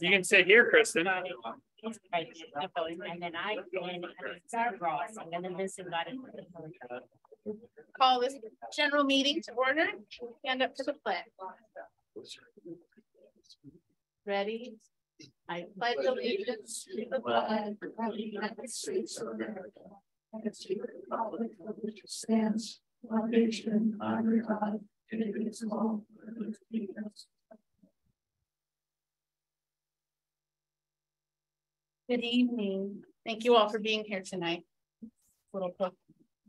You can sit here, Kristen. And then I, and and then Vincent got it. Call this general meeting to order. Stand up to the flag. Ready? I pledge allegiance to the flag of the United States of America. And to the republic for which it stands, one nation, under God. Good evening. Thank you all for being here tonight. Little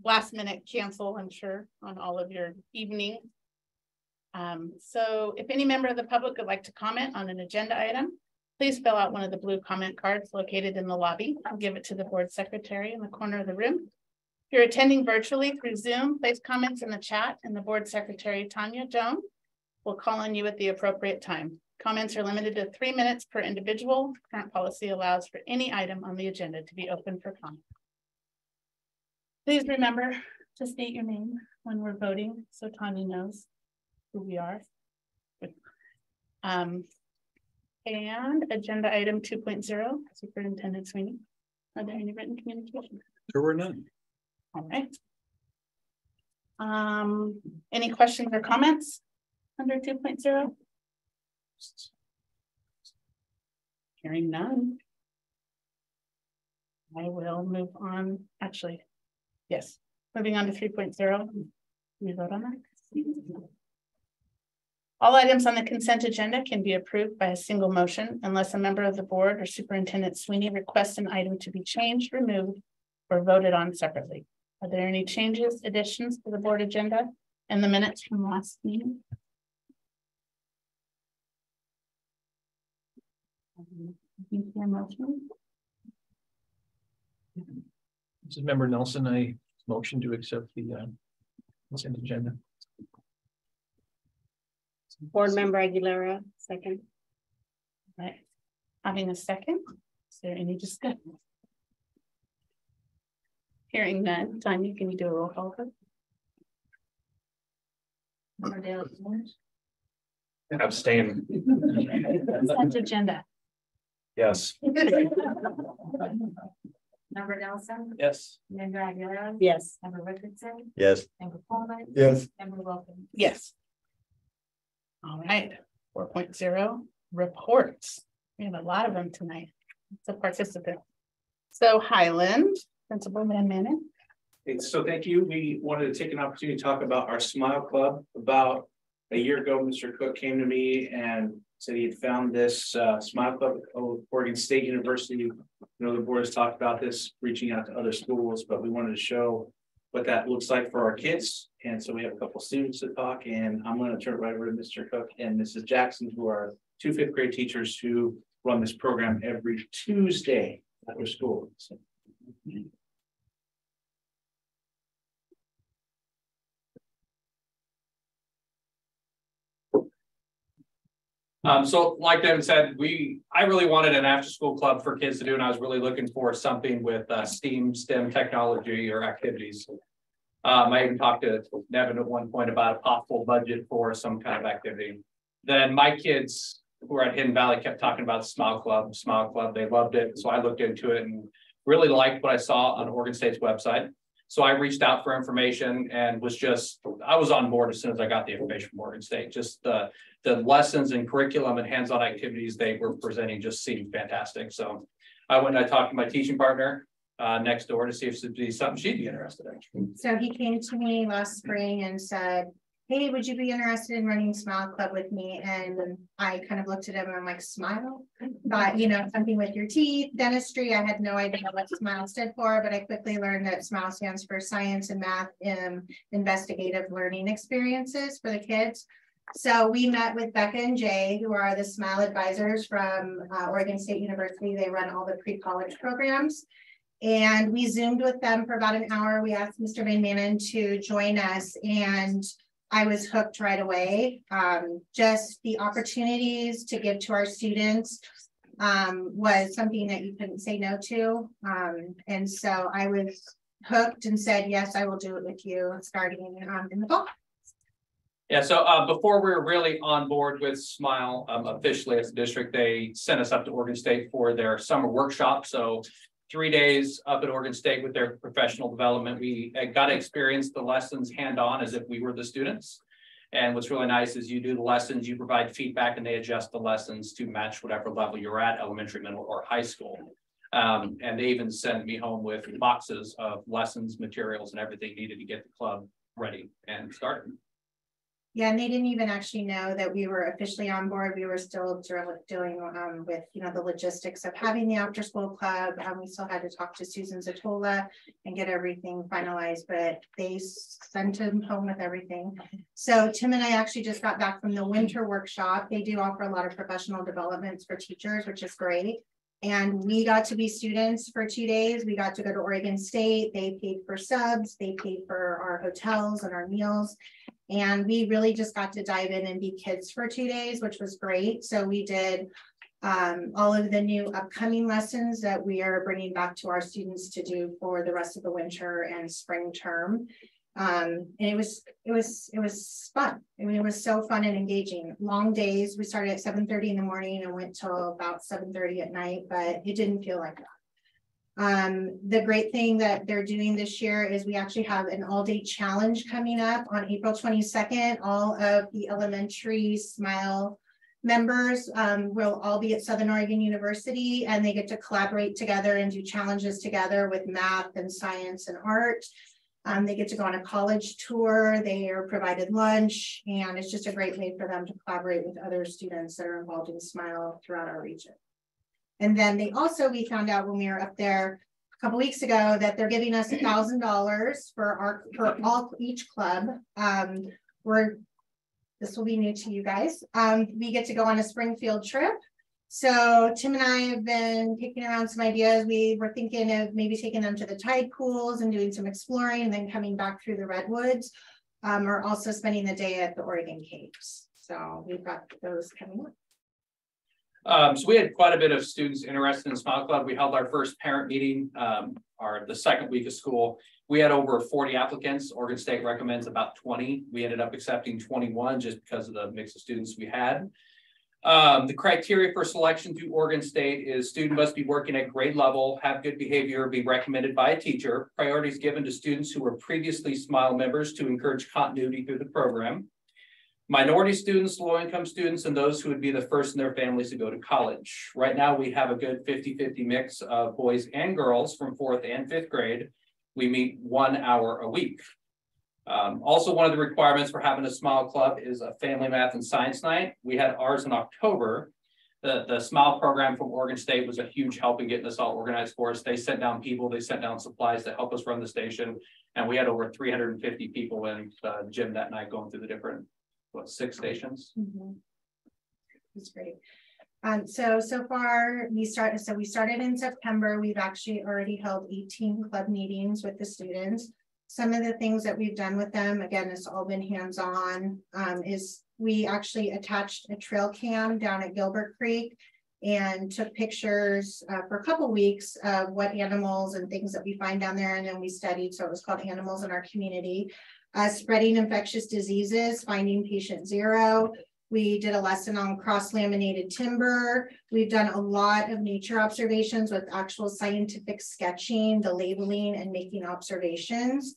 last minute cancel, I'm sure, on all of your evening. Um, so if any member of the public would like to comment on an agenda item, please fill out one of the blue comment cards located in the lobby. I'll give it to the board secretary in the corner of the room. If you're attending virtually through Zoom, place comments in the chat and the board secretary, Tanya Jones, will call on you at the appropriate time. Comments are limited to three minutes per individual. Current policy allows for any item on the agenda to be open for comment. Please remember to state your name when we're voting so Tanya knows who we are. Um, and agenda item 2.0, Superintendent Sweeney. Are there any written communications? There were none. All right. Um, any questions or comments under 2.0? Hearing none. I will move on, actually, yes, moving on to 3.0. We vote on that? All items on the consent agenda can be approved by a single motion unless a member of the board or Superintendent Sweeney requests an item to be changed, removed, or voted on separately. Are there any changes, additions to the board agenda and the minutes from last meeting? This is member Nelson, I motion to accept the uh, consent agenda. Board member Aguilera, second. Right. Having a second, is there any discussion? Hearing none, Tanya, can you do a roll call? vote? Member Dale, Abstain. Consent agenda. Yes. Member Nelson, Yes. member Aguilera, yes. member Richardson, Yes. member Coleman. Yes. Member Wilkins. Yes. All right, 4.0 reports. We have a lot of them tonight. It's a participant. So Highland, Principal Van Manen. Okay, so thank you. We wanted to take an opportunity to talk about our Smile Club. About a year ago, Mr. Cook came to me and said he had found this uh, Smile Club at Oregon State University. You know, the board has talked about this, reaching out to other schools, but we wanted to show what that looks like for our kids. And so we have a couple students to talk, and I'm going to turn it right over to Mr. Cook and Mrs. Jackson, who are two fifth grade teachers who run this program every Tuesday after school. So, Um, so like Devin said, we, I really wanted an after school club for kids to do, and I was really looking for something with uh, STEAM, STEM technology or activities. Um, I even talked to Devin at one point about a possible budget for some kind of activity. Then my kids who are at Hidden Valley kept talking about Smile Club, Smile Club. They loved it. So I looked into it and really liked what I saw on Oregon State's website. So I reached out for information and was just, I was on board as soon as I got the information from Oregon State. Just the, the lessons and curriculum and hands-on activities they were presenting just seemed fantastic. So I went and I talked to my teaching partner uh, next door to see if it'd be something she'd be interested in. So he came to me last spring and said, hey, would you be interested in running Smile Club with me? And I kind of looked at him and I'm like, smile? But you know, something with your teeth, dentistry. I had no idea what SMILE stood for, but I quickly learned that SMILE stands for science and math and investigative learning experiences for the kids. So we met with Becca and Jay, who are the SMILE advisors from uh, Oregon State University. They run all the pre-college programs. And we zoomed with them for about an hour. We asked Mr. Van Manen to join us and I was hooked right away. Um, just the opportunities to give to our students um, was something that you couldn't say no to. Um, and so I was hooked and said, yes, I will do it with you starting um, in the fall. Yeah, so uh, before we were really on board with Smile um, officially as a district, they sent us up to Oregon State for their summer workshop. So three days up at Oregon State with their professional development. We uh, got to experience the lessons hand on as if we were the students. And what's really nice is you do the lessons, you provide feedback, and they adjust the lessons to match whatever level you're at, elementary, middle, or high school. Um, and they even sent me home with boxes of lessons, materials, and everything needed to get the club ready and started. Yeah, and they didn't even actually know that we were officially on board. We were still dealing um, with, you know, the logistics of having the after school club. Um, we still had to talk to Susan Zatola and get everything finalized, but they sent him home with everything. So Tim and I actually just got back from the winter workshop. They do offer a lot of professional developments for teachers, which is great. And we got to be students for two days. We got to go to Oregon State. They paid for subs, they paid for our hotels and our meals. And we really just got to dive in and be kids for two days, which was great. So we did um, all of the new upcoming lessons that we are bringing back to our students to do for the rest of the winter and spring term. Um, and it was, it was, it was fun. I mean, it was so fun and engaging. Long days. We started at 7 30 in the morning and went till about 7 30 at night, but it didn't feel like that. Um, the great thing that they're doing this year is we actually have an all day challenge coming up on April 22nd. All of the elementary smile members um, will all be at Southern Oregon University and they get to collaborate together and do challenges together with math and science and art. Um, they get to go on a college tour, they are provided lunch, and it's just a great way for them to collaborate with other students that are involved in SMILE throughout our region. And then they also, we found out when we were up there a couple weeks ago that they're giving us a thousand dollars for our for all each club. Um, we're this will be new to you guys. Um, we get to go on a Springfield trip. So Tim and I have been kicking around some ideas. We were thinking of maybe taking them to the tide pools and doing some exploring and then coming back through the redwoods. Um, or also spending the day at the Oregon Caves. So we've got those coming up. Um, so we had quite a bit of students interested in Smile Club. We held our first parent meeting, um, our the second week of school. We had over 40 applicants. Oregon State recommends about 20. We ended up accepting 21 just because of the mix of students we had. Um, the criteria for selection through Oregon State is student must be working at grade level, have good behavior, be recommended by a teacher. Priorities given to students who were previously SMILE members to encourage continuity through the program minority students, low income students, and those who would be the first in their families to go to college. Right now, we have a good 50 50 mix of boys and girls from fourth and fifth grade. We meet one hour a week. Um, also, one of the requirements for having a smile club is a family math and science night. We had ours in October. The, the SMILE program from Oregon State was a huge help in getting this all organized for us. They sent down people, they sent down supplies to help us run the station. And we had over 350 people in the gym that night going through the different what, six stations? Mhm. That's great. Um, so, so far, we started, so we started in September. We've actually already held eighteen club meetings with the students. Some of the things that we've done with them, again, it's all been hands-on, um, is we actually attached a trail cam down at Gilbert Creek and took pictures uh, for a couple weeks of what animals and things that we find down there. And then we studied, so it was called Animals in Our Community uh, spreading infectious diseases, finding patient zero. We did a lesson on cross laminated timber. We've done a lot of nature observations with actual scientific sketching, the labeling and making observations.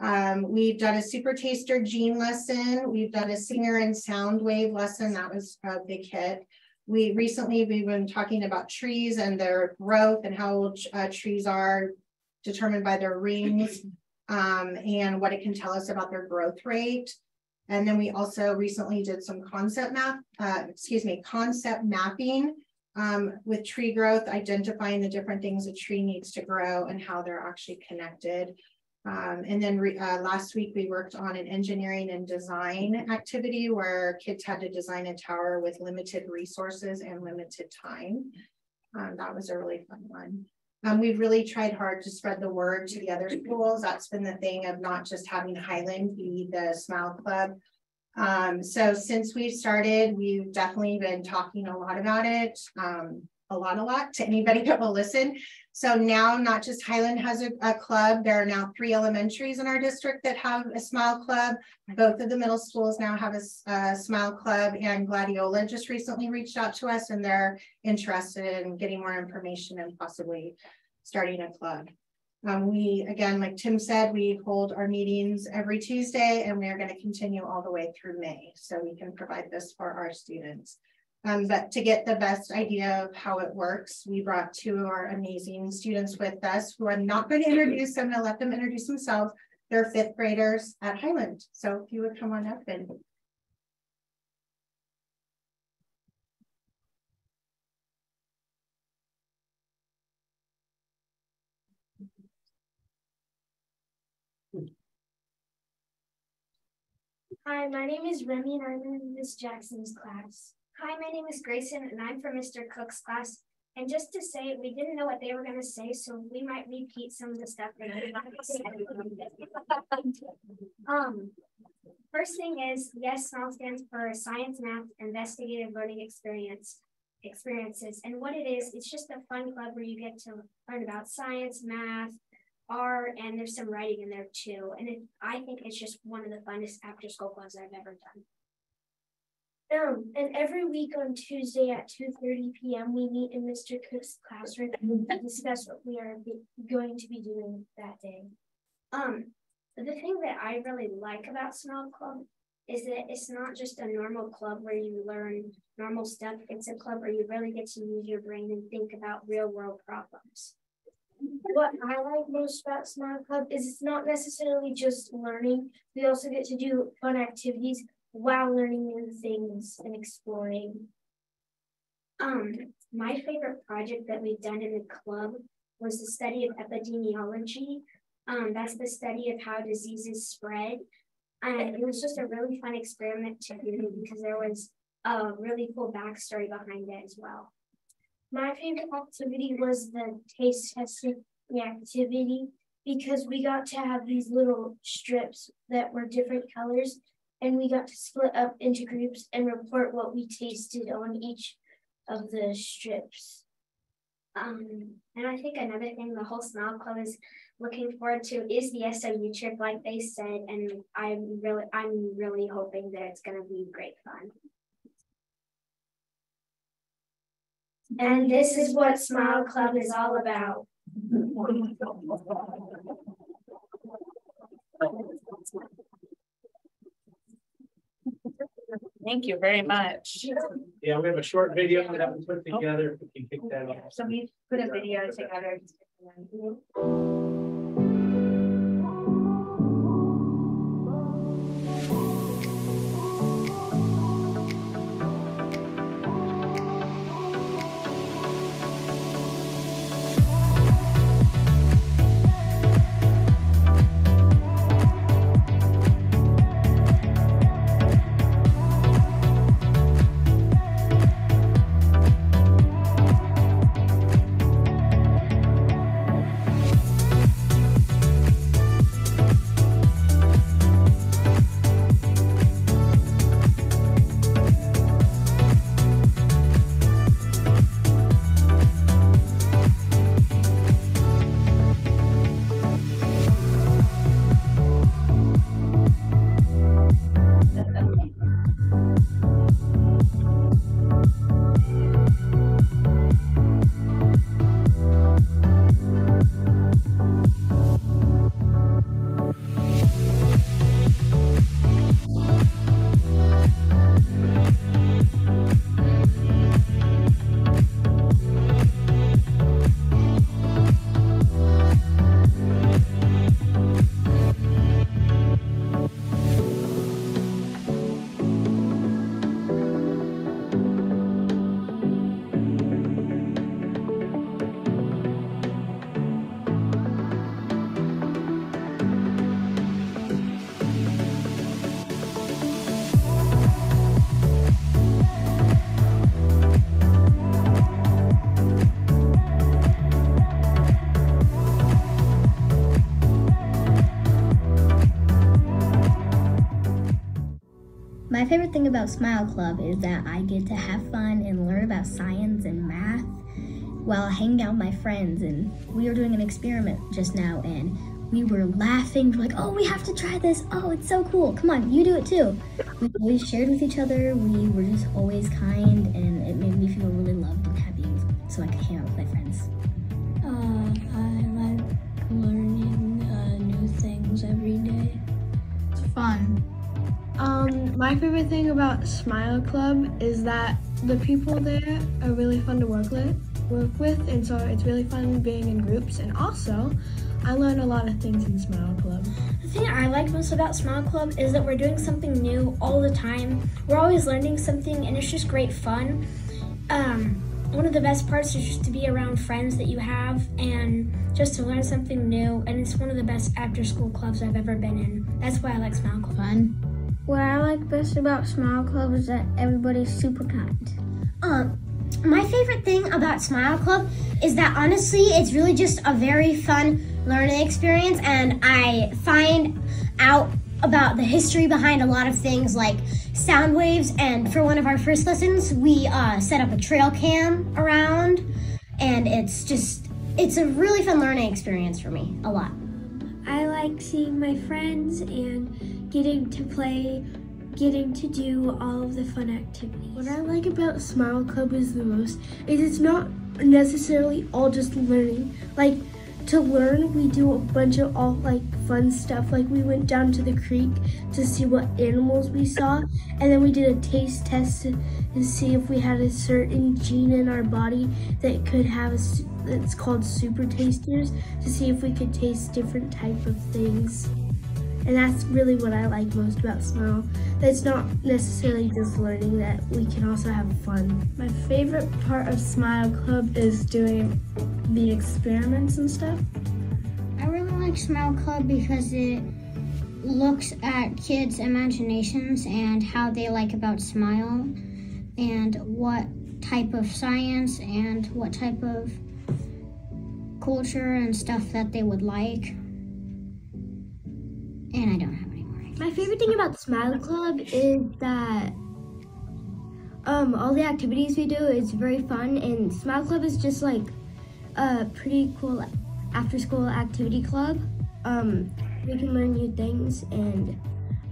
Um, we've done a super taster gene lesson. We've done a singer and sound wave lesson. That was a big hit. We recently, we've been talking about trees and their growth and how old uh, trees are determined by their rings um, and what it can tell us about their growth rate. And then we also recently did some concept map, uh, excuse me, concept mapping um, with tree growth, identifying the different things a tree needs to grow and how they're actually connected. Um, and then uh, last week we worked on an engineering and design activity where kids had to design a tower with limited resources and limited time. Um, that was a really fun one. Um, we've really tried hard to spread the word to the other schools. That's been the thing of not just having Highland be the Smile Club. Um, so since we've started, we've definitely been talking a lot about it. Um, a lot, a lot to anybody that will listen. So now not just Highland has a, a club, there are now three elementaries in our district that have a smile club. Both of the middle schools now have a smile club and Gladiola just recently reached out to us and they're interested in getting more information and possibly starting a club. Um, we, again, like Tim said, we hold our meetings every Tuesday and we are gonna continue all the way through May, so we can provide this for our students. Um, but to get the best idea of how it works, we brought two of our amazing students with us who I'm not going to introduce, I'm gonna let them introduce themselves. They're fifth graders at Highland, so if you would come on up and Hi, my name is Remy and I'm in Miss Jackson's class. Hi, my name is Grayson and I'm from Mr. Cook's class. And just to say, we didn't know what they were gonna say, so we might repeat some of the stuff. that they. Um, first thing is, yes, SMILE stands for Science, Math, Investigative Learning Experience experiences. And what it is, it's just a fun club where you get to learn about science, math, art, and there's some writing in there too. And it, I think it's just one of the funnest after school clubs I've ever done. Um, and every week on Tuesday at two thirty PM, we meet in Mr. Cook's classroom to discuss what we are going to be doing that day. Um, the thing that I really like about Smile Club is that it's not just a normal club where you learn normal stuff. It's a club where you really get to use your brain and think about real world problems. What I like most about Smile Club is it's not necessarily just learning. We also get to do fun activities while learning new things and exploring. Um, my favorite project that we've done in the club was the study of epidemiology. Um, that's the study of how diseases spread. And it was just a really fun experiment to do because there was a really cool backstory behind it as well. My favorite activity was the taste testing activity because we got to have these little strips that were different colors and we got to split up into groups and report what we tasted on each of the strips. Um, and I think another thing the whole Smile Club is looking forward to is the SOU trip, like they said, and I'm really, I'm really hoping that it's going to be great fun. And this is what Smile Club is all about. Thank you very much. Yeah, we have a short video that we put together. We can kick that off. So we put a video together. My favorite thing about Smile Club is that I get to have fun and learn about science and math while hanging out with my friends, and we were doing an experiment just now, and we were laughing, like, oh, we have to try this. Oh, it's so cool. Come on, you do it too. We always shared with each other. We were just always kind, and it made me feel really loved and happy so I could hang out with my friends. Um, my favorite thing about Smile Club is that the people there are really fun to work with, work with, and so it's really fun being in groups. And also, I learned a lot of things in Smile Club. The thing I like most about Smile Club is that we're doing something new all the time. We're always learning something, and it's just great fun. Um, one of the best parts is just to be around friends that you have and just to learn something new. And it's one of the best after school clubs I've ever been in. That's why I like Smile Club. Fun. What I like best about Smile Club is that everybody's super kind. Um, my favorite thing about Smile Club is that honestly, it's really just a very fun learning experience, and I find out about the history behind a lot of things like sound waves. And for one of our first lessons, we uh, set up a trail cam around, and it's just it's a really fun learning experience for me. A lot. I like seeing my friends and getting to play, getting to do all of the fun activities. What I like about Smile Club is the most is it's not necessarily all just learning. Like to learn, we do a bunch of all like fun stuff. Like we went down to the creek to see what animals we saw, and then we did a taste test to, to see if we had a certain gene in our body that could have a. It's called super tasters to see if we could taste different type of things. And that's really what I like most about Smile. That it's not necessarily just learning, that we can also have fun. My favorite part of Smile Club is doing the experiments and stuff. I really like Smile Club because it looks at kids' imaginations and how they like about smile and what type of science and what type of culture and stuff that they would like. And I don't have any more. My favorite thing about Smile Club is that um, all the activities we do is very fun, and Smile Club is just like a pretty cool after school activity club. Um, we can learn new things, and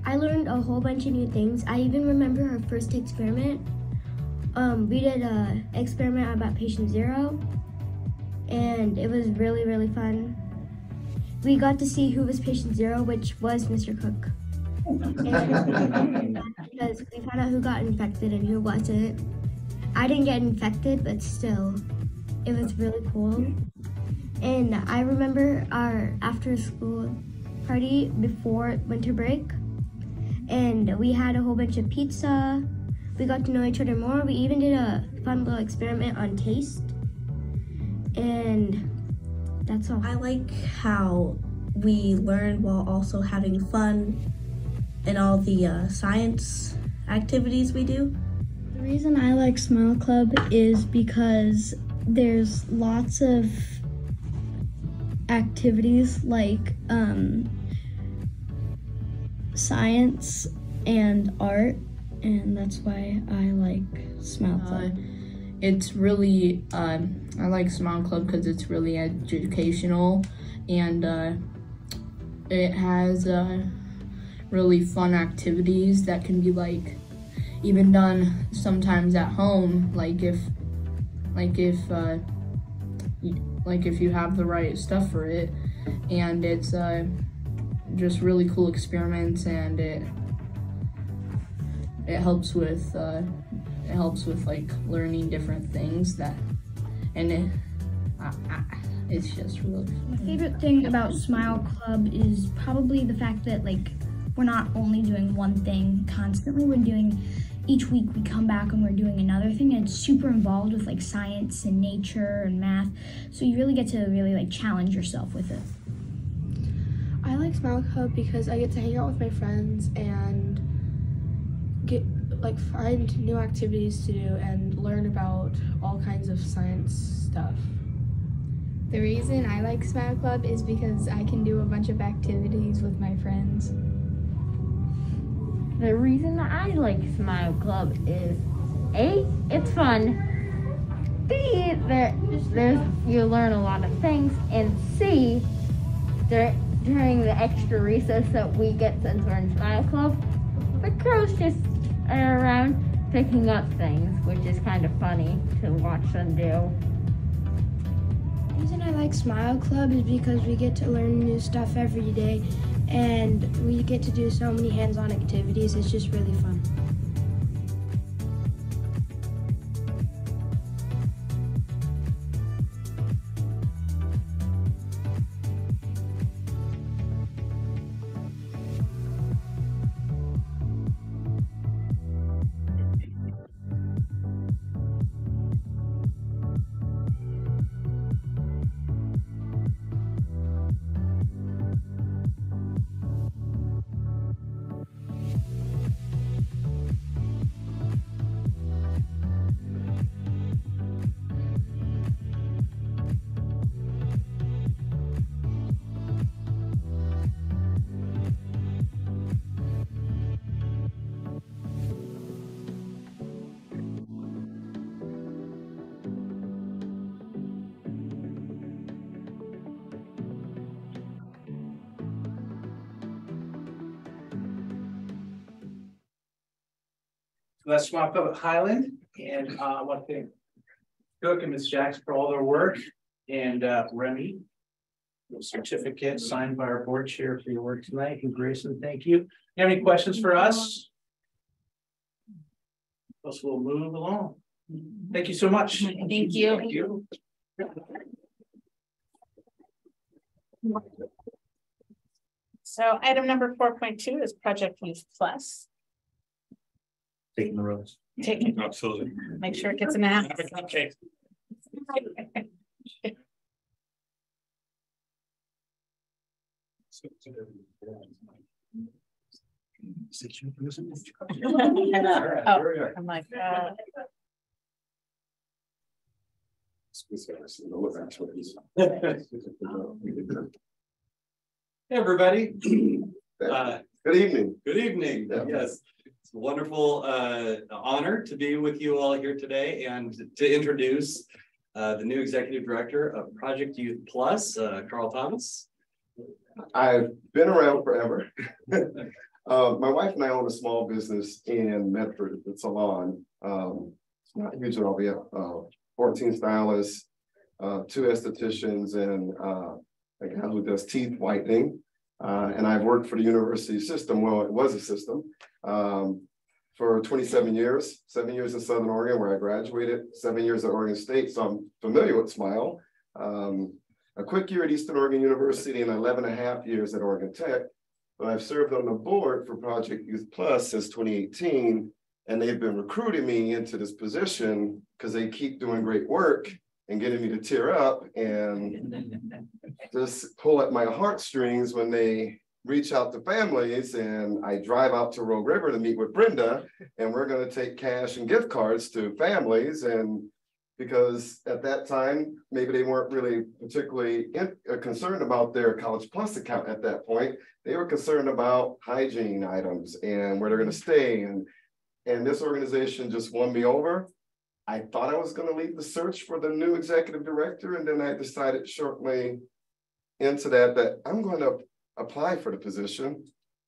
I learned a whole bunch of new things. I even remember our first experiment. Um, we did a experiment about patient zero, and it was really really fun. We got to see who was patient zero, which was Mr. Cook. Because we found out who got infected and who wasn't. I didn't get infected, but still, it was really cool. And I remember our after school party before winter break, and we had a whole bunch of pizza. We got to know each other more. We even did a fun little experiment on taste. And that's all. I like how we learn while also having fun in all the uh, science activities we do. The reason I like Smile Club is because there's lots of activities like um, science and art, and that's why I like Smile Club. It's really um, I like Smile Club because it's really educational and uh, it has uh, really fun activities that can be like even done sometimes at home like if like if uh, like if you have the right stuff for it. And it's uh, just really cool experiments and it it helps with uh, it helps with like learning different things that and it, I, I, it's just really My favorite thing about Smile Club is probably the fact that like we're not only doing one thing constantly, we're doing each week we come back and we're doing another thing and it's super involved with like science and nature and math. So you really get to really like challenge yourself with it. I like Smile Club because I get to hang out with my friends and get like find new activities to do and learn about all kinds of science stuff. The reason I like Smile Club is because I can do a bunch of activities with my friends. The reason I like Smile Club is A, it's fun. B, there, there's you learn a lot of things, and C, dur- during the extra recess that we get since we're in Smile Club, the girls just are around picking up things, which is kind of funny to watch them do. The reason I like Smile Club is because we get to learn new stuff every day and we get to do so many hands on activities. It's just really fun. Smile Club at Highland, and uh, I want to thank Cook and Ms. Jackson for all their work, and uh, Remy. Certificate signed by our board chair for your work tonight, and Grayson, thank you. You have any questions for us? Else we'll move along. Thank you so much. Thank you. Thank you. So item number four point two is Project Youth Plus. Taking the roads. Take it, Absolutely. make sure it gets an app. Okay. Oh, I'm like, uh, Hey, everybody. Uh, Good evening. Good evening. Yes, it's a wonderful uh, honor to be with you all here today and to introduce uh, the new executive director of Project Youth Plus, uh, Carl Thomas. I've been around forever. Uh, my wife and I own a small business in Medford, the salon. Um, it's not huge at all. We have, uh, fourteen stylists, uh, two estheticians and, a guy who does teeth whitening. Uh, and I've worked for the university system. Well, it was a system, um, for twenty-seven years, seven years in Southern Oregon where I graduated, seven years at Oregon State. So I'm familiar with Smile. Um, a quick year at Eastern Oregon University and 11 and a half years at Oregon Tech. But I've served on the board for Project Youth Plus since 2018, and they've been recruiting me into this position because they keep doing great work and getting me to tear up and just pull at my heartstrings when they reach out to families and I drive out to Rogue River to meet with Brenda and we're going to take cash and gift cards to families and because at that time, maybe they weren't really particularly in, uh, concerned about their College Plus account at that point. They were concerned about hygiene items and where they're going to stay. And, and this organization just won me over. I thought I was going to lead the search for the new executive director. And then I decided shortly into that, that I'm going to apply for the position.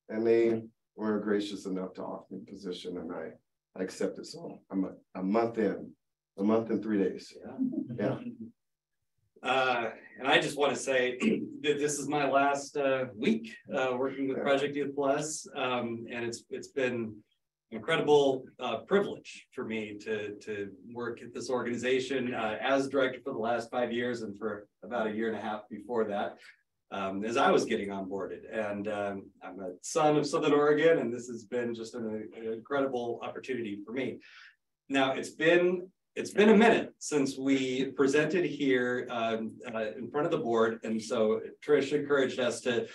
And they were gracious enough to offer me the position and I, I accepted. So I'm a, a month in a month and three days. Yeah. Uh, and I just want to say that this is my last uh, week uh, working with Project Youth Plus, um, and it's it's been incredible uh, privilege for me to to work at this organization uh, as director for the last five years and for about a year and a half before that. Um, as I was getting onboarded, and um, I'm a son of Southern Oregon, and this has been just an, an incredible opportunity for me. Now it's been it's been a minute since we presented here um, uh, in front of the board. And so Trish encouraged us to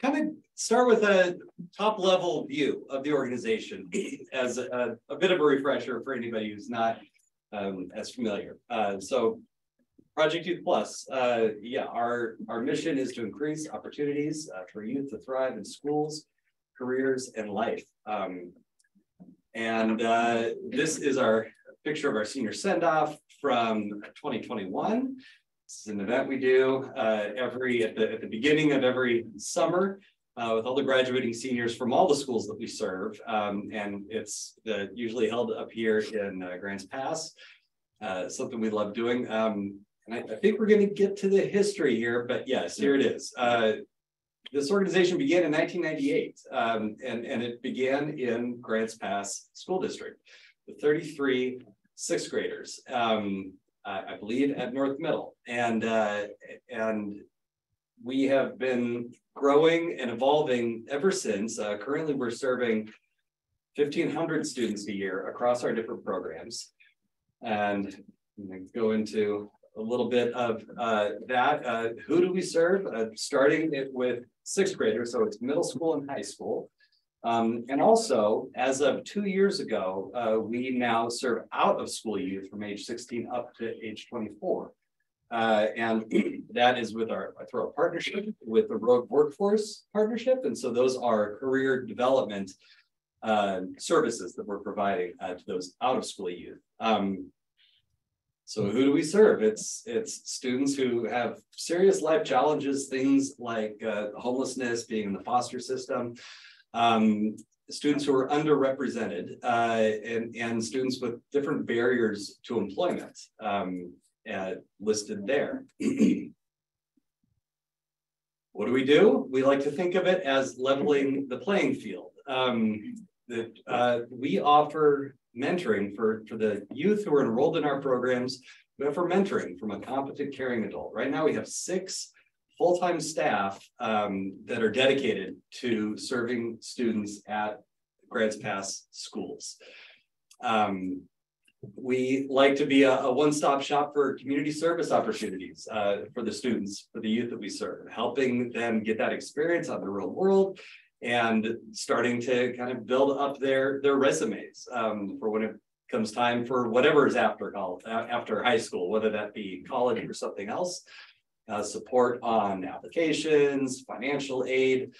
kind of start with a top level view of the organization as a, a bit of a refresher for anybody who's not um, as familiar. Uh, so Project Youth Plus, uh, yeah, our, our mission is to increase opportunities uh, for youth to thrive in schools, careers, and life. Um, and uh, this is our picture of our senior send off from twenty twenty-one. This is an event we do uh, every, at the, at the beginning of every summer uh, with all the graduating seniors from all the schools that we serve. Um, and it's uh, usually held up here in uh, Grants Pass. Uh, something we love doing. Um, and I, I think we're going to get to the history here, but yes, here it is. Uh, this organization began in 1998, um, and, and it began in Grants Pass School District with 33 sixth graders, um, I, I, believe at North Middle. And, uh, and we have been growing and evolving ever since. Uh, currently, we're serving 1,500 students a year across our different programs. And go into a little bit of uh, that. Uh, who do we serve? Uh, starting it with sixth graders, so it's middle school and high school. Um, and also, as of two years ago, uh, we now serve out of school youth from age 16 up to age 24. Uh, and that is with our through our partnership with the Rogue Workforce Partnership. And so those are career development uh, services that we're providing uh, to those out of school youth. Um, so who do we serve? It's it's students who have serious life challenges, things like uh, homelessness, being in the foster system, um, students who are underrepresented, uh, and and students with different barriers to employment um, uh, listed there. what do we do? We like to think of it as leveling the playing field. Um, that uh, we offer mentoring for, for the youth who are enrolled in our programs. We offer mentoring from a competent caring adult. Right now we have six full-time staff um, that are dedicated to serving students at Grants Pass schools. Um, we like to be a, a one-stop shop for community service opportunities uh, for the students, for the youth that we serve, helping them get that experience on the real world and starting to kind of build up their their resumes um, for when it comes time for whatever is after college, after high school, whether that be college or something else. Uh, support on applications, financial aid,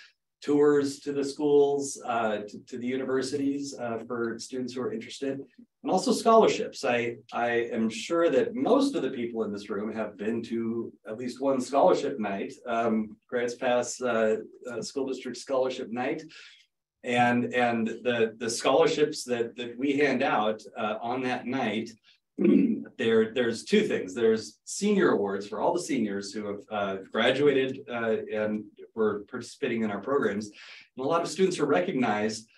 tours to the schools, uh, to, to, the universities uh, for students who are interested, and also scholarships. I, I am sure that most of the people in this room have been to at least one scholarship night, um, Grants Pass uh, uh, School District Scholarship Night. And, and the, the scholarships that, that we hand out uh, on that night there, there's two things. There's senior awards for all the seniors who have uh, graduated and were participating in our programs. And a lot of students are recognized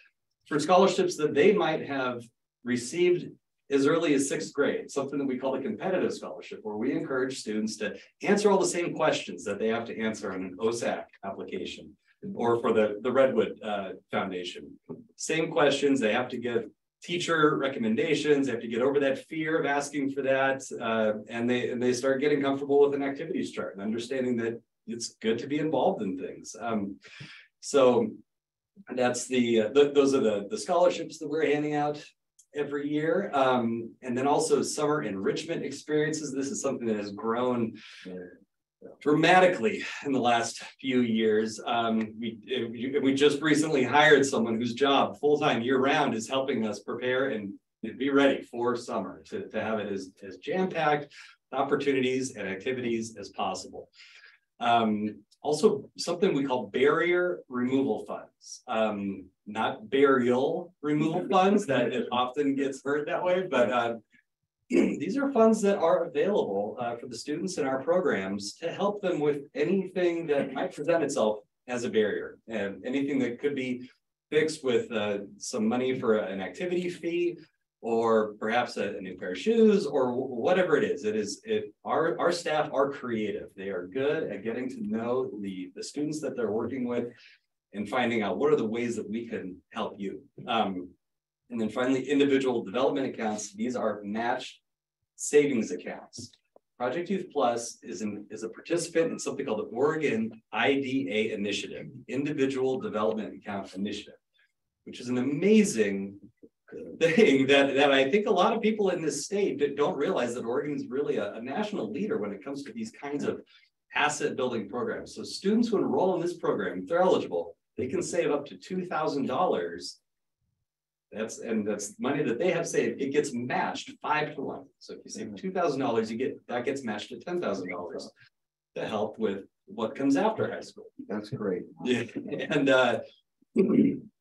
for scholarships that they might have received as early as sixth grade, something that we call the competitive scholarship, where we encourage students to answer all the same questions that they have to answer on an OSAC application or for the, the Redwood uh, Foundation. Same questions, they have to give teacher recommendations. They have to get over that fear of asking for that, uh, and they and they start getting comfortable with an activities chart and understanding that it's good to be involved in things. Um, so that's the, the, those are the the scholarships that we're handing out every year, um, and then also summer enrichment experiences. This is something that has grown dramatically in the last few years. Um, we, we just recently hired someone whose job full-time year-round is helping us prepare and be ready for summer to, to have it as, as jam-packed opportunities and activities as possible. Um, also, something we call barrier removal funds. Um, not burial removal funds that it often gets heard that way, but uh, these are funds that are available uh, for the students in our programs to help them with anything that might present itself as a barrier and anything that could be fixed with uh, some money for an activity fee or perhaps a, a, new pair of shoes or whatever it is. It is it our our staff are creative. They are good at getting to know the the students that they're working with and finding out what are the ways that we can help you. Um, and then finally, individual development accounts. These are matched savings accounts. Project Youth Plus is, an, is a participant in something called the Oregon IDA Initiative, Individual Development Account Initiative, which is an amazing thing that, that I think a lot of people in this state don't realize that Oregon is really a, a national leader when it comes to these kinds of asset building programs. So students who enroll in this program, if they're eligible, they can save up to $2,000 That's, and that's money that they have saved, it gets matched five to one. So if you save two thousand dollars, you get, that gets matched to ten thousand dollars. To help with what comes after high school. That's great. Yeah, and uh.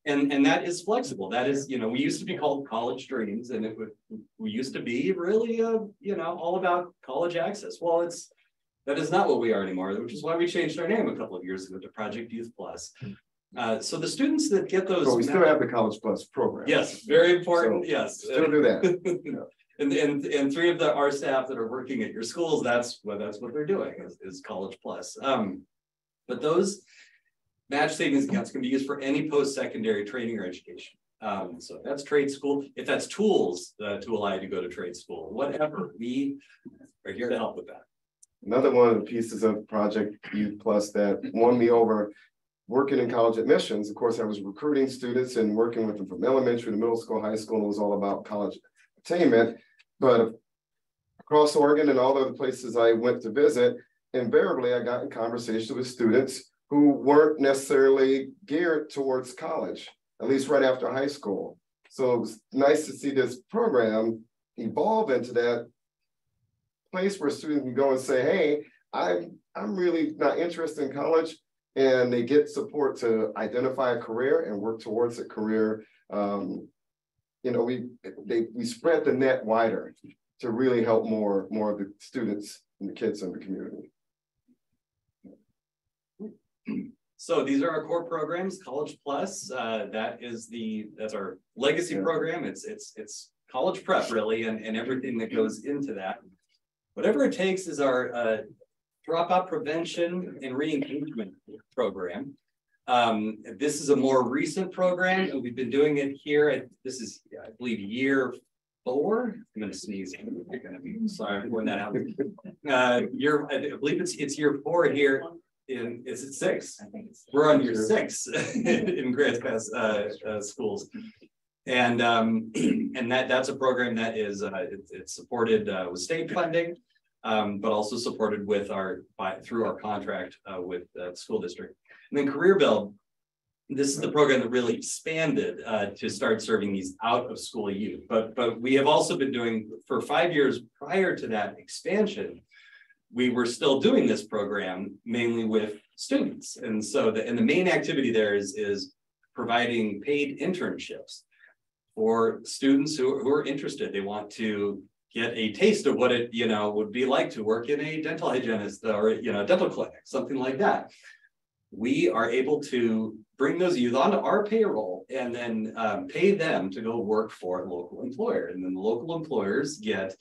And and that is flexible. That is, you know, we used to be called college dreams and it would, we used to be really uh, you know, all about college access. Well, it's. That is not what we are anymore, which is why we changed our name a couple of years ago to Project Youth Plus. Uh, so the students that get those. But we still have the College Plus program. Yes, very important, yes. Still do that. And, and, and three of the, our staff that are working at your schools, that's what, that's what they're doing is, is College Plus. Um, but those match savings accounts can be used for any post-secondary training or education. Um, so if that's trade school, if that's tools uh, to allow you to go to trade school, whatever, we are here to help with that. Another one of the pieces of Project Youth Plus that won me over working in college admissions, of course, I was recruiting students and working with them from elementary to middle school, high school, and it was all about college attainment. But across Oregon and all the other places I went to visit, invariably I got in conversation with students who weren't necessarily geared towards college, at least right after high school. So it was nice to see this program evolve into that place where students can go and say, hey, I'm, I'm really not interested in college. And they get support to identify a career and work towards a career um, you know, we they we spread the net wider to really help more more of the students and the kids in the community. So these are our core programs, College Plus. Uh, that is the that's our legacy yeah. program. It's it's it's college prep really, and and everything that goes into that. Whatever it takes is our uh, dropout prevention and re-engagement program. Um, this is a more recent program, and we've been doing it here. At, this is, I believe, year four. I'm going to sneeze. You're going to be sorry for that out. Uh, year, I believe it's it's year four here. In is it six? I think it's we're on year six in Grants Pass uh, uh, schools, and um, and that that's a program that is uh, it, it's supported uh, with state funding, um, but also supported with our by through our contract uh, with the school district. And then Career Build, this is the program that really expanded uh, to start serving these out of school youth. But, but we have also been doing for five years prior to that expansion, we were still doing this program mainly with students. And so the, and the main activity there is, is providing paid internships for students who, who are interested. They want to get a taste of what it, you know, would be like to work in a dental hygienist or, you know, dental clinic, something like that we are able to bring those youth onto our payroll and then um, pay them to go work for a local employer. And then the local employers get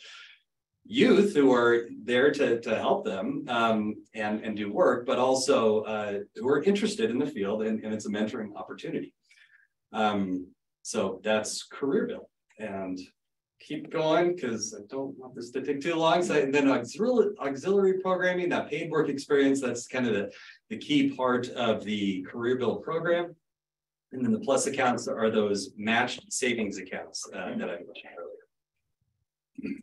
youth who are there to, to help them um, and, and do work, but also uh, who are interested in the field and, and it's a mentoring opportunity. Um, so that's Career Build and keep going because I don't want this to take too long. So and then auxiliary, auxiliary programming, that paid work experience, that's kind of the the key part of the career build program. And then the plus accounts are those matched savings accounts uh, that I mentioned earlier.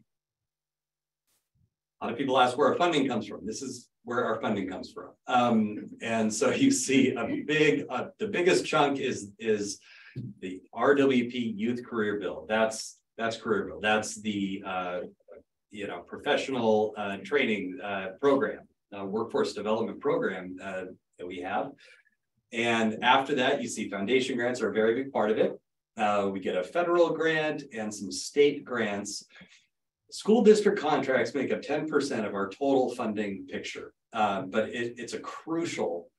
A lot of people ask where our funding comes from. This is where our funding comes from. Um, and so you see a big, uh, the biggest chunk is, is the RWP Youth Career Build. That's, that's Career Build. That's the, uh, you know, professional uh, training uh, program uh, workforce development program uh, that we have. And after that, you see foundation grants are a very big part of it. We get a federal grant and some state grants. School district contracts make up 10% of our total funding picture, uh, but it, it's a crucial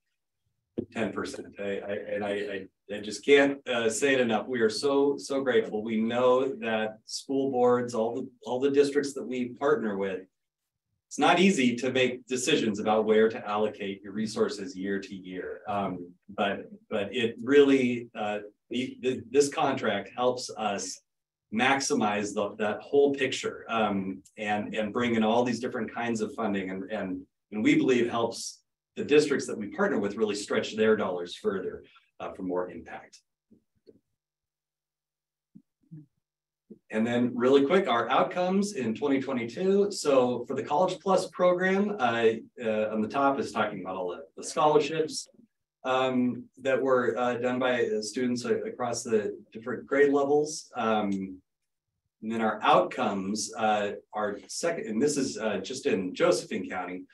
10%. I, I, and I, I, I just can't uh, say it enough. We are so, so grateful. We know that school boards, all the, all the districts that we partner with, it's not easy to make decisions about where to allocate your resources year to year. Um, but but it really uh, the, the, this contract helps us maximize the, that whole picture um, and and bring in all these different kinds of funding and and and we believe helps the districts that we partner with really stretch their dollars further uh, for more impact. And then really quick, our outcomes in 2022. So for the College Plus program, uh, uh, on the top is talking about all the, the scholarships. Um, that were uh, done by uh, students across the different grade levels. Um, and then our outcomes uh, are second, and this is uh, just in Josephine County.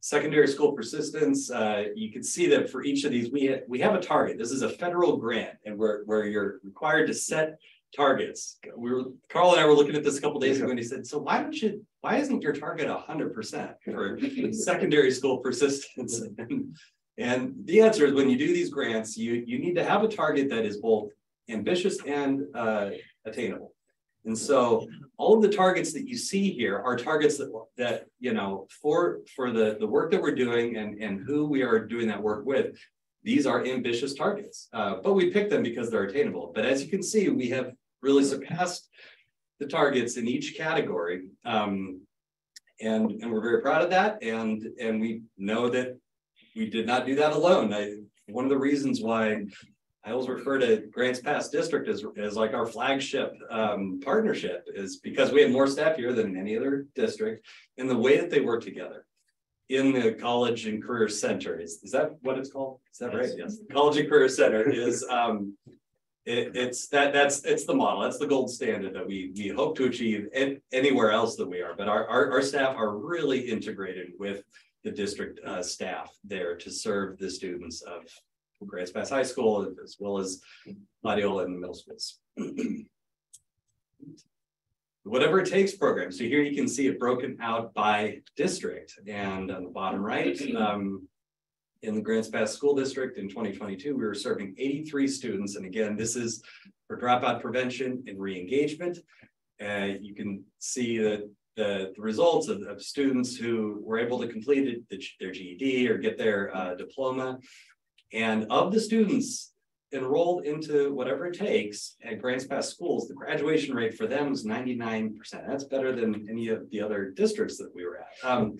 Secondary school persistence, uh, you can see that for each of these, we, ha- we have a target. This is a federal grant and where, where you're required to set targets. We were, Carl and I were looking at this a couple days ago and he said, so why don't you, why isn't your target hundred percent for secondary school persistence? And, and the answer is when you do these grants, you, you need to have a target that is both ambitious and uh, attainable. And so all of the targets that you see here are targets that, that, you know, for, for the, the work that we're doing and, and who we are doing that work with, these are ambitious targets, uh, but we pick them because they're attainable. But as you can see, we have really surpassed the targets in each category. Um, and, and we're very proud of that. And, and we know that we did not do that alone. I, one of the reasons why I always refer to Grants Pass District as, as like our flagship um, partnership is because we have more staff here than any other district and the way that they work together in the College and Career Center. Is, is that what it's called? Is that right? Yes. College and Career Center is um, it, it's that that's it's the model. That's the gold standard that we we hope to achieve anywhere else that we are. But our, our, our staff are really integrated with the district uh, staff there to serve the students of Grants Pass High School as well as Ladiola and middle schools. Whatever it takes program. So here you can see it broken out by district and on the bottom right, um, in the Grants Pass School District in 2022, we were serving 83 students. And again, this is for dropout prevention and re-engagement. Uh, you can see that the, the results of, of, students who were able to complete it, their GED or get their uh, diploma. And of the students enrolled into whatever it takes at Grants Pass schools, the graduation rate for them was 99%. That's better than any of the other districts that we were at. Um,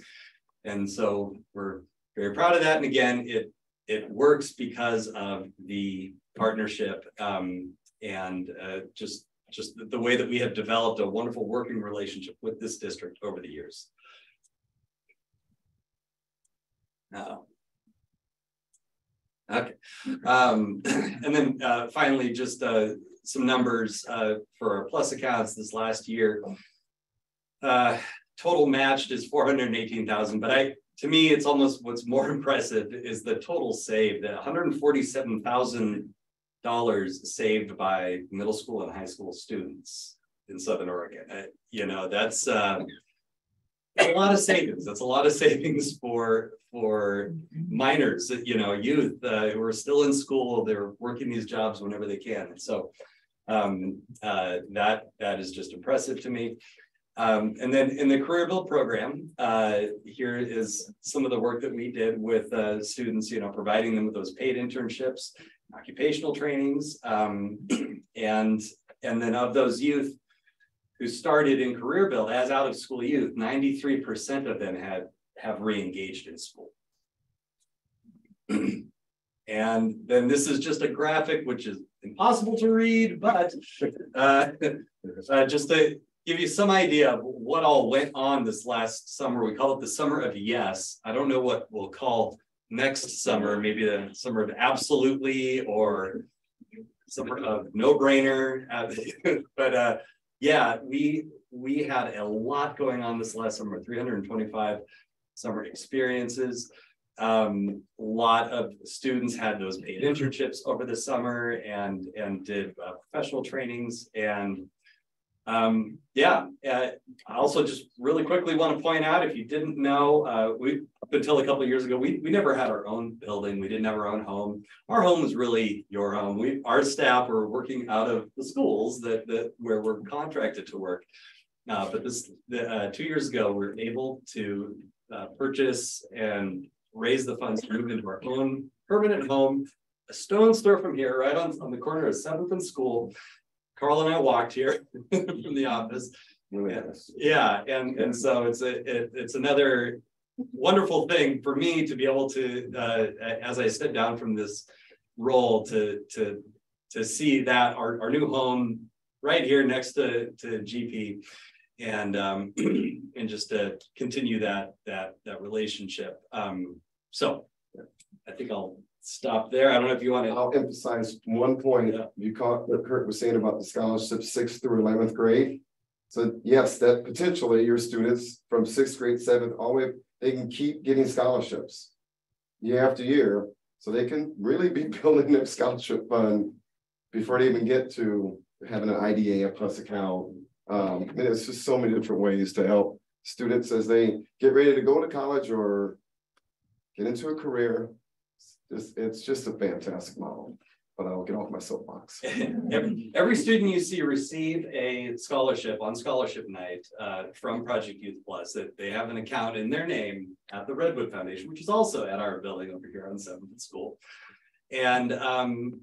and so we're very proud of that. And again, it it works because of the partnership um, and uh, just just the way that we have developed a wonderful working relationship with this district over the years. Now, okay, um, and then uh, finally, just uh, some numbers uh, for our plus accounts this last year. Uh, total matched is 418,000, but I to me, it's almost what's more impressive is the total save, the $147,000 saved by middle school and high school students in Southern Oregon. Uh, you know, that's uh, a lot of savings. That's a lot of savings for for minors, you know, youth uh, who are still in school. They're working these jobs whenever they can. So um, uh, that that is just impressive to me. Um, and then in the career build program, uh, here is some of the work that we did with uh, students, you know, providing them with those paid internships, occupational trainings, um, and, and then of those youth who started in career build as out of school youth, 93% of them had have re-engaged in school. and then this is just a graphic, which is impossible to read, but uh, uh, just to give you some idea of what all went on this last summer. We call it the summer of yes. I don't know what we'll call next summer, maybe the summer of absolutely or summer of no brainer. but uh, yeah, we we had a lot going on this last summer, 325 summer experiences. Um, a lot of students had those paid internships over the summer and and did uh, professional trainings and um, yeah, uh, I also just really quickly want to point out, if you didn't know, uh, we up until a couple years ago, we, we never had our own building. We didn't have our own home. Our home was really your home. We our staff were working out of the schools that that where we're contracted to work. Uh, but this the, uh, two years ago, we were able to uh, purchase and raise the funds to move into our own permanent home, a stone's throw from here, right on, on the corner of Seventh and School. Carl and I walked here from the office. Yeah, and and so it's a it, it's another wonderful thing for me to be able to uh, as I step down from this role to to to see that our, our new home right here next to to GP and um and just to continue that that that relationship um so I think I'll stop there. I don't know if you want to. I'll emphasize one point. You caught what Kurt was saying about the scholarship sixth through eleventh grade. So yes, that potentially your students from sixth grade, seventh, all the way, they can keep getting scholarships. Year after year, so they can really be building their scholarship fund before they even get to having an IDA, a plus account. Um, I mean, it's just so many different ways to help students as they get ready to go to college or get into a career. It's, it's just a fantastic model, but I'll get off my soapbox. every, every student you see receive a scholarship on scholarship night uh, from Project Youth Plus that they have an account in their name at the Redwood Foundation, which is also at our building over here on Seventh School. And um,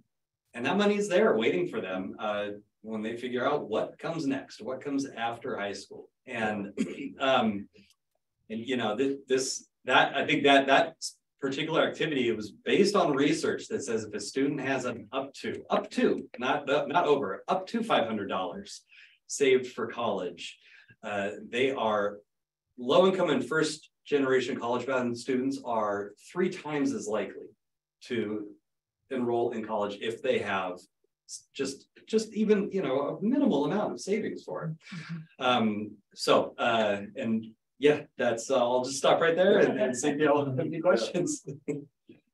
and that money is there waiting for them uh, when they figure out what comes next, what comes after high school. And um, and you know this, this that I think that that particular activity it was based on research that says if a student has an up to up to not not over up to five hundred dollars saved for college, uh, they are low income and first generation college bound students are three times as likely to enroll in college if they have just just even you know a minimal amount of savings for it. Um, so uh, and yeah, that's uh, I'll just stop right there and, and see if you all have any questions.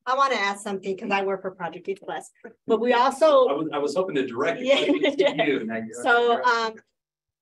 I want to ask something because I work for Project Youth Plus, but we also I was I was hoping to direct Yeah. you. So um,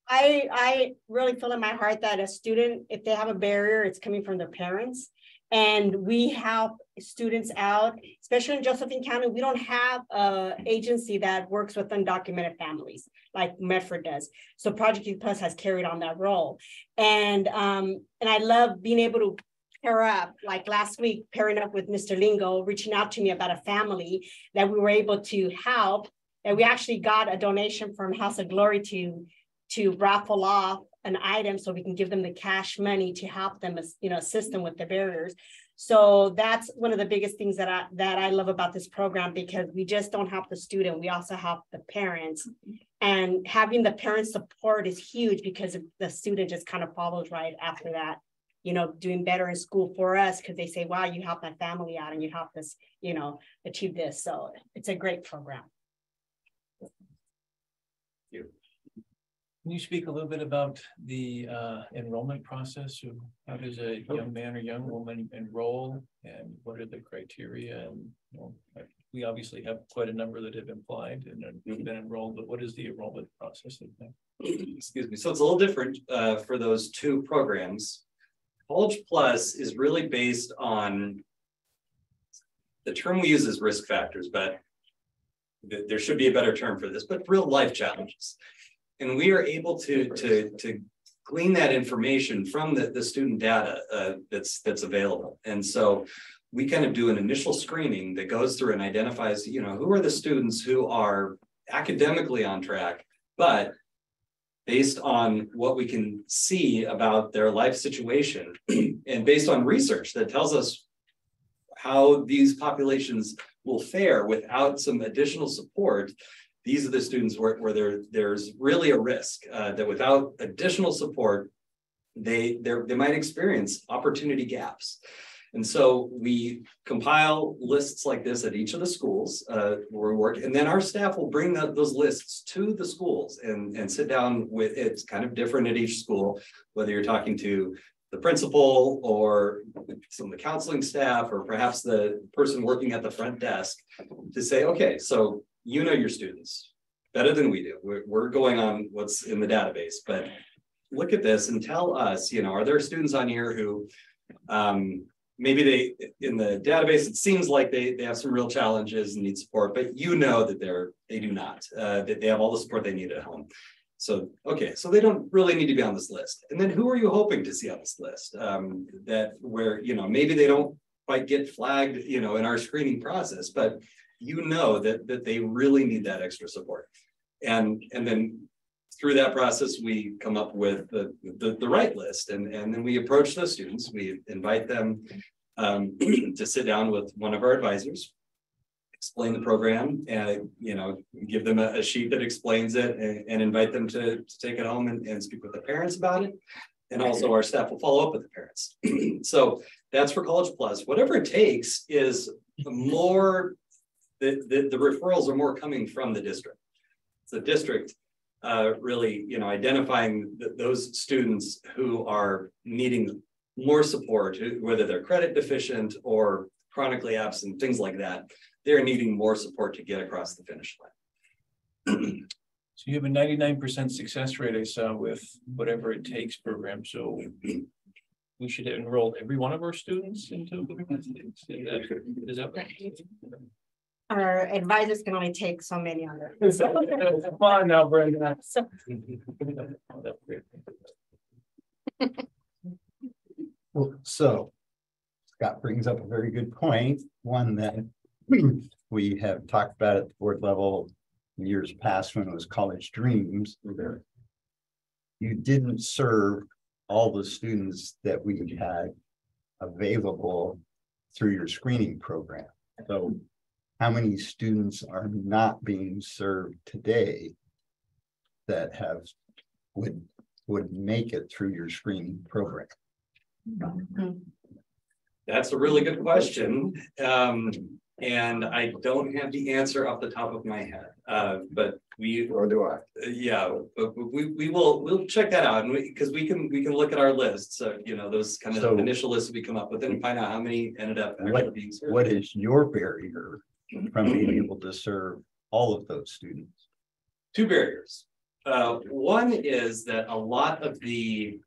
I, I really feel in my heart that a student, if they have a barrier, it's coming from their parents. And we help students out, especially in Josephine County, we don't have a agency that works with undocumented families like Medford does. So Project Youth Plus has carried on that role. And um, and I love being able to pair up, like last week, pairing up with Mr. Lingo, reaching out to me about a family that we were able to help. And we actually got a donation from House of Glory to to raffle off an item so we can give them the cash money to help them, you know, assist them with the barriers. So that's one of the biggest things that I that I love about this program because we just don't help the student, we also help the parents. And having the parent support is huge because the student just kind of follows right after that, you know, doing better in school for us because they say, wow, you helped my family out and you helped us, you know, achieve this. So it's a great program. Can you speak a little bit about the uh, enrollment process? So How does a young man or young woman enroll and what are the criteria? And you know, we obviously have quite a number that have applied and have been enrolled, but what is the enrollment process? excuse me. So it's a little different uh, for those two programs. College Plus is really based on the term we use is risk factors, but th- there should be a better term for this, but real life challenges. And we are able to to to glean that information from the, the student data uh, that's that's available. And so we kind of do an initial screening that goes through and identifies, you know, who are the students who are academically on track, but based on what we can see about their life situation and based on research that tells us how these populations will fare without some additional support these are the students where, where there, there's really a risk uh, that without additional support they they might experience opportunity gaps. And so we compile lists like this at each of the schools uh, where we work, and then our staff will bring the, those lists to the schools and, and sit down with, it's kind of different at each school, whether you're talking to the principal or some of the counseling staff, or perhaps the person working at the front desk to say, okay, so you know your students better than we do. We're, we're going on what's in the database, but look at this and tell us, you know, are there students on here who um, maybe they in the database it seems like they they have some real challenges and need support but you know that they're they do not uh, that they have all the support they need at home. So okay so they don't really need to be on this list. And then who are you hoping to see on this list? Um, that where you know maybe they don't quite get flagged you know in our screening process but you know that that they really need that extra support and and then through that process, we come up with the, the, the, right list and, and then we approach those students. We invite them um, to sit down with one of our advisors, explain the program and, you know, give them a, a sheet that explains it and, and invite them to, to take it home and, and speak with the parents about it. And also our staff will follow up with the parents. So that's for College Plus. Whatever it takes is more, the, the, the referrals are more coming from the district. The district uh, really, you know, identifying th- those students who are needing more support, whether they're credit deficient or chronically absent, things like that. They're needing more support to get across the finish line. So you have a ninety-nine percent success rate I saw with whatever it takes program, so. We should enroll every one of our students into. Is that- is that? Our advisors can only take so many on their. Come on now, Brenda. So- Well, so Scott brings up a very good point, one that we have talked about at the board level years past when it was college dreams. You didn't serve all the students that we had available through your screening program. So how many students are not being served today that have would would make it through your screening program? That's a really good question. Um, and I don't have the answer off the top of my head, uh, but we. Or do I? Yeah, but we, we will, we'll check that out and we, because we can, we can look at our lists of, you know, those kind So- of initial lists we come up with and find out how many ended up actually What, being served. what is your barrier from being able to serve all of those students? two barriers. Uh, one is that a lot of the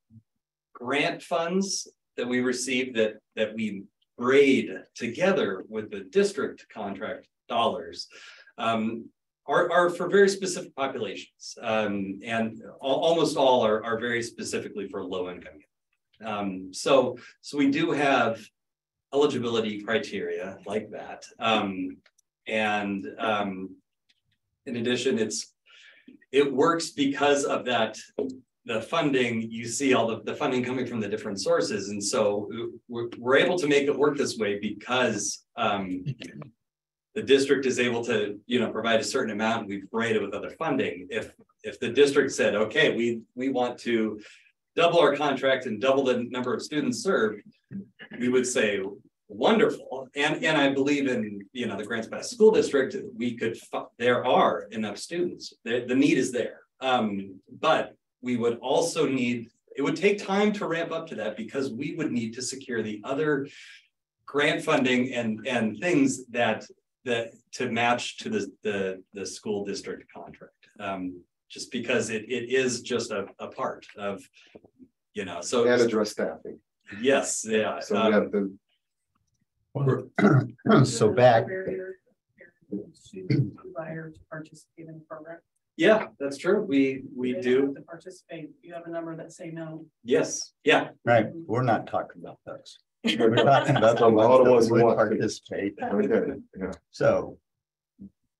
grant funds that we receive that, that we braid together with the district contract dollars um, are, are for very specific populations. Um, and al- almost all are, are very specifically for low income. Um, so, so we do have eligibility criteria like that. Um, and um, in addition, it's it works because of that, the funding, you see all the, the funding coming from the different sources. And so we're, we're able to make it work this way because um, the district is able to, you know, provide a certain amount, we've braided with other funding. If, if the district said, okay, we, we want to double our contract and double the number of students served, we would say, wonderful. And, and I believe in, you know, the Grants Pass School District, we could, there are enough students, the, the need is there. Um, but we would also need, it would take time to ramp up to that because we would need to secure the other grant funding and, and things that, that to match to the, the, the school district contract. Um, just because it, it is just a, a part of, you know, so. And address staffing. Yes, yeah. So we have the, So back, Desire to participate in the program. Yeah, that's true. We, we They do. have To participate, you have a number that say no. Yes, yeah. right, we're not talking about those. We're talking about the All the ones ones that who would want participate. Okay, yeah. So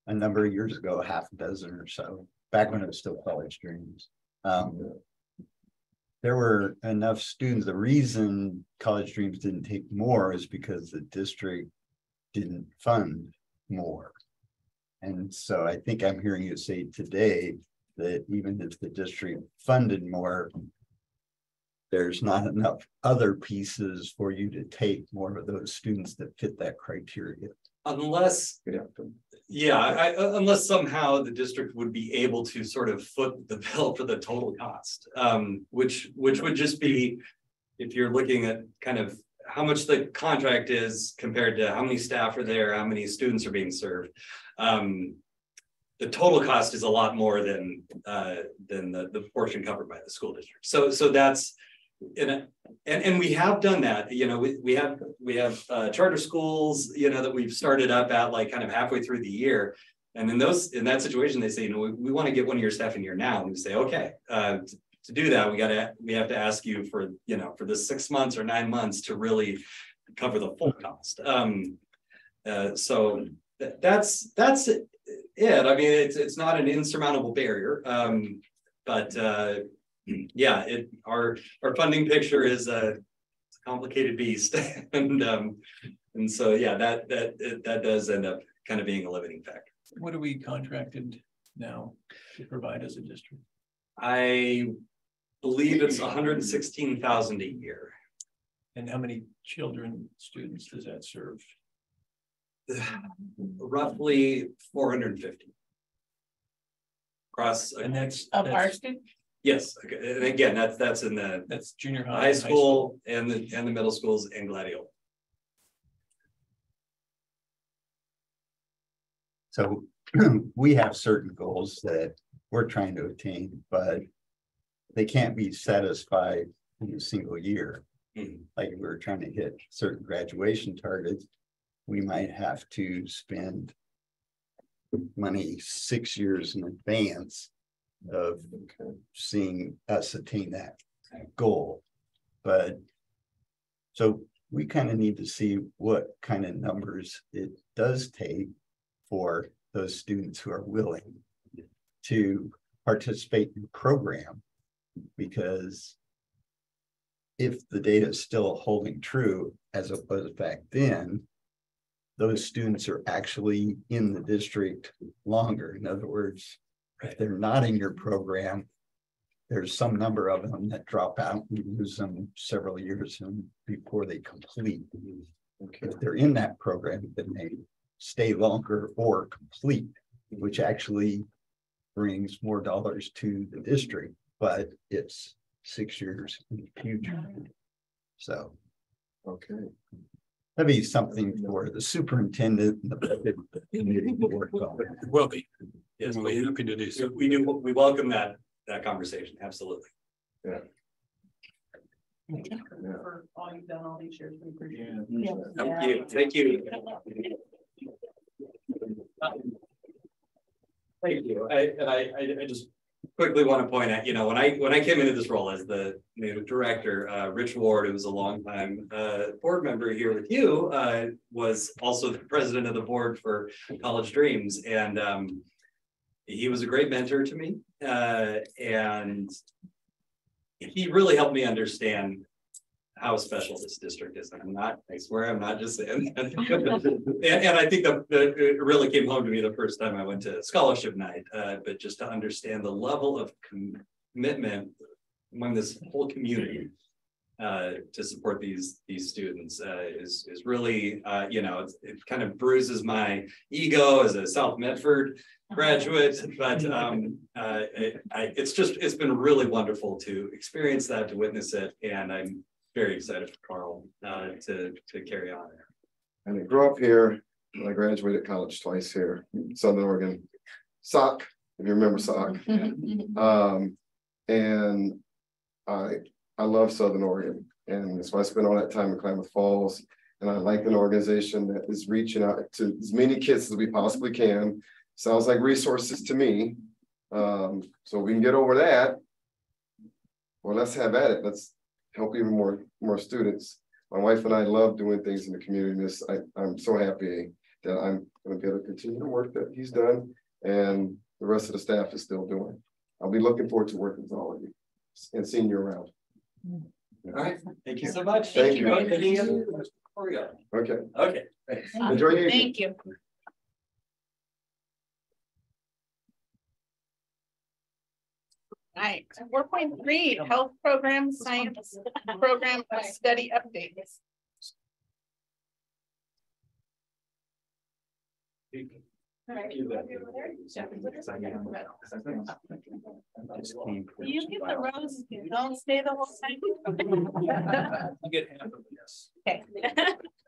a number of years ago, half a dozen or so, back when it was still college dreams. Um, there were enough students. The reason college dreams didn't take more is because the district didn't fund more. And so I think I'm hearing you say today that even if the district funded more, there's not enough other pieces for you to take more of those students that fit that criteria. Unless, yeah, I, unless somehow the district would be able to sort of foot the bill for the total cost. Um, which, which would just be, if you're looking at kind of how much the contract is compared to how many staff are there, how many students are being served. Um, the total cost is a lot more than, uh, than the, the portion covered by the school district. So, so that's, in a, and, and we have done that, you know, we, we have, we have, uh, charter schools, you know, that we've started up at like kind of halfway through the year. And in those, in that situation, they say, you know, we, we want to get one of your staff in here now. And we say, okay, uh, to, to do that, we gotta, we have to ask you for, you know, for the six months or nine months to really cover the full cost. Um, uh, so th- that's, that's it. I mean, it's, it's not an insurmountable barrier. Um, but, uh, yeah, it, our, our funding picture is a complicated beast. And, um, and so, yeah, that, that, it- that does end up kind of being a limiting factor. What are we contracted now to provide as a district? I believe it's hundred and sixteen thousand a year. And how many children, students does that serve? Roughly four hundred and fifty. Across. And that's. Of our that's- students? Yes, okay, and again, that's, that's in the. That's junior high. High and school and the, and the middle schools and Gladio. So we have certain goals that we're trying to attain, but they can't be satisfied in a single year. Mhm. Like we're trying to hit certain graduation targets, we might have to spend money six years in advance of seeing us attain that goal. But so we kind of need to see what kind of numbers it does take for those students who are willing to participate in the program. Because if the data is still holding true as it was back then, those students are actually in the district longer. In other words, if they're not in your program, there's some number of them that drop out, you lose them several years and before they complete. If they're in that program, then they stay longer or complete, which actually brings more dollars to the district, but it's six years in the future. Mm-hmm. So. Okay. That'd be something for the superintendent and the budget committee to work on. Will be. Yes, We'll be happy to do so. We do, we welcome that, that conversation, absolutely. Yeah. For all you've done all these years, we appreciate it. Yeah. Thank you, thank you. Thank you. I, and I, I, I just quickly want to point out, you know, when I, when I came into this role as the new director, uh, Rich Ward, who was a longtime, uh, board member here with you, uh, was also the president of the board for College Dreams. And, um, he was a great mentor to me, uh, and he really helped me understand how special this district is. I'm not, I swear, I'm not just saying. that. And, and I think that, it really came home to me the first time I went to scholarship night, uh, but just to understand the level of commitment among this whole community uh, to support these, these students, uh, is, is really, uh, you know, it's- it kind of bruises my ego as a South Medford graduate, but, um, uh, it, I, it's just, it's been really wonderful to experience that, to witness it, and I'm very excited for Carl, uh, to, to carry on there. And I grew up here, and I graduated college twice here, in Southern Oregon. SOC, if you remember SOC. Um, and I, I love Southern Oregon, and so I spent all that time in Klamath Falls. And I like an organization that is reaching out to as many kids as we possibly can. Sounds like resources to me. Um, so we can get over that. Well, let's have at it. Let's help even more, more students. My wife and I love doing things in the community. and This, I, I'm so happy that I'm gonna be able to continue the work that he's done and the rest of the staff is still doing. I'll be looking forward to working with all of you and seeing you around. Mm-hmm. All right, thank you so much. Thank you. Any other questions before we go? Okay. Okay. thanks. Enjoy your evening. Thank you. Right, four point three, health program, science program study updates. You get the rose, don't stay the whole time. You get half of this. Okay.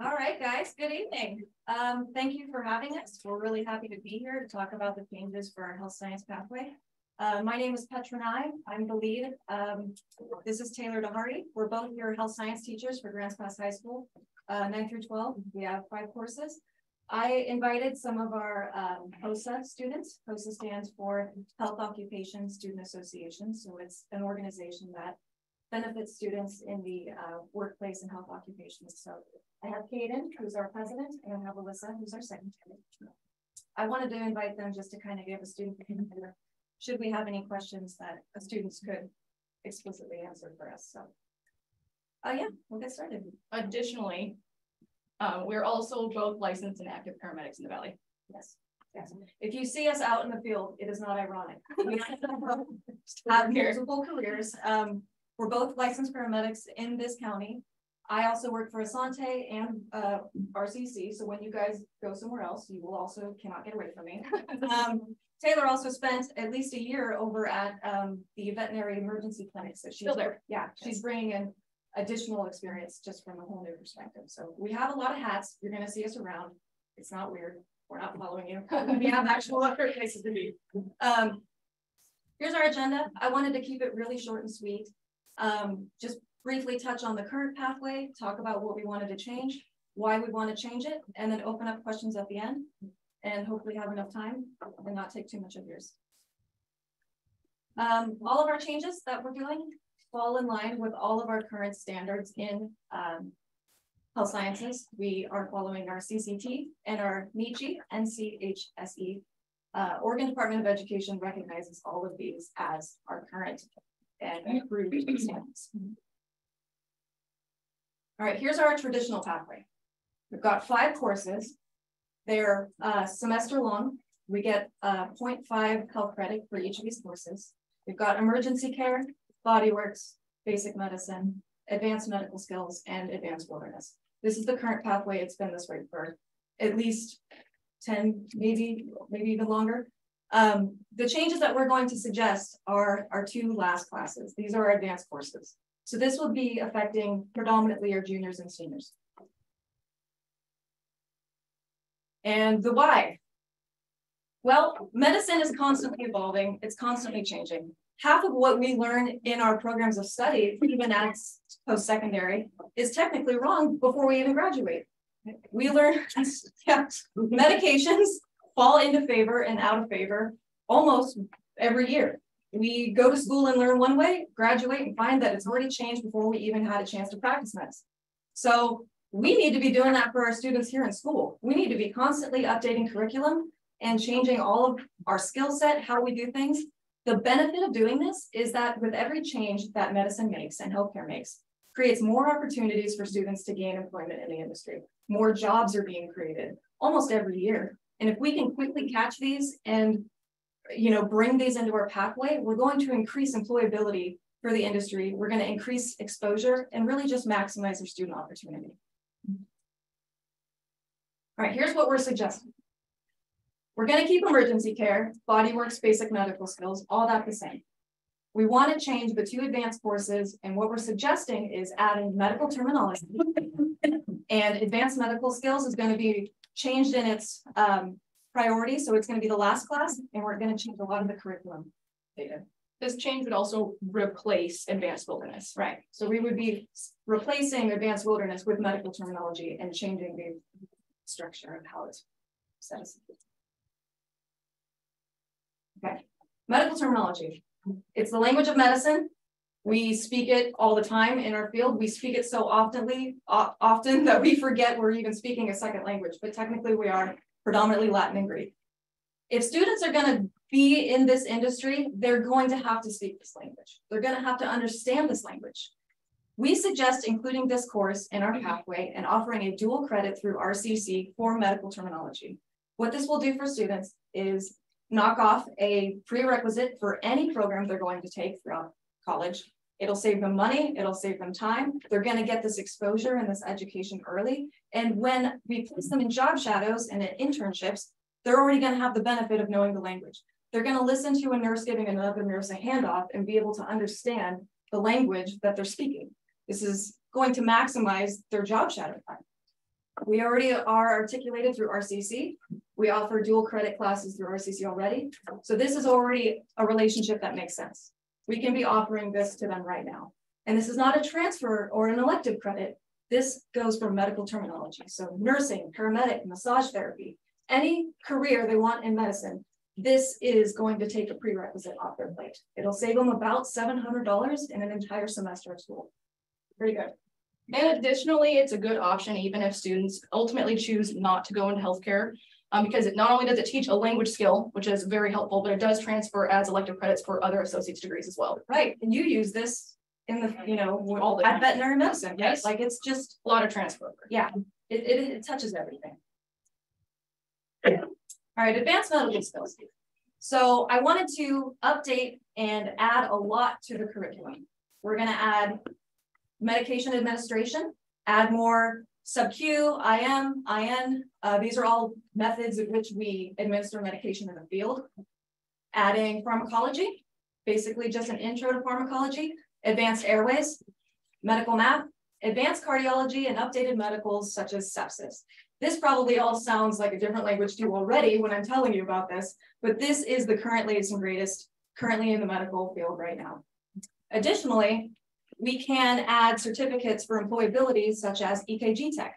All right, guys, good evening. Um, thank you for having us. We're really happy to be here to talk about the changes for our health science pathway. Uh, my name is Petra Nye. I'm the lead. Um, this is Taylor DeHarty. We're both your health science teachers for Grants Pass High School, uh, nine through 12. We have five courses. I invited some of our um, HOSA students. HOSA stands for Health Occupation Student Association. So it's an organization that benefits students in the uh, workplace and health occupations. So I have Kaden, who's our president, and I have Alyssa, who's our secretary. I wanted to invite them just to kind of give a student, should we have any questions that students could explicitly answer for us, so. Oh, yeah, we'll get started. Additionally, um, we're also both licensed and active paramedics in the valley. Yes. Yes, if you see us out in the field, it is not ironic. We have multiple careers. Um, we're both licensed paramedics in this county. I also work for Asante and uh, RCC, so when you guys go somewhere else, you will also cannot get away from me. Um, Taylor also spent at least a year over at um, the veterinary emergency clinic, so she's Still there. Yeah, she's bringing in additional experience just from a whole new perspective. So we have a lot of hats. You're going to see us around. It's not weird. We're not following you. we have actual other places to be. Um, here's our agenda. I wanted to keep it really short and sweet. Um, just briefly touch on the current pathway, talk about what we wanted to change, why we want to change it, and then open up questions at the end and hopefully have enough time and not take too much of yours. Um, all of our changes that we're doing fall in line with all of our current standards in um, health sciences. We are following our CCT and our NICHE, NCHSE. Uh, Oregon Department of Education recognizes all of these as our current and. All right, here's our traditional pathway. We've got five courses. They're uh, semester long. We get uh, 0.5 health credit for each of these courses. We've got emergency care, body works, basic medicine, advanced medical skills, and advanced wilderness. This is the current pathway. It's been this way for at least 10, maybe, maybe even longer. Um, the changes that we're going to suggest are our two last classes. These are our advanced courses. So this will be affecting predominantly our juniors and seniors. And the why. Well, medicine is constantly evolving. It's constantly changing. Half of what we learn in our programs of study, even at post-secondary, is technically wrong before we even graduate. We learn yeah, medications fall into favor and out of favor almost every year. We go to school and learn one way, graduate and find that it's already changed before we even had a chance to practice medicine. So we need to be doing that for our students here in school. We need to be constantly updating curriculum and changing all of our skill set, how we do things. The benefit of doing this is that with every change that medicine makes and healthcare makes, creates more opportunities for students to gain employment in the industry. More jobs are being created almost every year. And if we can quickly catch these and you know, bring these into our pathway, we're going to increase employability for the industry. We're going to increase exposure and really just maximize our student opportunity. All right, here's what we're suggesting. We're going to keep emergency care, body works, basic medical skills, all that the same. We want to change the two advanced courses, and what we're suggesting is adding medical terminology. and advanced medical skills is going to be changed in its um, priority. So it's going to be the last class, and we're going to change a lot of the curriculum data. This change would also replace advanced wilderness. Right. So we would be replacing advanced wilderness with medical terminology and changing the structure of how it's set Okay. Medical terminology. It's the language of medicine. We speak it all the time in our field. We speak it so oftenly, often that we forget we're even speaking a second language, but technically we are predominantly Latin and Greek. If students are going to be in this industry, they're going to have to speak this language. They're going to have to understand this language. We suggest including this course in our pathway and offering a dual credit through RCC for medical terminology. What this will do for students is knock off a prerequisite for any program they're going to take throughout college. It'll save them money, it'll save them time. They're going to get this exposure and this education early. And when we place them in job shadows and in internships, they're already going to have the benefit of knowing the language. They're going to listen to a nurse giving another nurse a handoff and be able to understand the language that they're speaking. This is going to maximize their job shadow time. We already are articulated through RCC. We offer dual credit classes through RCC already. So this is already a relationship that makes sense. We can be offering this to them right now. And this is not a transfer or an elective credit. This goes for medical terminology. So nursing, paramedic, massage therapy, any career they want in medicine, this is going to take a prerequisite off their plate. It'll save them about $700 in an entire semester of school. Pretty good. And additionally, it's a good option even if students ultimately choose not to go into healthcare. Um, because it not only does it teach a language skill, which is very helpful, but it does transfer as elective credits for other associate's degrees as well. Right, and you use this in the, you know, all the at veterinary medicine, right? Yes. Like it's just, A lot of transfer. yeah, it, it, it touches everything. All All right, advanced medical skills. So I wanted to update and add a lot to the curriculum. We're gonna add medication administration, add more sub-Q, IM, IN. Uh, these are all methods in which we administer medication in the field. Adding pharmacology, basically just an intro to pharmacology, advanced airways, medical math, advanced cardiology, and updated medicals such as sepsis. This probably all sounds like a different language to you already when I'm telling you about this, but this is the current latest and greatest currently in the medical field right now. Additionally, we can add certificates for employability such as EKG tech.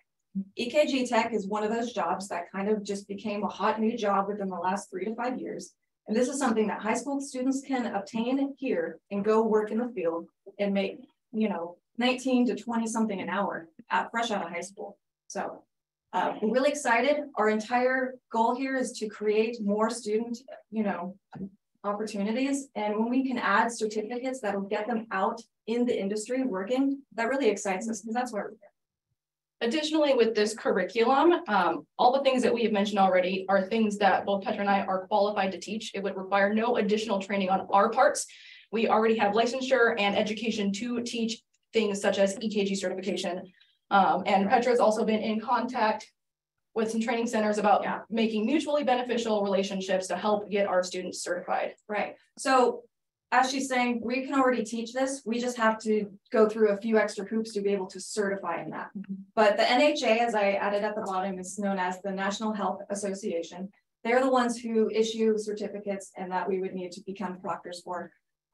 EKG tech is one of those jobs that kind of just became a hot new job within the last three to five years. And this is something that high school students can obtain here and go work in the field and make, you know, 19 to 20 something an hour at, fresh out of high school. So uh, we're really excited. Our entire goal here is to create more student, you know, opportunities. And when we can add certificates that'll get them out in the industry working, that really excites us because that's where we're here. Additionally, with this curriculum, um, all the things that we have mentioned already are things that both Petra and I are qualified to teach. It would require no additional training on our parts. We already have licensure and education to teach things such as EKG certification. Um, and Petra has also been in contact with some training centers about yeah. making mutually beneficial relationships to help get our students certified. Right. So as she's saying, we can already teach this. We just have to go through a few extra hoops to be able to certify in that. Mm -hmm. But the NHA, as I added at the bottom, is known as the National Health Association. They're the ones who issue certificates and that we would need to become proctors for.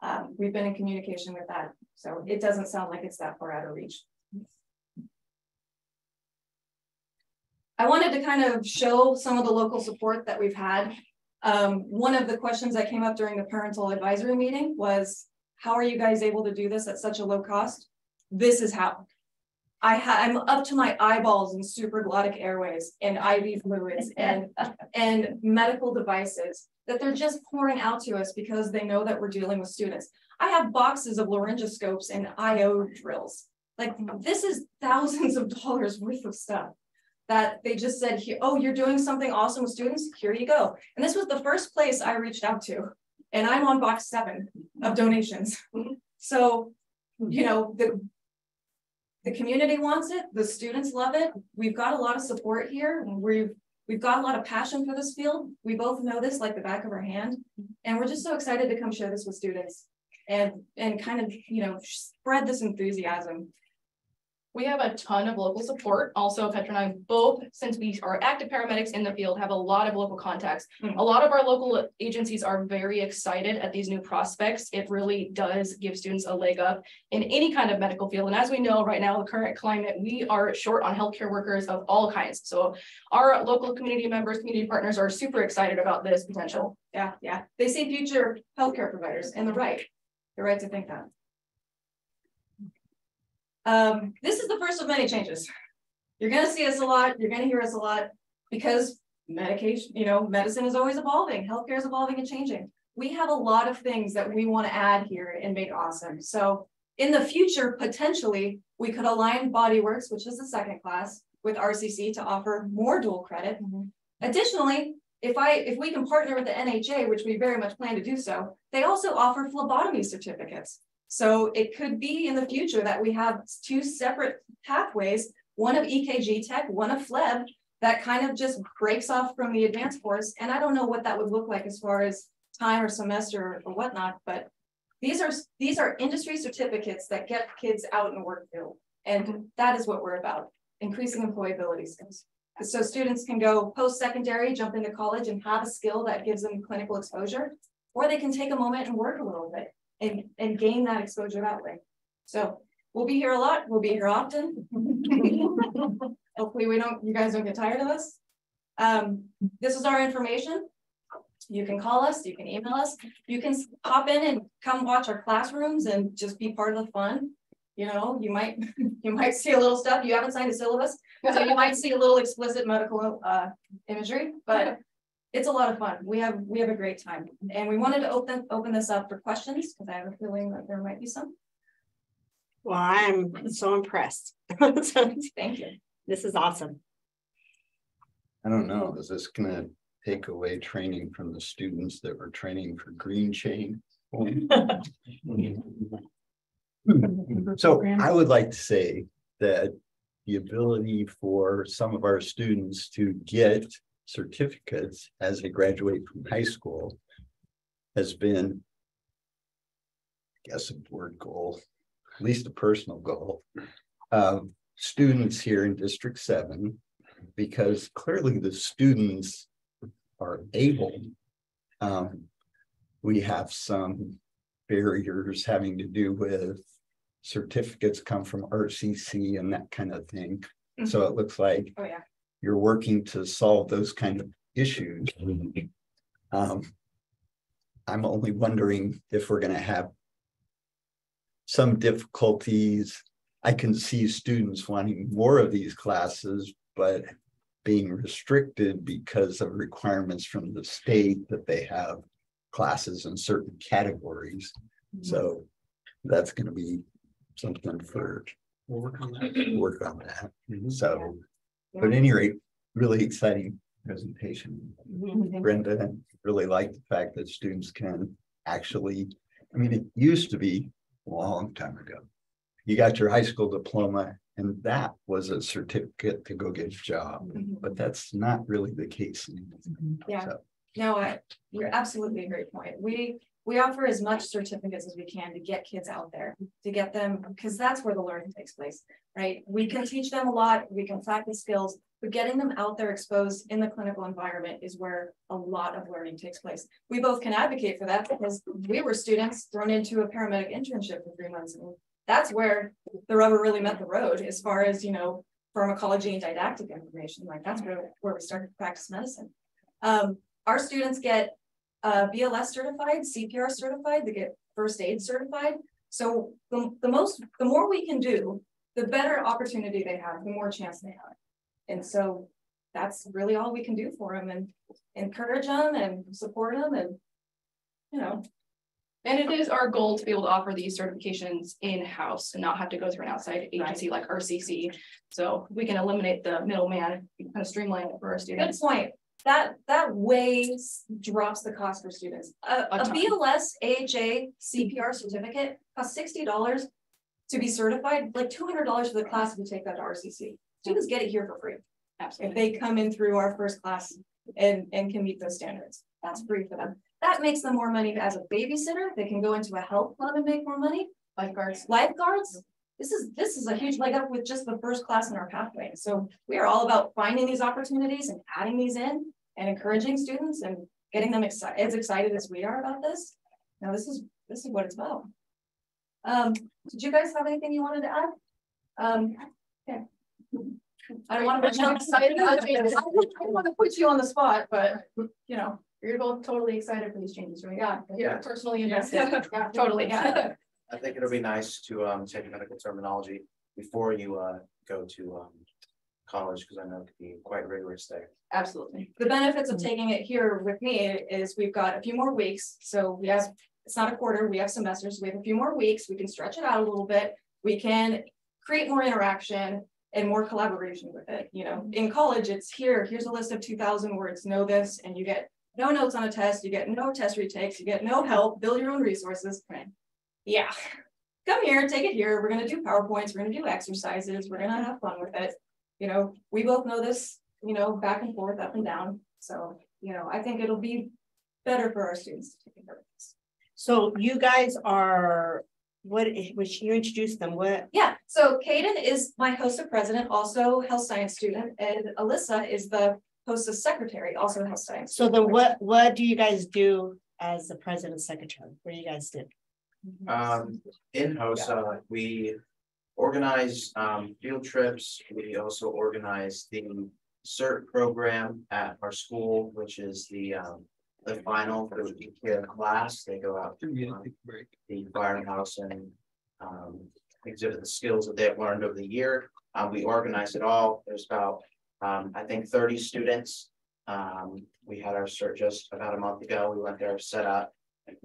Um, we've been in communication with that. So it doesn't sound like it's that far out of reach. I wanted to kind of show some of the local support that we've had. Um, one of the questions that came up during the parental advisory meeting was, how are you guys able to do this at such a low cost? This is how. I I'm up to my eyeballs in supraglottic airways and IV fluids and, and medical devices that they're just pouring out to us because they know that we're dealing with students. I have boxes of laryngoscopes and IO drills. Like this is thousands of dollars worth of stuff that they just said, oh, you're doing something awesome with students, here you go. And this was the first place I reached out to. And I'm on box seven of donations. So, you know, the, the community wants it, the students love it. We've got a lot of support here. We've we've got a lot of passion for this field. We both know this like the back of our hand. And we're just so excited to come share this with students and and kind of, you know, spread this enthusiasm we have a ton of local support. Also, Petra and I both, since we are active paramedics in the field, have a lot of local contacts. Mm. A lot of our local agencies are very excited at these new prospects. It really does give students a leg up in any kind of medical field. And as we know right now, the current climate, we are short on healthcare workers of all kinds. So our local community members, community partners are super excited about this potential. Yeah, yeah. They see future healthcare providers and the right. The right to think that. Um, this is the first of many changes. You're going to see us a lot. You're going to hear us a lot because medication, you know, medicine is always evolving. Healthcare is evolving and changing. We have a lot of things that we want to add here and make awesome. So in the future, potentially, we could align BodyWorks, which is the second class, with RCC to offer more dual credit. Mm -hmm. Additionally, if I if we can partner with the NHA, which we very much plan to do so, they also offer phlebotomy certificates. So it could be in the future that we have two separate pathways, one of EKG tech, one of phleb, that kind of just breaks off from the advanced course. And I don't know what that would look like as far as time or semester or whatnot, but these are these are industry certificates that get kids out in the work field. And mm-hmm. that is what we're about, increasing employability skills. So students can go post-secondary, jump into college and have a skill that gives them clinical exposure, or they can take a moment and work a little bit and, and gain that exposure that way. So we'll be here a lot. We'll be here often. Hopefully we don't, you guys don't get tired of us. Um, this is our information. You can call us, you can email us, you can hop in and come watch our classrooms and just be part of the fun. You know, you might you might see a little stuff. You haven't signed a syllabus, so you might see a little explicit medical uh, imagery, but it's a lot of fun. We have we have a great time, and we wanted to open open this up for questions because I have a feeling that there might be some. Well, I'm so impressed. Thank you. This is awesome. I don't know. Is this gonna take away training from the students that were training for green chain. So I would like to say that the ability for some of our students to get certificates as they graduate from high school has been, I guess, a board goal, at least a personal goal, of students here in District Seven, because clearly the students are able. Um, we have some barriers having to do with certificates come from RCC and that kind of thing. So it looks like Oh, yeah. You're working to solve those kind of issues. Um, I'm only wondering if we're gonna have some difficulties. I can see students wanting more of these classes, but being restricted because of requirements from the state that they have classes in certain categories. So that's gonna be something for We'll work on that. work on that. So, but at any rate, really exciting presentation. Mm-hmm. Brenda, I really like the fact that students can actually, I mean, it used to be a long time ago. You got your high school diploma and that was a certificate to go get a job, mm-hmm. but that's not really the case. anymore. Mm-hmm. Yeah, So, no, I, you're absolutely a great point. We, we offer as much certificates as we can to get kids out there, to get them, because that's where the learning takes place, right? We can teach them a lot, we can practice skills, but getting them out there exposed in the clinical environment is where a lot of learning takes place. We both can advocate for that because we were students thrown into a paramedic internship for three months. and That's where the rubber really met the road as far as, you know, pharmacology and didactic information, like that's where, where we started to practice medicine. Um, our students get uh, BLS certified, CPR certified, they get first aid certified. So the, the most, the more we can do, the better opportunity they have, the more chance they have. And so that's really all we can do for them and encourage them and support them and, you know. And it is our goal to be able to offer these certifications in-house and not have to go through an outside agency like RCC. So we can eliminate the middleman, kind of streamline it for our students. Good point. That, that way drops the cost for students. A, A a. BLS AHA CPR certificate costs sixty dollars to be certified, like two hundred dollars for the class if you take that to RCC. Students get it here for free. Absolutely. If they come in through our first class and, and can meet those standards, that's free for them. That makes them more money as a babysitter. They can go into a health club and make more money. Lifeguards. Lifeguards. This is, this is a huge leg up with just the first class in our pathway. So we are all about finding these opportunities and adding these in and encouraging students and getting them excited, as excited as we are about this. Now, this is, this is what it's about. Um, did you guys have anything you wanted to add? Um, okay. I don't want to put you on the spot. I don't want to put you on the spot, but you know, you're both totally excited for these changes, right? Yeah, yeah, personally invested. Yeah, totally, yeah. I think it'll be nice to um take medical terminology before you uh go to um college, because I know it can be quite rigorous there. Absolutely. The benefits of taking it here with me is we've got a few more weeks. So we have, it's not a quarter, we have semesters. We have a few more weeks. We can stretch it out a little bit. We can create more interaction and more collaboration with it. You know, in college, it's here, here's a list of two thousand words, know this, and you get no notes on a test, you get no test retakes, you get no help, build your own resources. Yeah. Come here, take it here. We're gonna do PowerPoints, we're gonna do exercises, we're gonna have fun with it. You know, we both know this, you know, back and forth, up and down. So, you know, I think it'll be better for our students to take care of this. So you guys are, what, which you introduced them, what? Yeah, so Caden is my HOSA president, also health science student, and Alyssa is the HOSA secretary, also health science. So then what, what do you guys do as the president secretary? What do you guys do? Um, in HOSA, we organize um field trips. We also organize the CERT program at our school, which is the um. The final for the class. They go out to um, the firehouse and um exhibit the skills that they've learned over the year. Uh, we organize it all. There's about um, I think thirty students. Um, we had our cert just about a month ago. We went there, set up,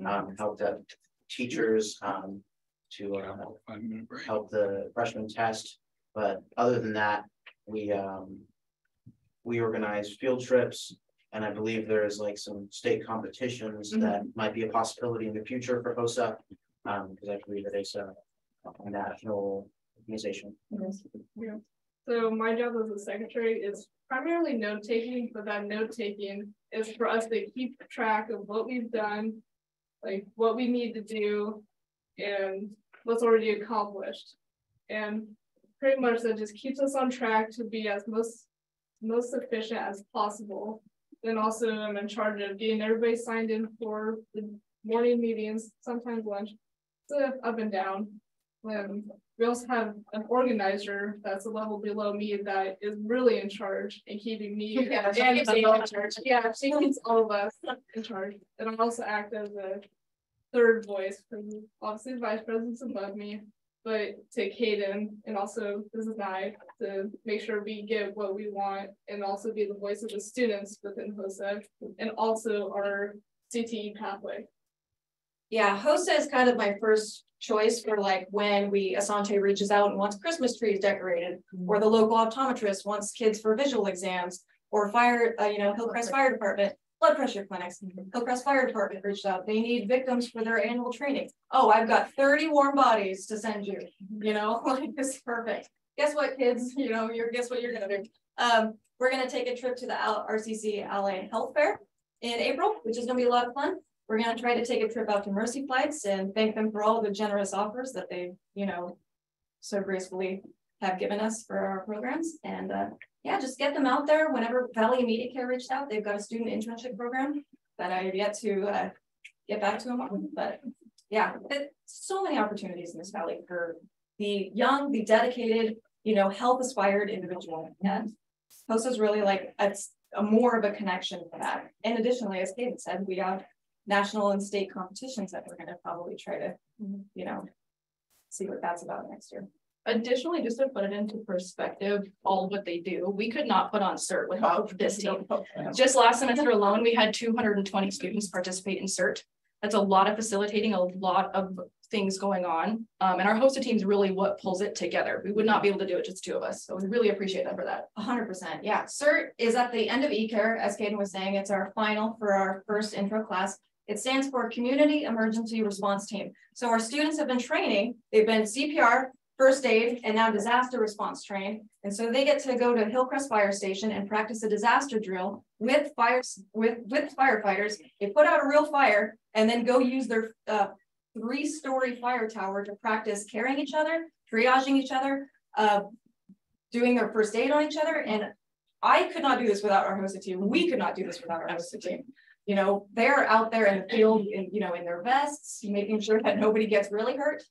um, helped out teachers, um, to, uh, help the freshman test. But other than that, we, um, we organize field trips. And I believe there is like some state competitions Mm-hmm. that might be a possibility in the future for HOSA. Um, because I believe that it's a, a national organization. Yeah. So my job as a secretary is primarily note taking, but that note taking is for us to keep track of what we've done. Like what we need to do and what's already accomplished. And pretty much that just keeps us on track to be as most, most efficient as possible. Then also I'm in charge of getting everybody signed in for the morning meetings, sometimes lunch. So up and down. Um, we also have an organizer that's a level below me that is really in charge and keeping me. Yeah, and she keeps all in charge. Yeah, she keeps all of us in charge. And I also act as a third voice, because obviously the vice president's above me. But to Kaden and also this is I to make sure we get what we want and also be the voice of the students within HOSA and also our CTE pathway. Yeah, HOSA is kind of my first choice for like when we, Asante reaches out and wants Christmas trees decorated. Or the local optometrist wants kids for visual exams, or fire, uh, you know, Hillcrest Fire Department, blood pressure clinics. Hillcrest Fire Department reached out, they need victims for their annual training. Oh, I've got thirty warm bodies to send you, you know, like this is perfect. Guess what, kids, you know, you're, guess what you're gonna do? Um, we're gonna take a trip to the RCC Allied Health Fair in April, which is gonna be a lot of fun. We're gonna try to take a trip out to Mercy Flights and thank them for all the generous offers that they, you know, so gracefully have given us for our programs. And uh, yeah, just get them out there. Whenever Valley Immediate Care reached out, they've got a student internship program that I have yet to uh, get back to them on. But yeah, it- so many opportunities in this valley for the young, the dedicated, you know, health aspired individual. And HOSA is really like, it's a more of a connection for that. And additionally, as David said, we have national and state competitions that we're gonna probably try to, you know, see what that's about next year. Additionally, just to put it into perspective, all of what they do, we could not put on CERT without this team. Just last semester alone, we had two hundred and twenty students participate in CERT. That's a lot of facilitating, a lot of things going on. Um, and our HOSA team is really what pulls it together. We would not be able to do it just two of us. So we really appreciate them for that. Hundred percent, yeah. CERT is at the end of E-care, as Kaden was saying, it's our final for our first intro class. It stands for Community Emergency Response Team. So our students have been training, they've been CPR, first aid, and now disaster response trained. And so they get to go to Hillcrest Fire Station and practice a disaster drill with fires, with, with firefighters. They put out a real fire and then go use their, uh, three-story fire tower to practice carrying each other, triaging each other, uh, doing their first aid on each other. And I could not do this without our HOSA team. We could not do this without our HOSA team you know, they're out there in the field, in, you know, in their vests, making sure that nobody gets really hurt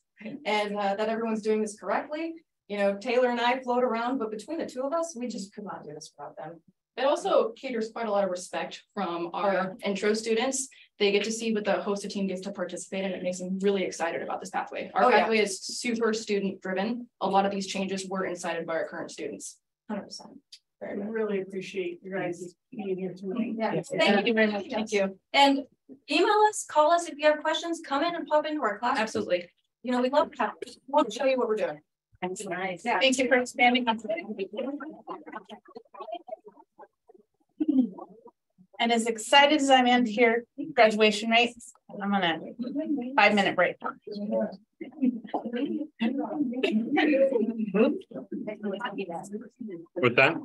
and uh, that everyone's doing this correctly. You know, Taylor and I float around, but between the two of us, we just could not do this without them. It also caters quite a lot of respect from our intro students. They get to see what the HOSA team gets to participate in. It makes them really excited about this pathway. Our oh, pathway yeah. is super student driven. A lot of these changes were incited by our current students. 100%. I. Really appreciate you guys being here tonight. Yeah. Thank you very much. Thank you. And email us, call us if you have questions, come in and pop into our class. Absolutely. You know, we love to We'll show you what we're doing. That's nice. Yeah. Thank you for expanding on And as excited as I'm to hear graduation rates, I'm on a five minute break. With that?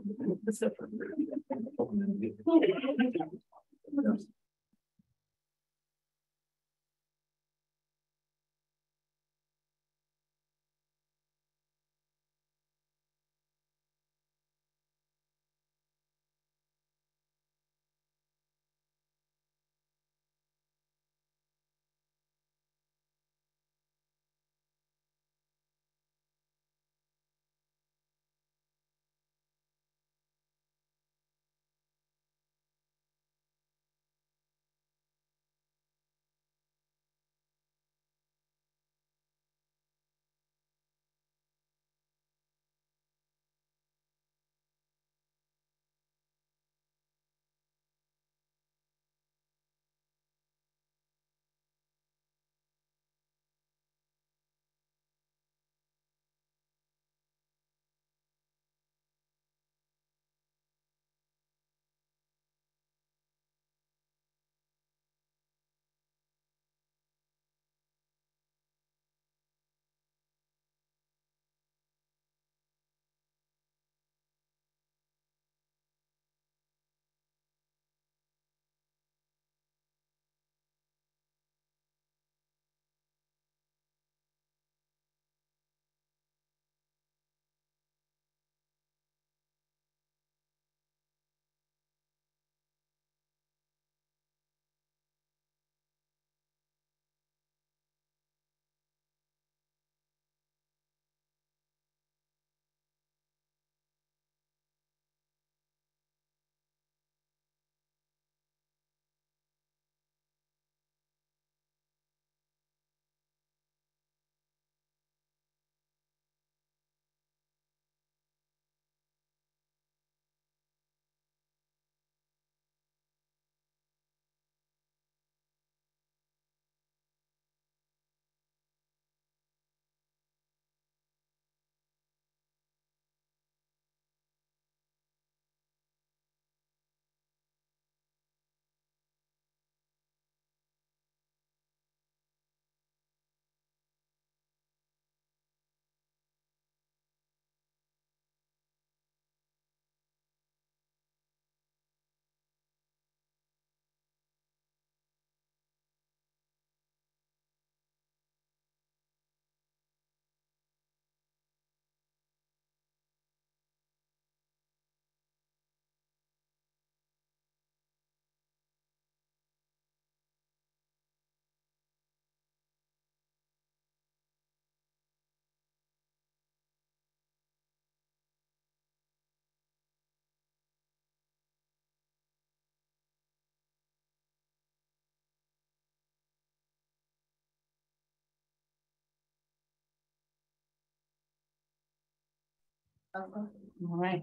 All right.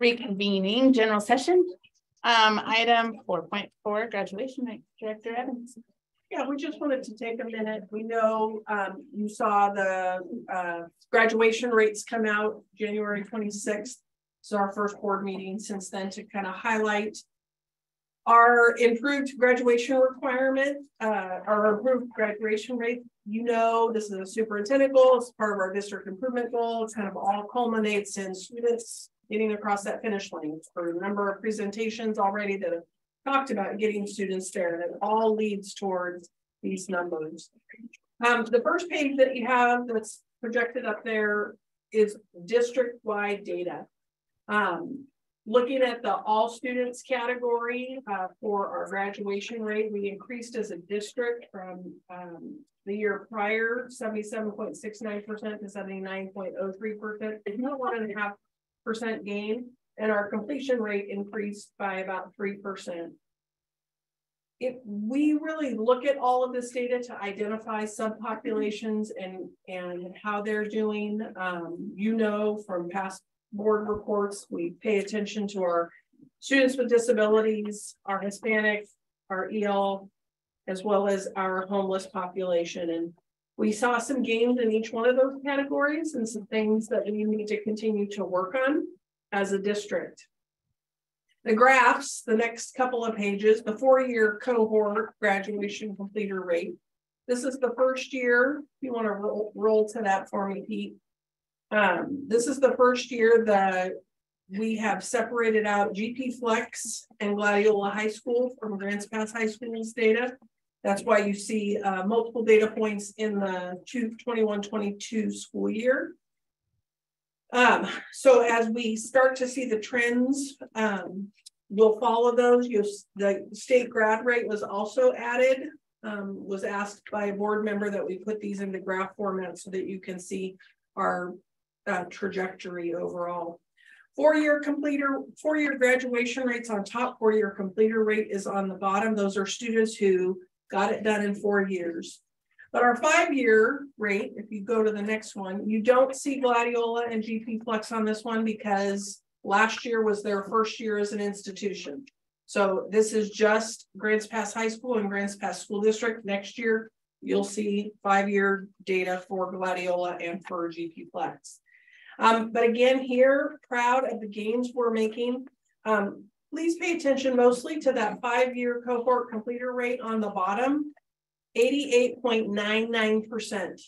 Reconvening general session. Um, item four point four, graduation rate, Director Evans. Yeah, we just wanted to take a minute. We know um you saw the uh graduation rates come out January twenty-sixth. It's our first board meeting since then to kind of highlight. Our improved graduation requirement, uh, our improved graduation rate. You know, this is a superintendent goal, it's part of our district improvement goal. It's kind of all culminates in students getting across that finish line for a number of presentations already that have talked about getting students there, and it all leads towards these numbers. Um, the first page that you have that's projected up there is district-wide data. Um, looking at the all students category uh, for our graduation rate, we increased as a district from um, the year prior, 77.69% to 79.03%. It's not one and a half percent gain, and our completion rate increased by about 3%. If we really look at all of this data to identify subpopulations and, and how they're doing, um, you know, from past board reports, we pay attention to our students with disabilities, our Hispanic, our EL, as well as our homeless population. And we saw some gains in each one of those categories and some things that we need to continue to work on as a district. The graphs, the next couple of pages, the four-year cohort graduation completer rate. This is the first year. If you want to roll, roll to that for me, Pete. Um, this is the first year that we have separated out GP Flex and Gladiola High School from Grants Pass High School's data. That's why you see uh, multiple data points in the 21-22 school year. Um, so as we start to see the trends, um, we'll follow those. You, the state grad rate was also added, um, was asked by a board member that we put these into graph format so that you can see our uh, trajectory overall. Four-year completer, four-year graduation rates on top, four-year completer rate is on the bottom. Those are students who got it done in four years. But our five-year rate, if you go to the next one, you don't see Gladiola and GP Flex on this one because last year was their first year as an institution. So this is just Grants Pass High School and Grants Pass School District. Next year, you'll see five-year data for Gladiola and for GP Flex. Um, but again, here, proud of the gains we're making. Um, please pay attention mostly to that five-year cohort completer rate on the bottom, 88.99%.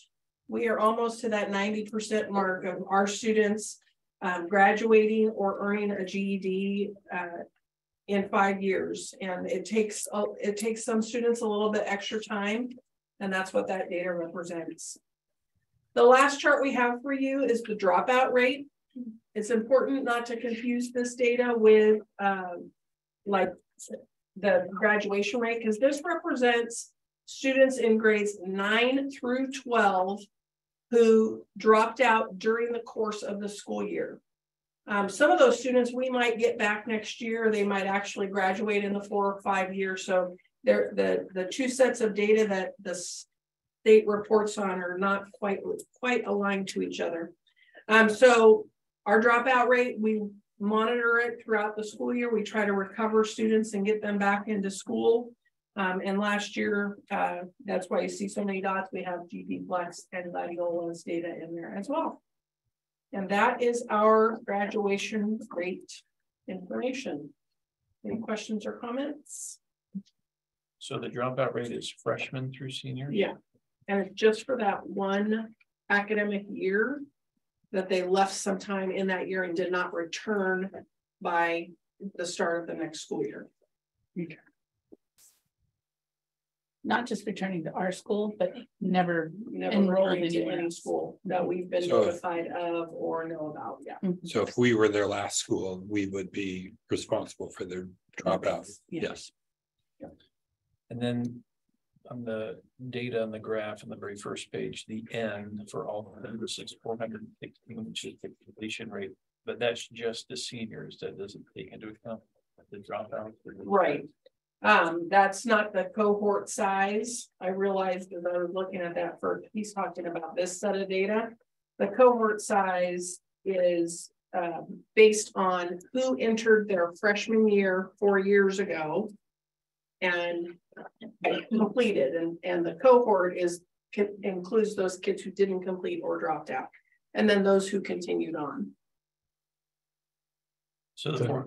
We are almost to that 90% mark of our students um, graduating or earning a GED uh, in five years. And it takes, it takes some students a little bit extra time, and that's what that data represents. The last chart we have for you is the dropout rate. It's important not to confuse this data with um, like the graduation rate because this represents students in grades 9 through 12 who dropped out during the course of the school year. Um, some of those students we might get back next year. They might actually graduate in the four or five years. So they're, the, the two sets of data that the state reports on are not quite, quite aligned to each other. Um, so our dropout rate, we monitor it throughout the school year. We try to recover students and get them back into school. Um, and last year, uh, that's why you see so many dots. We have GP Flex and Gladiola's data in there as well. And that is our graduation rate information. Any questions or comments? So the dropout rate is freshman through senior? Yeah, and it's just for that one academic year that they left sometime in that year and did not return by the start of the next school year. Okay. Not just returning to our school, but never, Never enrolled returning to any school that we've been So- notified of or know about, yeah. Mm-hmm. So if we were their last school, we would be responsible for their dropout. Yes. And then on the data on the graph on the very first page, the N for all hundred and sixteen, which is the completion rate. But that's just the seniors. That doesn't take into account the dropout. Right. Um, that's not the cohort size. I realized as I was looking at that first, he's talking about this set of data. The cohort size is um, based on who entered their freshman year four years ago. And completed, and, and the cohort is, can- includes those kids who didn't complete or dropped out. And then those who continued on. So the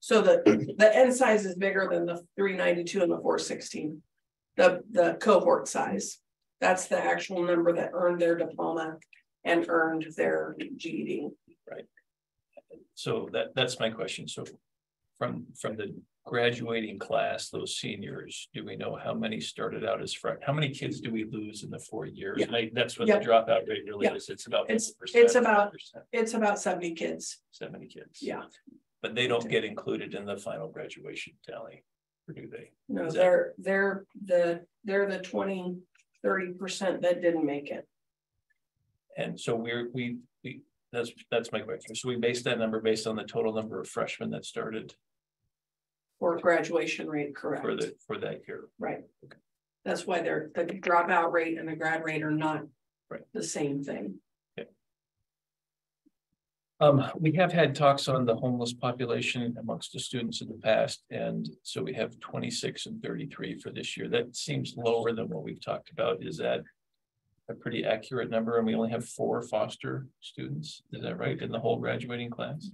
So the, the N size is bigger than the three ninety-two and the four sixteen. The, the cohort size, that's the actual number that earned their diploma and earned their GED. Right. So that, that's my question. So from, from the graduating class, those seniors, do we know how many started out as freshmen? How many kids do we lose in the four years? And I- that's what the dropout rate really Yeah. is. It's about. It's, 50%, it's about, 50%, it's about seventy kids, Seventy kids. yeah. But they don't get included in the final graduation tally, or do they? No, Is they're, they're the, they're the 20, 30 percent that didn't make it. And so we're, we, we, that's, that's my question. So we base that number based on the total number of freshmen that started For graduation rate, correct? for the, for that year. Right. Okay. That's why they're, the dropout rate and the grad rate are not Right. the same thing. Um, we have had talks on the homeless population amongst the students in the past, and so we have twenty-six and thirty-three for this year. That seems lower than what we've talked about. Is that? A pretty accurate number, and we only have four foster students, is that right, in the whole graduating class?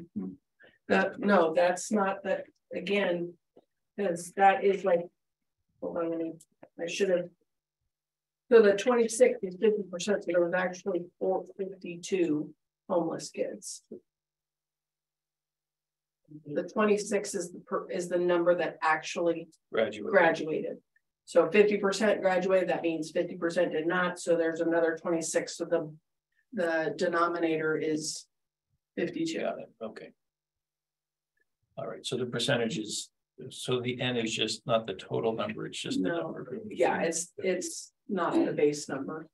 That, no, that's not that, again, because that is like. Hold on, let me- I should have. So the twenty-six is fifty percent, so there was actually four fifty-two homeless kids. The twenty-six is the, per- is the number that actually Graduate. graduated. So fifty percent graduated, that means fifty percent did not, so there's another twenty-six, so the. The denominator is fifty-two. Got it, okay. All right, so the percentage is, so the N is just not the total number, it's just the No, number. yeah, it's, it's not the base number.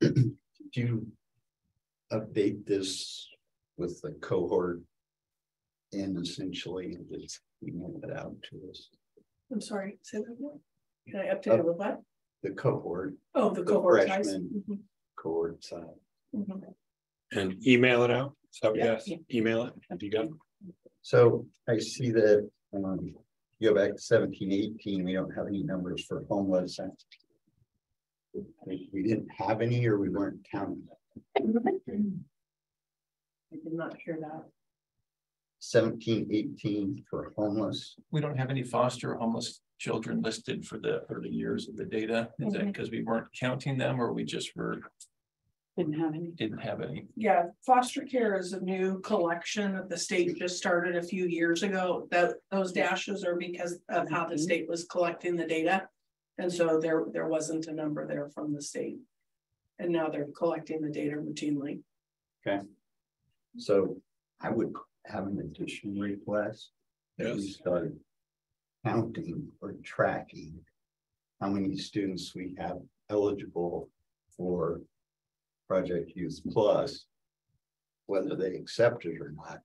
Do you update this with the cohort? And essentially and just email it out to us, I'm sorry, say that again. Can I update it with what? the cohort. Oh, the cohort size. freshman Mhm, Cohort size. mhm. And email it out. So Yeah. yes, email it. Have you got? it? So I see that, um, you go back to seventeen, eighteen, we don't have any numbers for homeless. We we didn't have any or we weren't counting. I did not hear that. Seventeen, eighteen for homeless. We don't have any foster homeless children listed for the early years of the data, is that Mhm. because we weren't counting them, or we just were, Didn't have any. didn't have any? Yeah, foster care is a new collection that the state just started a few years ago. That, those dashes are because of how the mm-hmm. state was collecting the data. And so there, there wasn't a number there from the state. And now they're collecting the data routinely. Okay. So I would have an additional request. that we Yes. Start counting or tracking. How many students we have eligible for Project Youth Plus. Whether they accept it or not,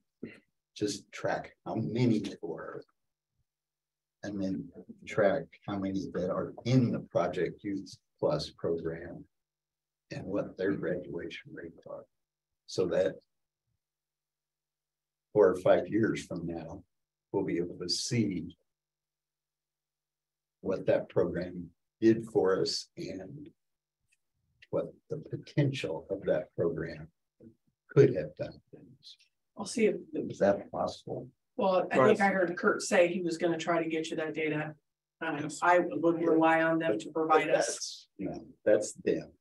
just track how many there were. And then track how many that are in the Project Youth Plus program. And what their graduation rates are. So that four or five years from now, we'll be able to see what that program did for us and what the potential of that program could have done. Things. I'll see if, Is that possible? well, I think I heard Kurt say he was gonna try to get you that data. Um, I would rely on them to provide us. That's, You know, that's them.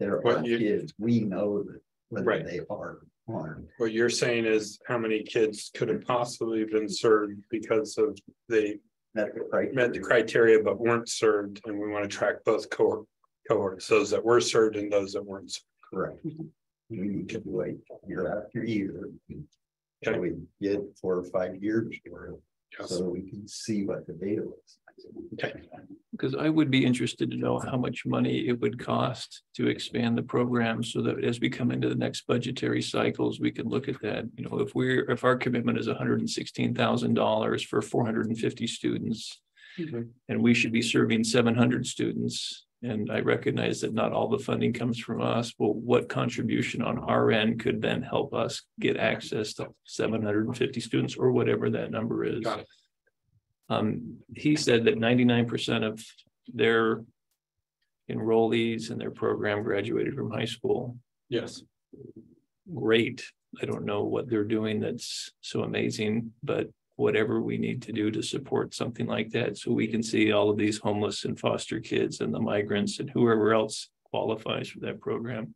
They're What our you- kids. We know that whether Right. they are harmed. What you're saying is how many kids could have possibly been served because of they met the criteria. met the criteria but weren't served, and we want to track both cohort cohorts, those that were served and those that weren't. served. Correct. We need to wait year after year. Till we get four or five years worth, so we can see what the data looks like. Because I would be interested to know how much money it would cost to expand the program so that as we come into the next budgetary cycles, we can look at that. You know, if we're, if our commitment is hundred and sixteen thousand dollars for four hundred and fifty students. Mhm. And we should be serving seven hundred students, And I recognize that not all the funding comes from us, but what contribution on our end could then help us get access to seven hundred and fifty students or whatever that number is. Got it. Um, he said that ninety-nine percent of their enrollees in their program graduated from high school. Yes. Great. I don't know what they're doing that's so amazing, but whatever we need to do to support something like that, so we can see all of these homeless and foster kids and the migrants and whoever else qualifies for that program.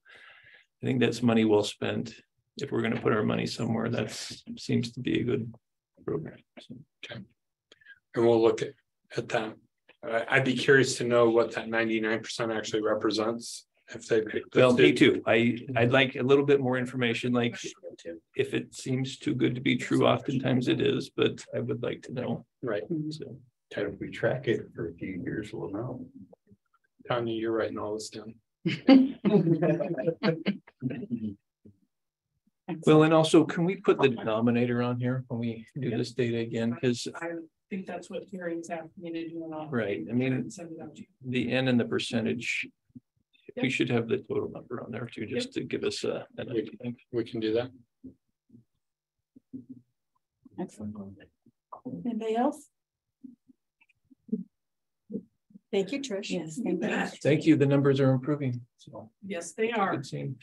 I think that's money well spent. If we're gonna put our money somewhere, that seems to be a good program. So, Okay. And we'll look at, at that. I'd be curious to know what that ninety-nine percent actually represents. If they. Well, me too. I, mm-hmm. I'd like a little bit more information, like if it seems too good to be true, oftentimes it is, but I would like to know. Right. Mm-hmm. So. If we track it for a few years, we'll know. Tanya, you're writing all this down. Well, and also, can we put the denominator on here when we do this data again? Because, I think that's what hearings have me to do. and I'll- right, I mean, Send it out to you. the N and the percentage. We should have the total number on there too, just to give us a. an idea. We can do that. Excellent. Anybody else? Thank you, Trish. Yes, thank you. Thank you. The numbers are improving. So. Yes, they are. Good seeing.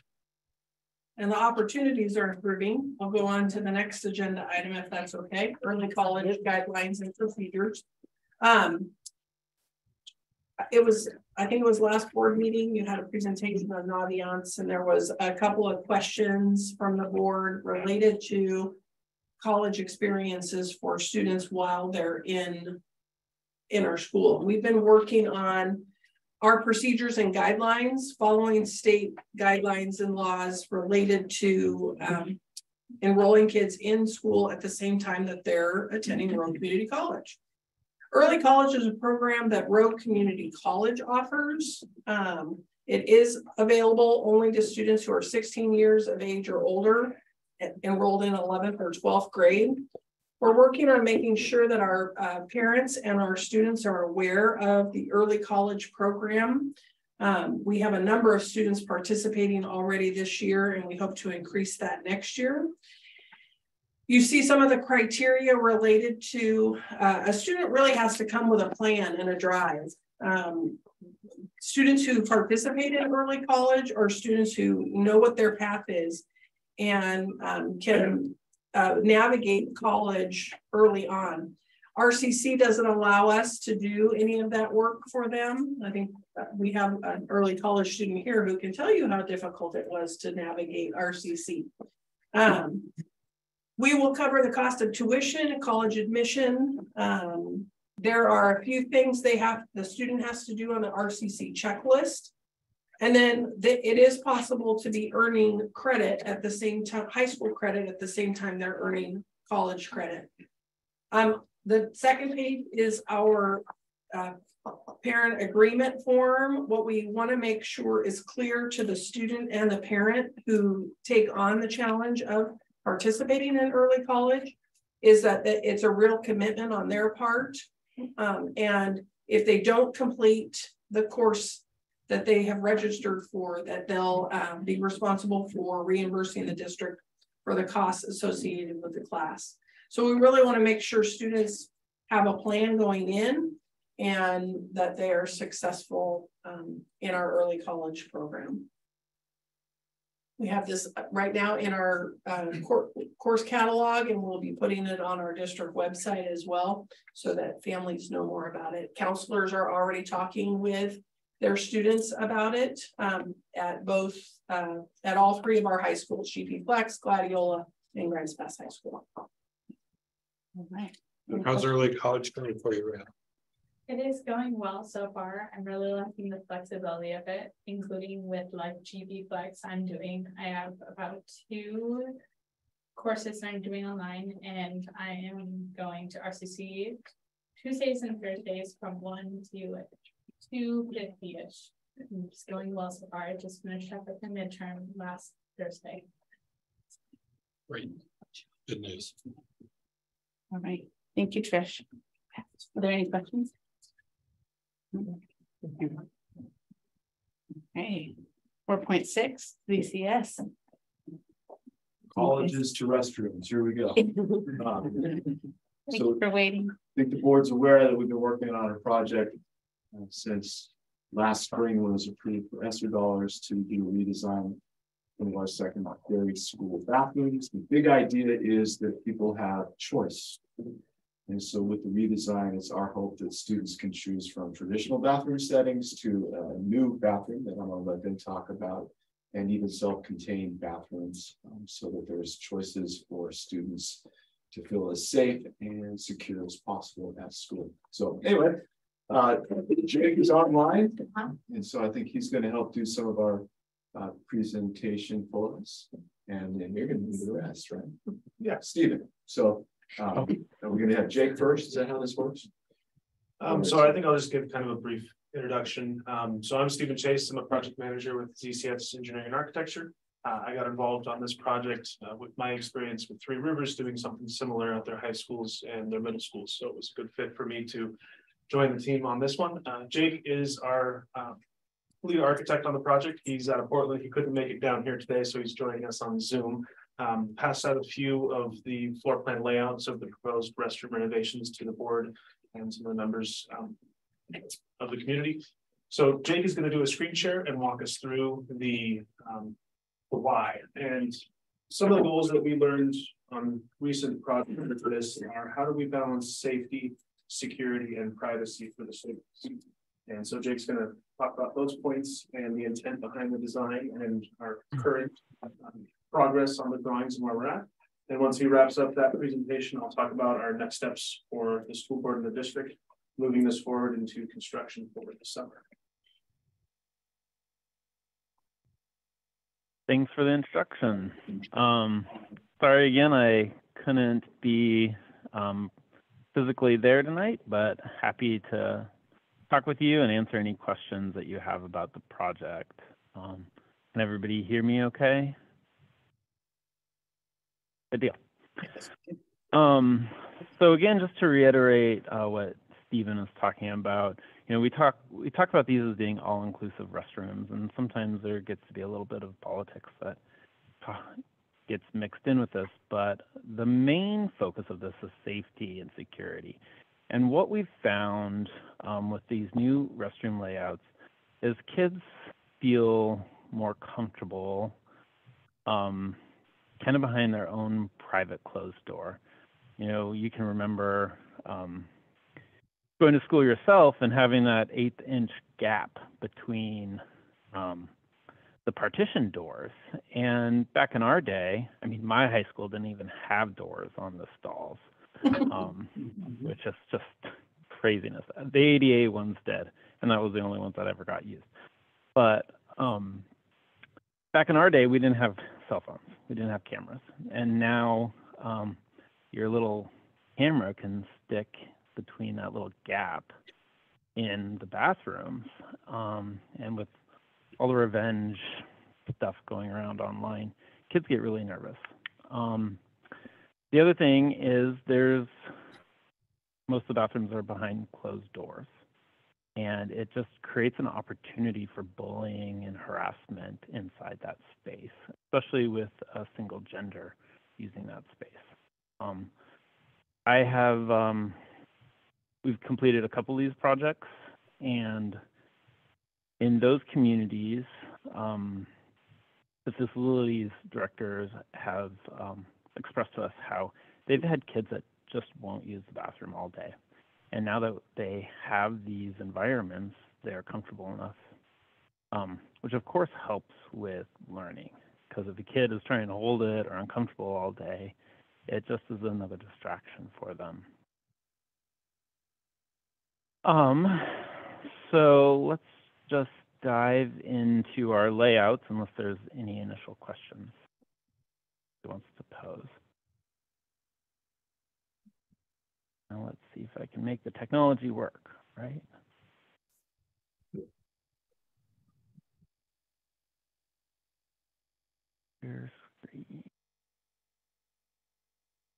And the opportunities are improving. I'll go on to the next agenda item if that's okay. Early college guidelines and procedures. Um. It was, I think it was last board meeting, you had a presentation on Naviance and there was a couple of questions from the board related to. College experiences for students while they're in. In our school. We've been working on our procedures and guidelines, following state guidelines and laws related to um. Enrolling kids in school at the same time that they're attending Rogue Community College. Early college is a program that Rogue Community College offers. Um, it is available only to students who are sixteen years of age or older. Enrolled in eleventh or twelfth grade. We're working on making sure that our uh, parents and our students are aware of the early college program. Um, we have a number of students participating already this year and we hope to increase that next year. You see some of the criteria related to, uh, a student really has to come with a plan and a drive. Um, students who participate in early college or students who know what their path is and, um, can uh, navigate college early on. RCC doesn't allow us to do any of that work for them. I think uh, we have an early college student here who can tell you how difficult it was to navigate RCC. Um, we will cover the cost of tuition, college admission. Um, there are a few things they have, the student has to do on the RCC checklist. And then the- it is possible to be earning credit at the same time, high school credit at the same time they're earning college credit. Um, the second page is our uh, parent agreement form. What we want to make sure is clear to the student and the parent who take on the challenge of participating in early college is that it's a real commitment on their part. Um, and if they don't complete the course that they have registered for, that they'll um, be responsible for reimbursing the district for the costs associated with the class. So we really want to make sure students have a plan going in and that they are successful um, in our early college program. We have this uh, right now in our uh, cour- course catalog and we'll be putting it on our district website as well so that families know more about it. Counselors are already talking with their students about it um, at both, uh, at all three of our high schools, GP Flex, Gladiola, and Grants Pass High School. All right. How's early college going for you, Rhea? It is going well so far. I'm really liking the flexibility of it, including with like GP Flex I'm doing. I have about two courses I'm doing online and I am going to RCC Tuesdays and Thursdays from one to two fifty-ish. It's going well so far. I just finished up with the midterm last Thursday. Great. Good news. All right, thank you, Trish. Are there any questions? Okay, four point six, ZCS. Colleges to restrooms, here we go. Um, Thank So you for waiting. I think the board's aware that we've been working on a project uh, since last spring when it was approved for ESSER dollars to do a redesign of our secondary school bathrooms. The big idea is that people have choice. And so with the redesign, it's our hope that students can choose from traditional bathroom settings to a new bathroom that I'm gonna let them talk about. And even self-contained bathrooms, um, so that there's choices for students to feel as safe and secure as possible at school. So anyway, uh, Jake is online, and so I think he's gonna help do some of our uh, presentation for us. And then you're gonna do the rest, right? Yeah, Stephen. So, um, are we gonna have Jake first? Is that how this works? Um, so I think I'll just give kind of a brief introduction. Um, so I'm Stephen Chase. I'm a project manager with ZCS Engineering and Architecture. Uh, I got involved on this project uh, with my experience with Three Rivers doing something similar at their high schools and their middle schools. So it was a good fit for me to join the team on this one. Uh, Jake is our um, lead architect on the project. He's out of Portland. He couldn't make it down here today, so he's joining us on Zoom. Um, passed out a few of the floor plan layouts of the proposed restroom renovations to the board and some of the members um, of the community. So Jake is going to do a screen share and walk us through the um, the why. And some of the goals that we learned on recent projects for this are how do we balance safety, security, and privacy for the students? And so Jake's going to talk about those points and the intent behind the design and our current um, progress on the drawings and where we're at. And once he wraps up that presentation, I'll talk about our next steps for the school board and the district, moving this forward into construction for the summer. Thanks for the instruction. Um, sorry again, I couldn't be um, physically there tonight, but happy to talk with you and answer any questions that you have about the project. Um, can everybody hear me okay? Good deal. Um, so again, just to reiterate uh, what Stephen is talking about, you know, we talk we talk about these as being all-inclusive restrooms, and sometimes there gets to be a little bit of politics that uh, gets mixed in with this. But the main focus of this is safety and security. And what we've found um, with these new restroom layouts is kids feel more comfortable um, kind of behind their own private closed door. You know, you can remember um, going to school yourself and having that eighth inch gap between um, the partition doors. And back in our day, I mean, my high school didn't even have doors on the stalls, um, which is just craziness. The ADA ones did, and that was the only ones that ever got used. But um, back in our day, we didn't have cell phones, we didn't have cameras, and now um, your little camera can stick between that little gap in the bathrooms. Um, and with all the revenge stuff going around online, kids get really nervous. Um, the other thing is there's most of the bathrooms are behind closed doors. And it just creates an opportunity for bullying and harassment inside that space, especially with a single gender using that space. Um, I have um, we've completed a couple of these projects, and in those communities, um, the facilities directors have um, expressed to us how they've had kids that just won't use the bathroom all day. And now that they have these environments, they're comfortable enough, um, which of course helps with learning. Because if a kid is trying to hold it or uncomfortable all day, it just is another distraction for them. Um, so let's just dive into our layouts unless there's any initial questions he wants to pose. Now let's see if I can make the technology work, right? Here's screen.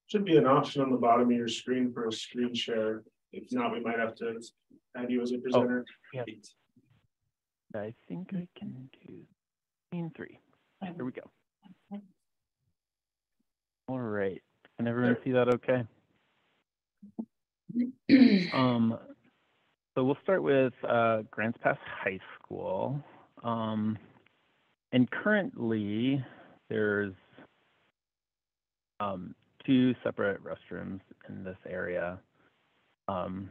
Should be an option on the bottom of your screen for a screen share. If not, we might have to add you as a presenter. Oh, yeah. I think I can do screen three. Here we go. All right. Can everyone see that okay? Um, so we'll start with uh, Grants Pass High School. Um, and currently, there's um, two separate restrooms in this area. Um,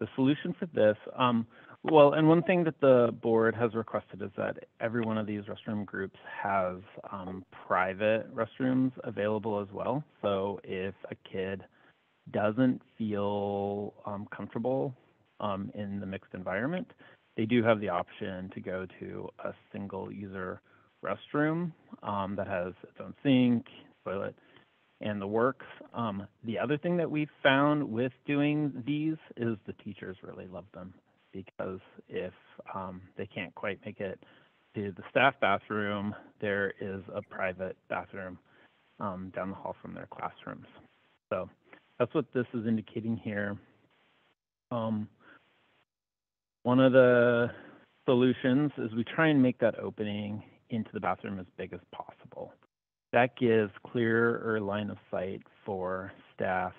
the solution for this, um, well, and one thing that the board has requested is that every one of these restroom groups has um, private restrooms available as well. So if a kid doesn't feel um, comfortable um, in the mixed environment, they do have the option to go to a single user restroom um, that has its own sink, toilet, and the works. Um, the other thing that we've found with doing these is the teachers really love them because if um, they can't quite make it to the staff bathroom, there is a private bathroom um, down the hall from their classrooms. So that's what this is indicating here. Um, one of the solutions is we try and make that opening into the bathroom as big as possible. That gives clearer line of sight for staff,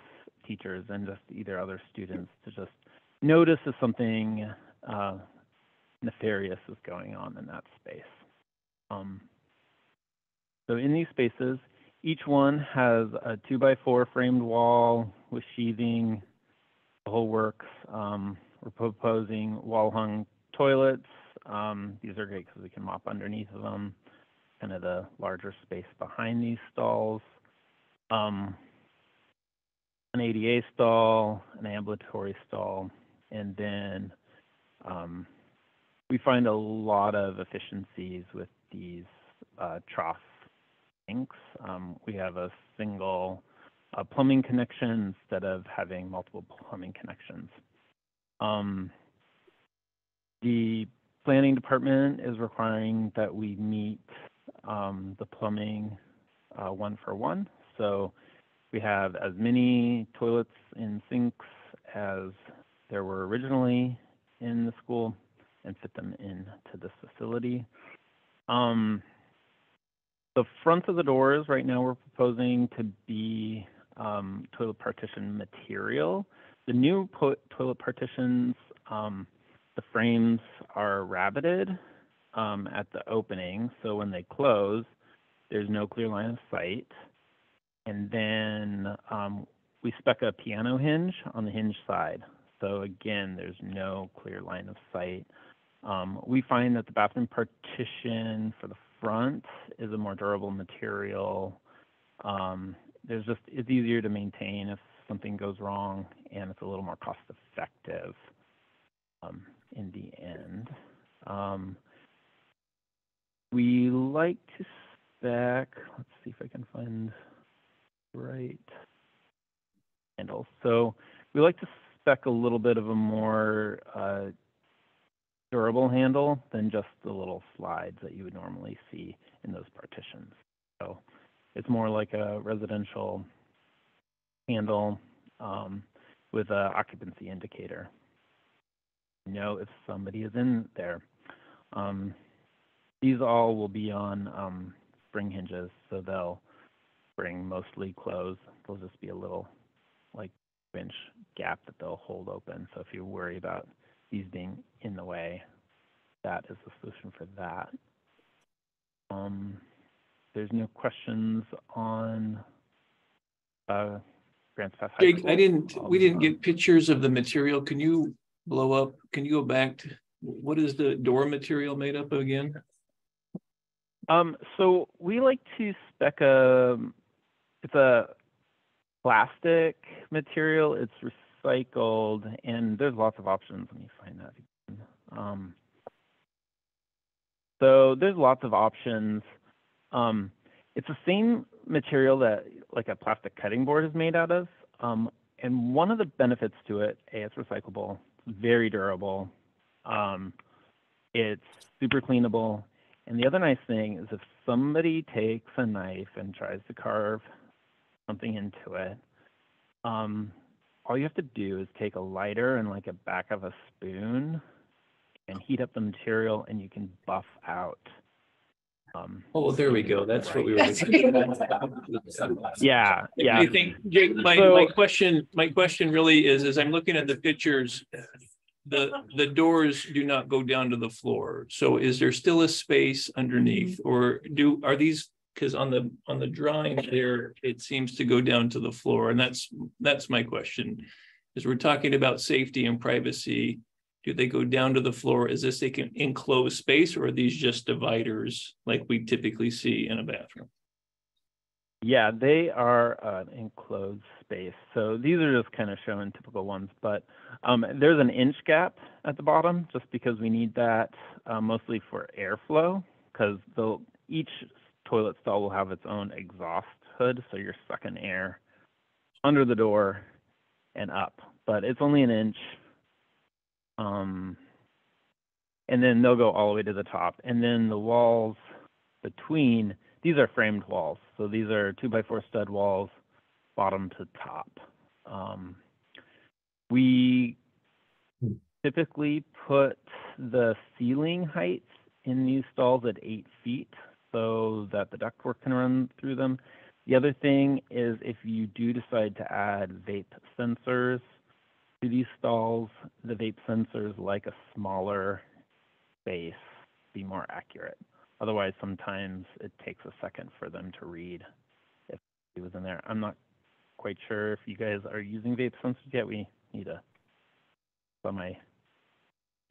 teachers, and just either other students to just notice if something uh, nefarious is going on in that space. Um, so in these spaces, each one has a two by four framed wall with sheathing, the whole works. Um, we're proposing wall hung toilets. Um, these are great because we can mop underneath of them, kind of the larger space behind these stalls. Um, an ADA stall, an ambulatory stall, and then um, we find a lot of efficiencies with these uh, trough Um, we have a single uh, plumbing connection instead of having multiple plumbing connections. Um, the planning department is requiring that we meet um, the plumbing uh, one for one. So we have as many toilets and sinks as there were originally in the school and fit them into this facility. Um, the fronts of the doors right now we're proposing to be um, toilet partition material. The new toilet partitions, um, the frames are rabbeted um, at the opening, so when they close, there's no clear line of sight. And then um, we spec a piano hinge on the hinge side. So again, there's no clear line of sight. Um, we find that the bathroom partition for the front is a more durable material. Um, there's just it's easier to maintain if something goes wrong, and it's a little more cost effective um, in the end. Um, we like to spec. Let's see if I can find right handle. So we like to spec a little bit of a more uh, durable handle than just the little slides that you would normally see in those partitions. So it's more like a residential handle um, with an occupancy indicator. You know if somebody is in there. Um, these all will be on um, spring hinges, so they'll spring mostly closed. There'll just be a little like inch gap that they'll hold open. So if you worry about these being in the way, that is the solution for that. Um, there's no questions on uh, Grants Pass High Jake, I didn't, we didn't Um, get pictures of the material. Can you blow up? Can you go back to, what is the door material made up of again? Um, so we like to spec a, it's a plastic material. It's recycled, and there's lots of options. Let me find that again. Um, so there's lots of options. Um, it's the same material that like a plastic cutting board is made out of. Um, and one of the benefits to it, A, it's recyclable, it's very durable, um, it's super cleanable. And the other nice thing is if somebody takes a knife and tries to carve something into it, um, all you have to do is take a lighter and like a back of a spoon and heat heat up the material and you can buff out. Um, Oh, there we go. That's what we were. yeah, yeah. I think, Jake, my, So- my question, my question really is, as I'm looking at the pictures, the, the doors do not go down to the floor. So is there still a space underneath or do, are these, because on the, on the drawing there, it seems to go down to the floor and that's, that's my question. is we're talking about safety and privacy, do they go down to the floor? Is this a can- enclosed space or are these just dividers like we typically see in a bathroom? Yeah, they are an enclosed space. So these are just kind of showing typical ones, but um, there's an inch gap at the bottom just because we need that uh, mostly for airflow because the each toilet stall will have its own exhaust hood, so you're sucking air under the door and up, but it's only an inch. Um, and then they'll go all the way to the top, and then the walls between these are framed walls. So these are two by four stud walls, bottom to top. Um, we typically put the ceiling heights in these stalls at eight feet so that the ductwork can run through them. The other thing is if you do decide to add vape sensors to these stalls, the vape sensors like a smaller space, be more accurate. Otherwise, sometimes it takes a second for them to read if it was in there. I'm not quite sure if you guys are using vape sensors yet. We need a on my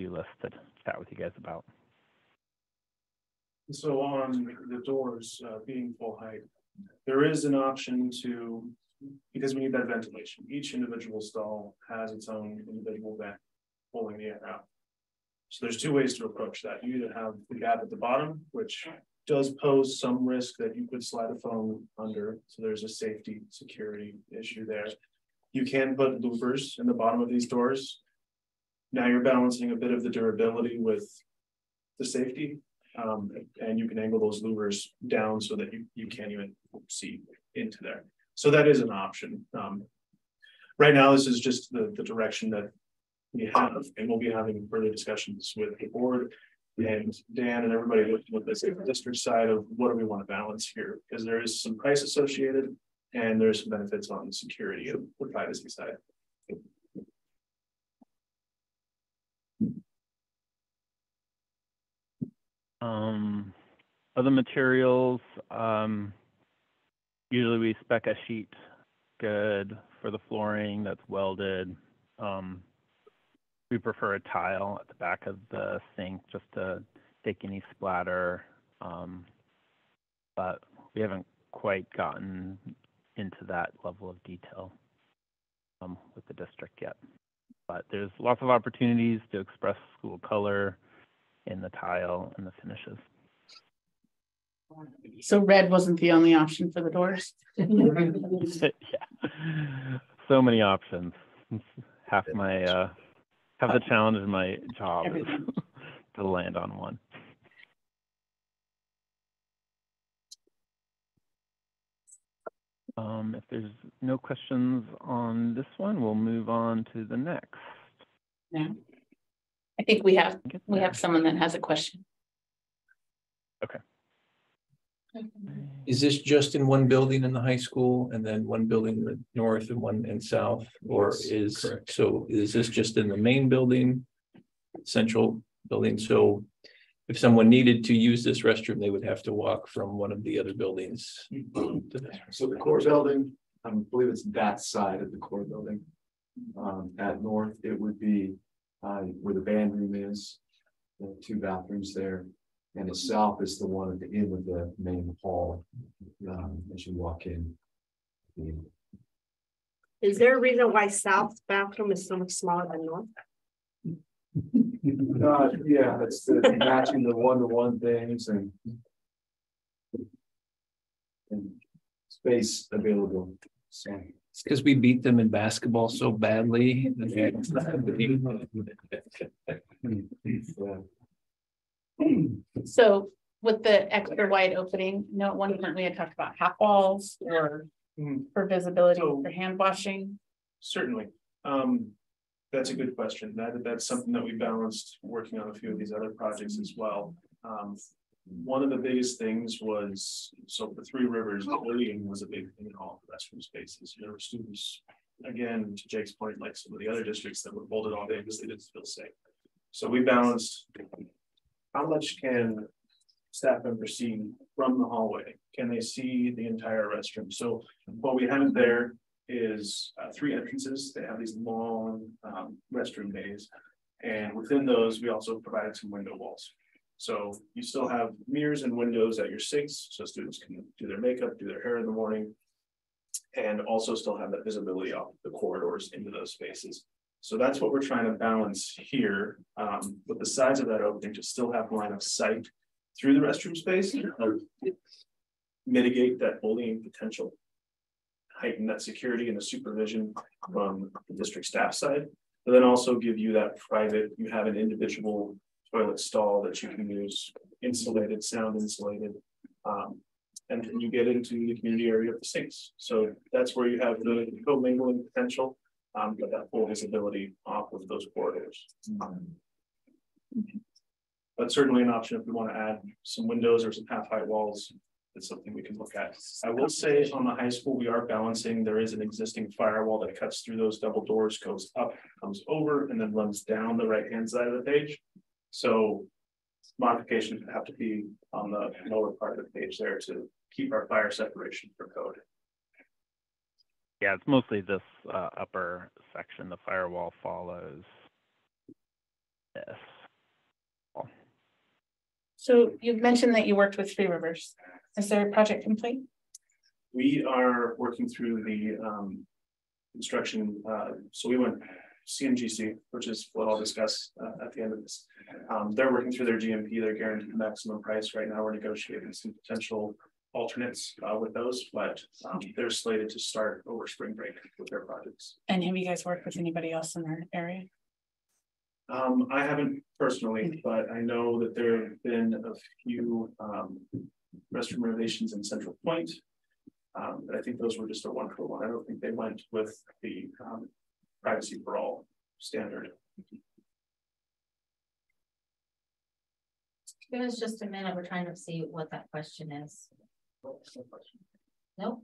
to list to chat with you guys about. So on the doors, uh, being full height, there is an option to, because we need that ventilation, each individual stall has its own individual vent pulling the air out. So there's two ways to approach that. You either have the gap at the bottom, which does pose some risk that you could slide a phone under, so there's a safety, security issue there. You can put louvers in the bottom of these doors. Now you're balancing a bit of the durability with the safety. Um, and you can angle those louvers down so that you, you can't even see into there. So that is an option. Um, right now, this is just the, the direction that we have, and we'll be having further discussions with the board and Dan and everybody looking at this district side of what do we want to balance here? Because there is some price associated and there's some benefits on the security and the privacy side. Um, other materials, um, usually we spec a sheet good for the flooring that's welded. Um, we prefer a tile at the back of the sink just to take any splatter. Um, but we haven't quite gotten into that level of detail um, with the district yet. But there's lots of opportunities to express school color in the tile and the finishes. So red wasn't the only option for the doors. yeah. So many options. Half my uh half the challenge in my job is to land on one. Um, if there's no questions on this one, we'll move on to the next. Yeah. I think we have, we have someone that has a question. Okay. Is this just in one building in the high school and then one building in the north and one in south? Or Yes, is, so is this just in the main building? Central building, so if someone needed to use this restroom, they would have to walk from one of the other buildings. to this. So the core building, I believe it's that side of the core building. Um, at north, it would be, uh, where the band room is. Two bathrooms there, and the south is the one at the end of the main hall, um, as you walk in. Is there a reason why south bathroom is so much smaller than north? Uh, yeah, that's the matching the one-to-one things and. And space available, so. It's because we beat them in basketball so badly. So with the extra wide opening, no, at one point we had talked about half walls or for visibility, for hand washing. Certainly. Um, That's a good question. That, that's something that we balanced working on a few of these other projects as well. Um, one of the biggest things was, so for Three Rivers, bullying was a big thing in all the restroom spaces. There were students, again, to Jake's point, like some of the other districts that were bolted all day because they didn't feel safe. So we balanced how much can staff members see from the hallway? Can they see the entire restroom? So what we have there is uh, three entrances. They have these long um, restroom bays. And within those, we also provided some window walls. So you still have mirrors and windows at your sinks, so students can do their makeup, do their hair in the morning. And also still have that visibility off the corridors into those spaces. So that's what we're trying to balance here, um, with the size of that opening to still have line of sight through the restroom space. Mitigate that bullying potential. Heighten that security and the supervision from the district staff side, but then also give you that private, you have an individual toilet stall that you can use, insulated, sound insulated. Um, and then you get into the community area of the sinks. So that's where you have the co-mingling potential, um, but that full visibility off of those corridors. But certainly an option if we want to add some windows or some half height walls, it's something we can look at. I will say on the high school, we are balancing, there is an existing firewall that cuts through those double doors, goes up, comes over, and then runs down the right-hand side of the page. So modifications have to be on the lower part of the page there to keep our fire separation for code. Yeah, it's mostly this uh, upper section. The firewall follows this. So you've mentioned that you worked with Three Rivers. Is their project complete? We are working through the um construction, uh, so we went CMGC, which is what I'll discuss uh, at the end of this. Um, they're working through their GMP, their guaranteed maximum price. Right now, we're negotiating some potential alternates uh, with those, but um, they're slated to start over spring break with their projects. And have you guys worked with anybody else in our area? Um, I haven't personally, but I know that there have been a few um restroom renovations in Central Point. Um, but I think those were just a one for one. I don't think they went with the um privacy for all standard. Give us just a minute, we're trying to see what that question is. Nope,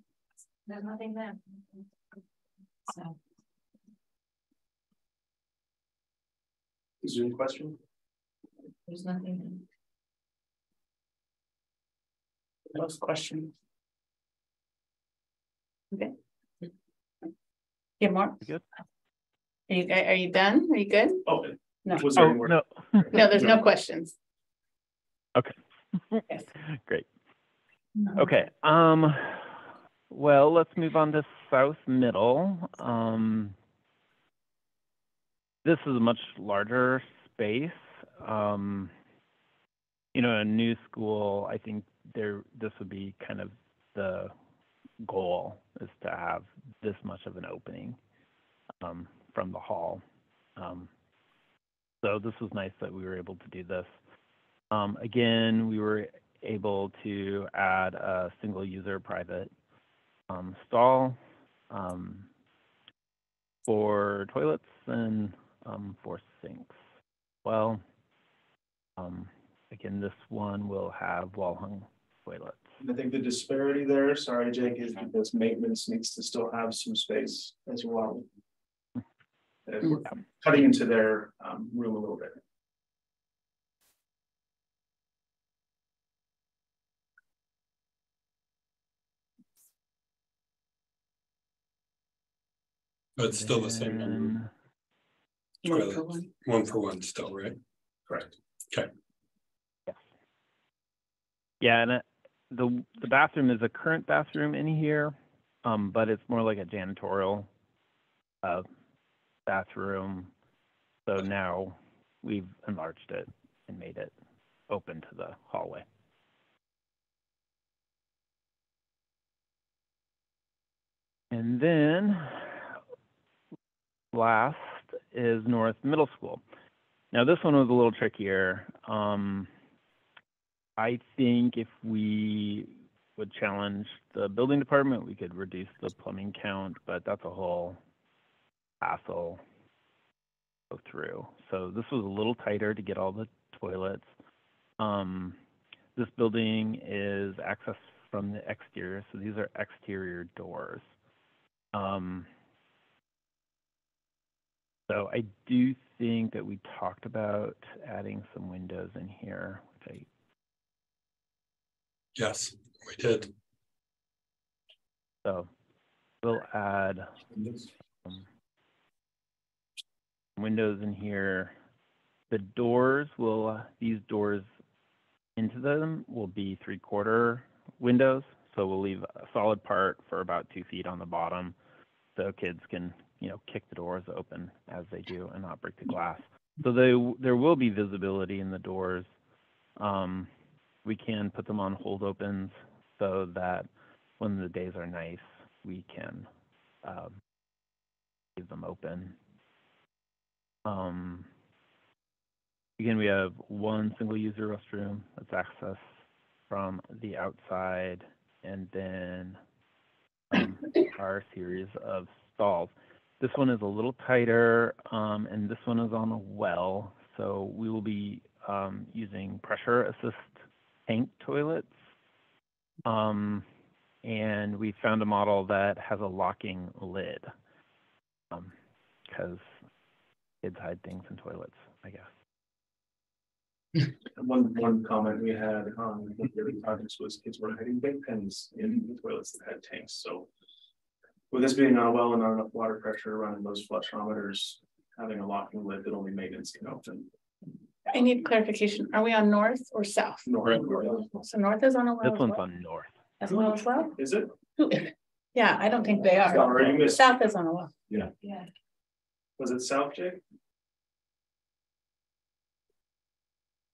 there's nothing there. So, Zoom question? there's nothing. Those question. Okay. Get more? Good. Are you, are you done? Are you good? Oh, No. was there Oh, more? no. No, there's no questions. Okay. Yes. Great. Okay, um, well, let's move on to South Middle. Um, this is a much larger space. Um, you know, a new school, I think there, this would be kind of the goal is to have this much of an opening, um, from the hall. Um, so this was nice that we were able to do this. Um, again, we were able to add a single user private um, stall um, for toilets and um, for sinks. Well, um, again, this one will have wall hung toilets. I think the disparity there, sorry, Jake, is because maintenance needs to still have some space as well. And we're cutting into their um room a little bit. But it's still the same number. One for one. One for one still, right? Correct. Okay. Yeah, and uh, the the bathroom is a current bathroom in here, um, but it's more like a janitorial uh, bathroom. So now we've enlarged it and made it open to the hallway. And then last is North Middle School. Now this one was a little trickier. Um, I think if we would challenge the building department, we could reduce the plumbing count, but that's a whole hassle. go through. So this was a little tighter to get all the toilets. Um, this building is accessed from the exterior, so these are exterior doors. Um, so I do think that we talked about adding some windows in here, which I Yes, we did. So we'll add um, windows in here. The doors will, uh, these doors into them will be three quarter windows. So we'll leave a solid part for about two feet on the bottom. So kids can, you know, kick the doors open as they do and not break the glass. So they, there will be visibility in the doors. Um, we can put them on hold opens so that when the days are nice, we can um, leave them open. Um, again, we have one single user restroom that's accessed from the outside, and then um, our series of stalls. This one is a little tighter, um, and this one is on a well, so we will be um, using pressure assist tank toilets. Um, and we found a model that has a locking lid. Um, because kids hide things in toilets, I guess. One, one comment we had um, on the early projects was kids were hiding vape pens in the toilets that had tanks, so. With this being on a well and not enough water pressure running those flushometers, having a locking lid that only maintenance can open. I need clarification. Are we on north or south? North. So north is on a well. This as one's well? on north. As well as well? Is it? Yeah, I don't think they are. Sorry, South is on a well. Yeah. Yeah. Was it South, Jake?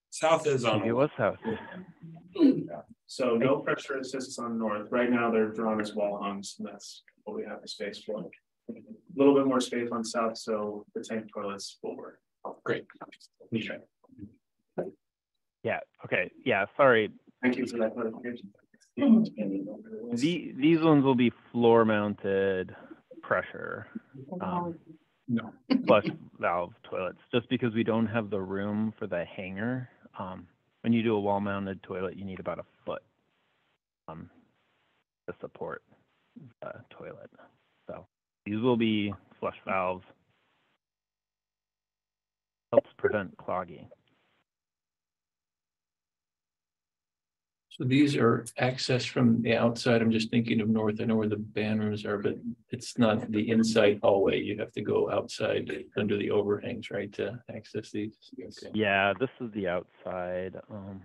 South is on. It was south. So no pressure assists on north. Right now, they're drawn as wall hungs, and that's what we have the space for. A Little bit more space on south, so the tank toilets will work. Great. Okay. Yeah, okay, yeah, sorry. Thank you for that clarification. The, these ones will be floor mounted pressure. Um, No. flush valve toilets, just because we don't have the room for the hanger. Um, when you do a wall mounted toilet, you need about a foot. Um, to support the toilet. So these will be flush valves. Helps prevent clogging. So these are accessed from the outside. I'm just thinking of north. I know where the band rooms are, but it's not the inside hallway. You have to go outside under the overhangs, right, to access these. Okay. Yeah, this is the outside. Um,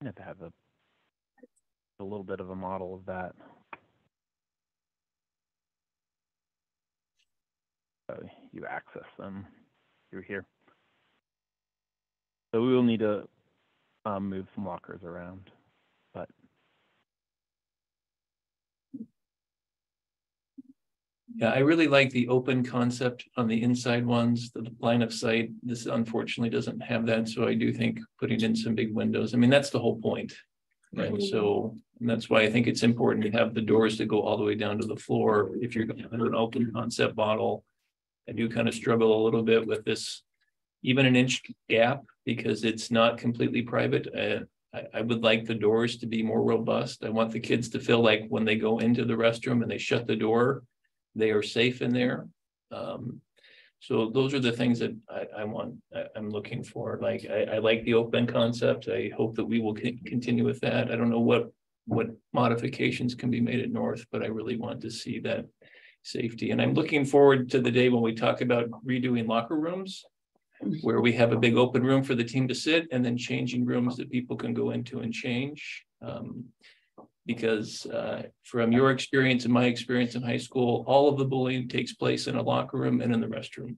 I have to have a a little bit of a model of that. So you access them through here. So we will need to um, move some lockers around, but Yeah, I really like the open concept on the inside ones, the line of sight. This unfortunately doesn't have that, so I do think putting in some big windows, I mean, that's the whole point. Right, so and that's why I think it's important to have the doors that go all the way down to the floor. If you're gonna have an open concept model. I do kind of struggle a little bit with this, even an inch gap, because it's not completely private. Uh, I, I would like the doors to be more robust. I want the kids to feel like when they go into the restroom and they shut the door, they are safe in there. Um, so those are the things that I, I want, I, I'm looking for. Like, I, I like the open concept. I hope that we will con- continue with that. I don't know what, what modifications can be made at North, but I really want to see that safety. And I'm looking forward to the day when we talk about redoing locker rooms where we have a big open room for the team to sit and then changing rooms that people can go into and change. Um, because uh, from your experience and my experience in high school, all of the bullying takes place in a locker room and in the restroom.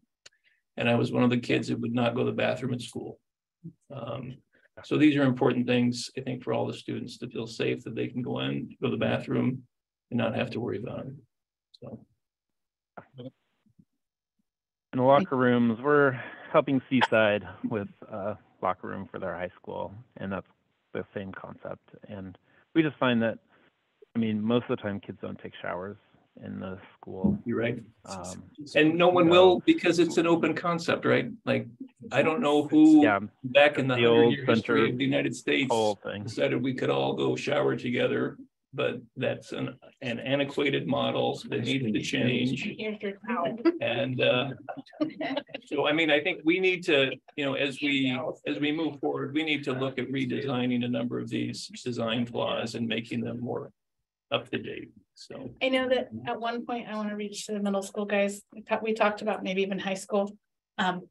And I was one of the kids that would not go to the bathroom at school. Um, so these are important things, I think, for all the students to feel safe that they can go in, go to the bathroom and not have to worry about it. So. in the locker rooms, we're helping Seaside with a locker room for their high school, and that's the same concept. And we just find that, I mean, most of the time kids don't take showers in the school. You're right. Um, And no one will because it's an open concept, right? Like, I don't know who Yeah. back in the The hundred old year history of the United States whole thing. decided we could all go shower together. But that's an, an antiquated model that needed to change. And uh, so, I mean, I think we need to, you know, as we, as we move forward, we need to look at redesigning a number of these design flaws and making them more up to date, so. I know that at one point I want to reach to the middle school guys. We talked, we talked about maybe even high school. Um,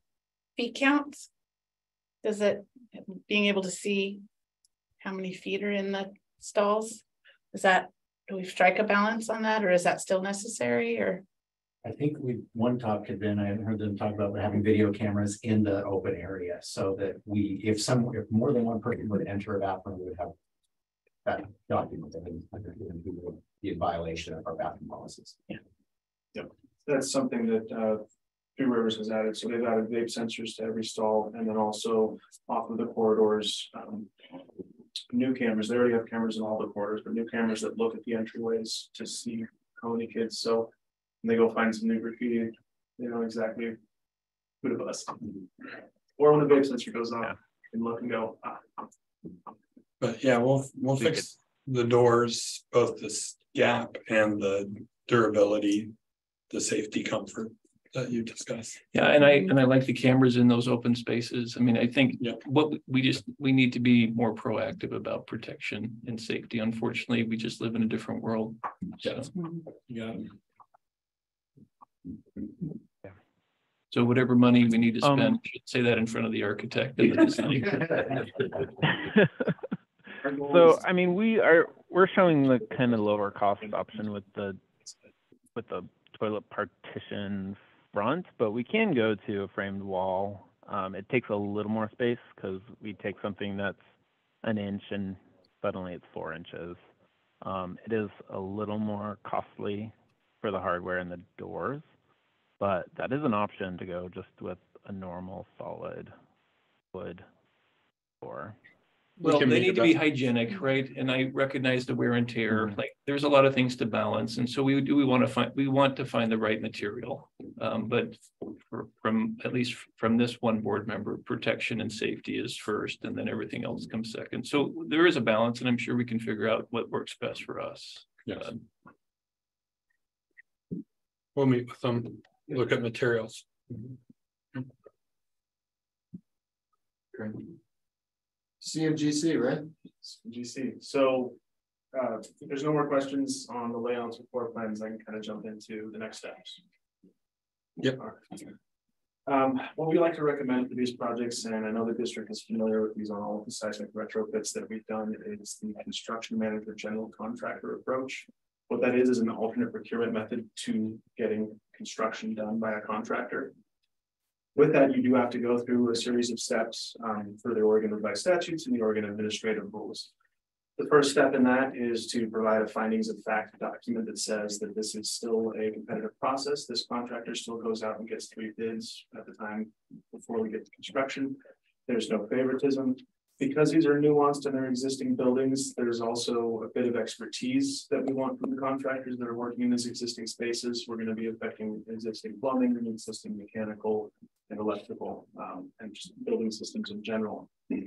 feet counts. Does it, being able to see how many feet are in the stalls? Is that, do we strike a balance on that or is that still necessary or? I think we, one talk had been, I haven't heard them talk about having video cameras in the open area so that we, if some, if more than one person would enter a bathroom, we would have. That document and who would be in violation of our bathroom policies. Yeah. Yep, that's something that uh Three Rivers has added, so they've added vape sensors to every stall and then also off of the corridors. um, New cameras, they already have cameras in all the quarters, but new cameras that look at the entryways to see how many kids, so. When they go find some new graffiti, they know exactly who to bust. Or when the vape sensor goes off, you can look and go, ah, But yeah, we'll, we'll We fix the doors, both this gap and the durability, the safety comfort that you discussed. Yeah, and I, and I like the cameras in those open spaces. I mean, I think what we- we just, we need to be more proactive about protection and safety. Unfortunately, we just live in a different world. So, Yeah. so whatever money we need to Um, spend, we should say that in front of the architect. and the designer. So, I mean, we are, we're showing the kind of lower cost option with the, with the toilet partition front, but we can go to a framed wall. Um, it takes a little more space because we take something that's an inch and suddenly it's four inches. Um, it is a little more costly for the hardware and the doors, but that is an option to go just with a normal solid wood door. Well, they need to be hygienic, right? And I recognize the wear and tear, Mm-hmm. like, there's a lot of things to balance, and so we do, we want to find, we want to find the right material. Um, but for- from, at least from this one board member, protection and safety is first, and then everything else comes second. So there is a balance, and I'm sure we can figure out what works best for us. Yes. Um, We'll meet with them, look at materials. CMGC, right? CMGC, so. Uh, if there's no more questions on the layouts or floor plans, I can kind of jump into the next steps. Yep. Um, what we like to recommend for these projects, and I know the district is familiar with these on all of the seismic retrofits that we've done, is the construction manager general contractor approach. What that is, is an alternate procurement method to getting construction done by a contractor. With that, you do have to go through a series of steps um, for the Oregon revised statutes and the Oregon administrative rules. The first step in that is to provide a findings of fact document that says that this is still a competitive process. This contractor still goes out and gets three bids at the time before we get to construction. There's no favoritism. Because these are nuanced in their existing buildings, there's also a bit of expertise that we want from the contractors that are working in these existing spaces. We're gonna be affecting existing plumbing, and existing mechanical and electrical, um, and just building systems in general.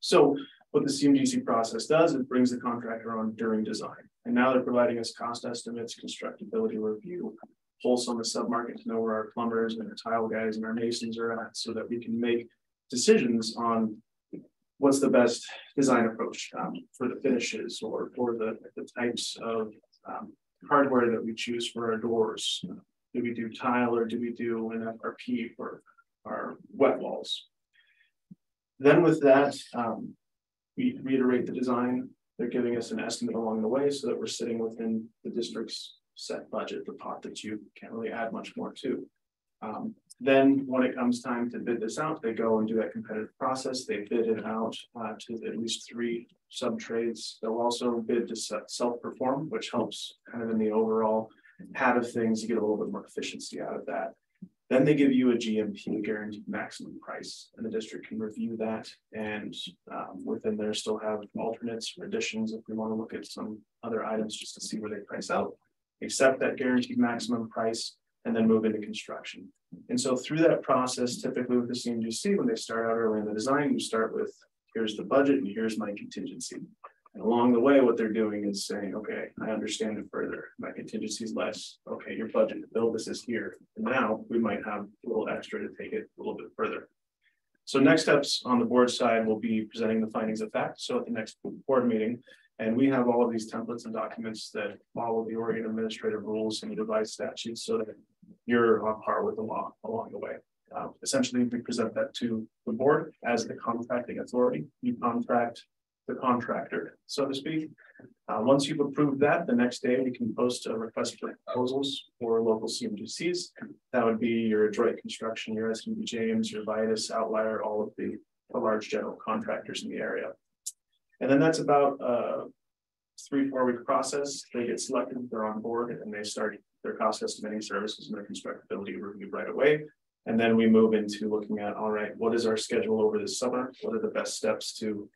So what the CMGC process does, it brings the contractor on during design. And now they're providing us cost estimates, constructability review, pulse on the submarket to know where our plumbers and our tile guys and our masons are at, so that we can make decisions on what's the best design approach um, for the finishes or for the, the types of um, hardware that we choose for our doors. Do we do tile or do we do an FRP for our wet walls? Then with that, um, we reiterate the design. They're giving us an estimate along the way so that we're sitting within the district's set budget, the pot that you can't really add much more to. Um, then when it comes time to bid this out, they go and do that competitive process. They bid it out uh, to at least three sub trades. They'll also bid to self-perform, which helps kind of in the overall hat of things. You get a little bit more efficiency out of that. Then they give you a GMP guaranteed maximum price and the district can review that and um, within there still have alternates or additions if we want to look at some other items just to see where they price out. accept that guaranteed maximum price, and then move into construction. And so through that process, typically with the CMGC, when they start out early in the design, you start with, here's the budget and here's my contingency. And along the way, what they're doing is saying, okay, I understand it further. My contingency is less. Okay, your budget to build this is here. And now we might have a little extra to take it a little bit further. So next steps on the board side will be presenting the findings of fact. So at the next board meeting, and we have all of these templates and documents that follow the Oregon administrative rules and the revised statutes so that you're on par with the law along the way. Uh, essentially, we present that to the board as the contracting authority. You contract the contractor, so to speak. Uh, once you've approved that, the next day we can post a request for proposals for local CMGCs. That would be your Adroit Construction, your SMB James, your Vitus, Outlier, all of the, the large general contractors in the area. And then that's about a three, four week process. They get selected, they're on board, and they start their cost estimating services and their constructability review right away. And then we move into looking at, all right, what is our schedule over this summer? What are the best steps to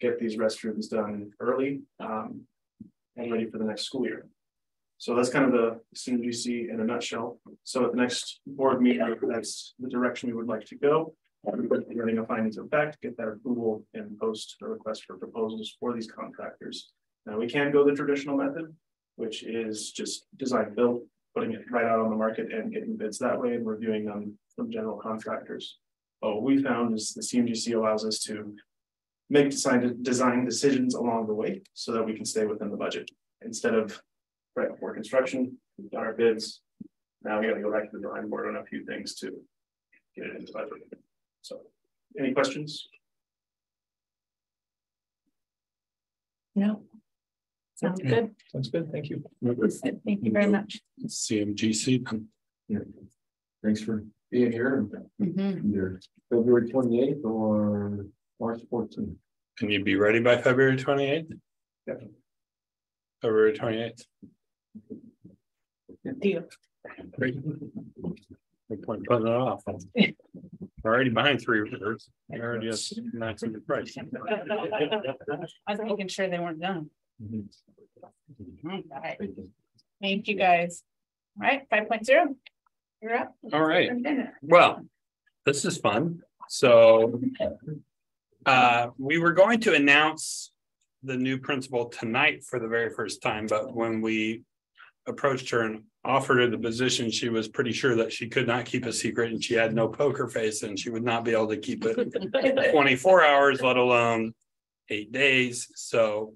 get these restrooms done early um, and ready for the next school year? So that's kind of the CMGC in a nutshell. So at the next board meeting, that's the direction we would like to go. Getting a findings of fact, get that approval and post a request for proposals for these contractors. Now we can go the traditional method, which is just design build, putting it right out on the market and getting bids that way and reviewing them from general contractors. But what we found is the CMGC allows us to make design, design decisions along the way so that we can stay within the budget instead of right before construction, we've done our bids. Now we got to go back to the drawing board on a few things to get it into budget. So any questions? No. Sounds good. Sounds good, thank you. Thank you very much. CMGC. Yeah. Thanks for being here. Mhm. Either February twenty eighth or March fourteenth. Can you be ready by February twenty eighth? Definitely. February twenty eighth. Deal. Great. No point putting it off. We're Already behind three rivers. I already just maxing the price. I was making sure they weren't done. Mm-hmm. All right. Thank you, guys. All right, five point zero. You're up. All right. Well, this is fun. So uh, we were going to announce the new principal tonight for the very first time, but when we approached her and offered her the position, she was pretty sure that she could not keep a secret and she had no poker face and she would not be able to keep it twenty-four hours, let alone eight days. So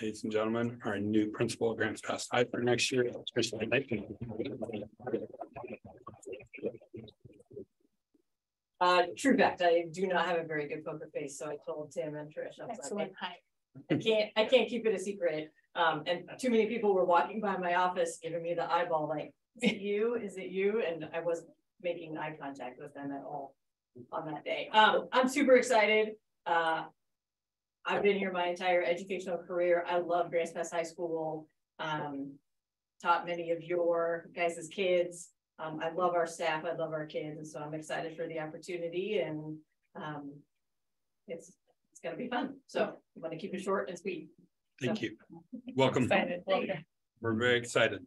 ladies and gentlemen, our new principal of Grants Pass High for next year. especially tonight. Uh, true fact, I do not have a very good poker face, so I told Tim and Trish, I was like, Excellent. Hi. I can't, I can't keep it a secret. Um, and too many people were walking by my office giving me the eyeball, like, is it you? Is it you? And I wasn't making eye contact with them at all on that day. Um, I'm super excited. Uh, I've been here my entire educational career. I love Grants Pass High School. Um, taught many of your guys' kids. Um, I love our staff. I love our kids. And so I'm excited for the opportunity and, um, it's, it's gonna be fun. So I'm gonna keep it short and sweet. Thank So- you. Welcome. Excited. Welcome. We're very excited.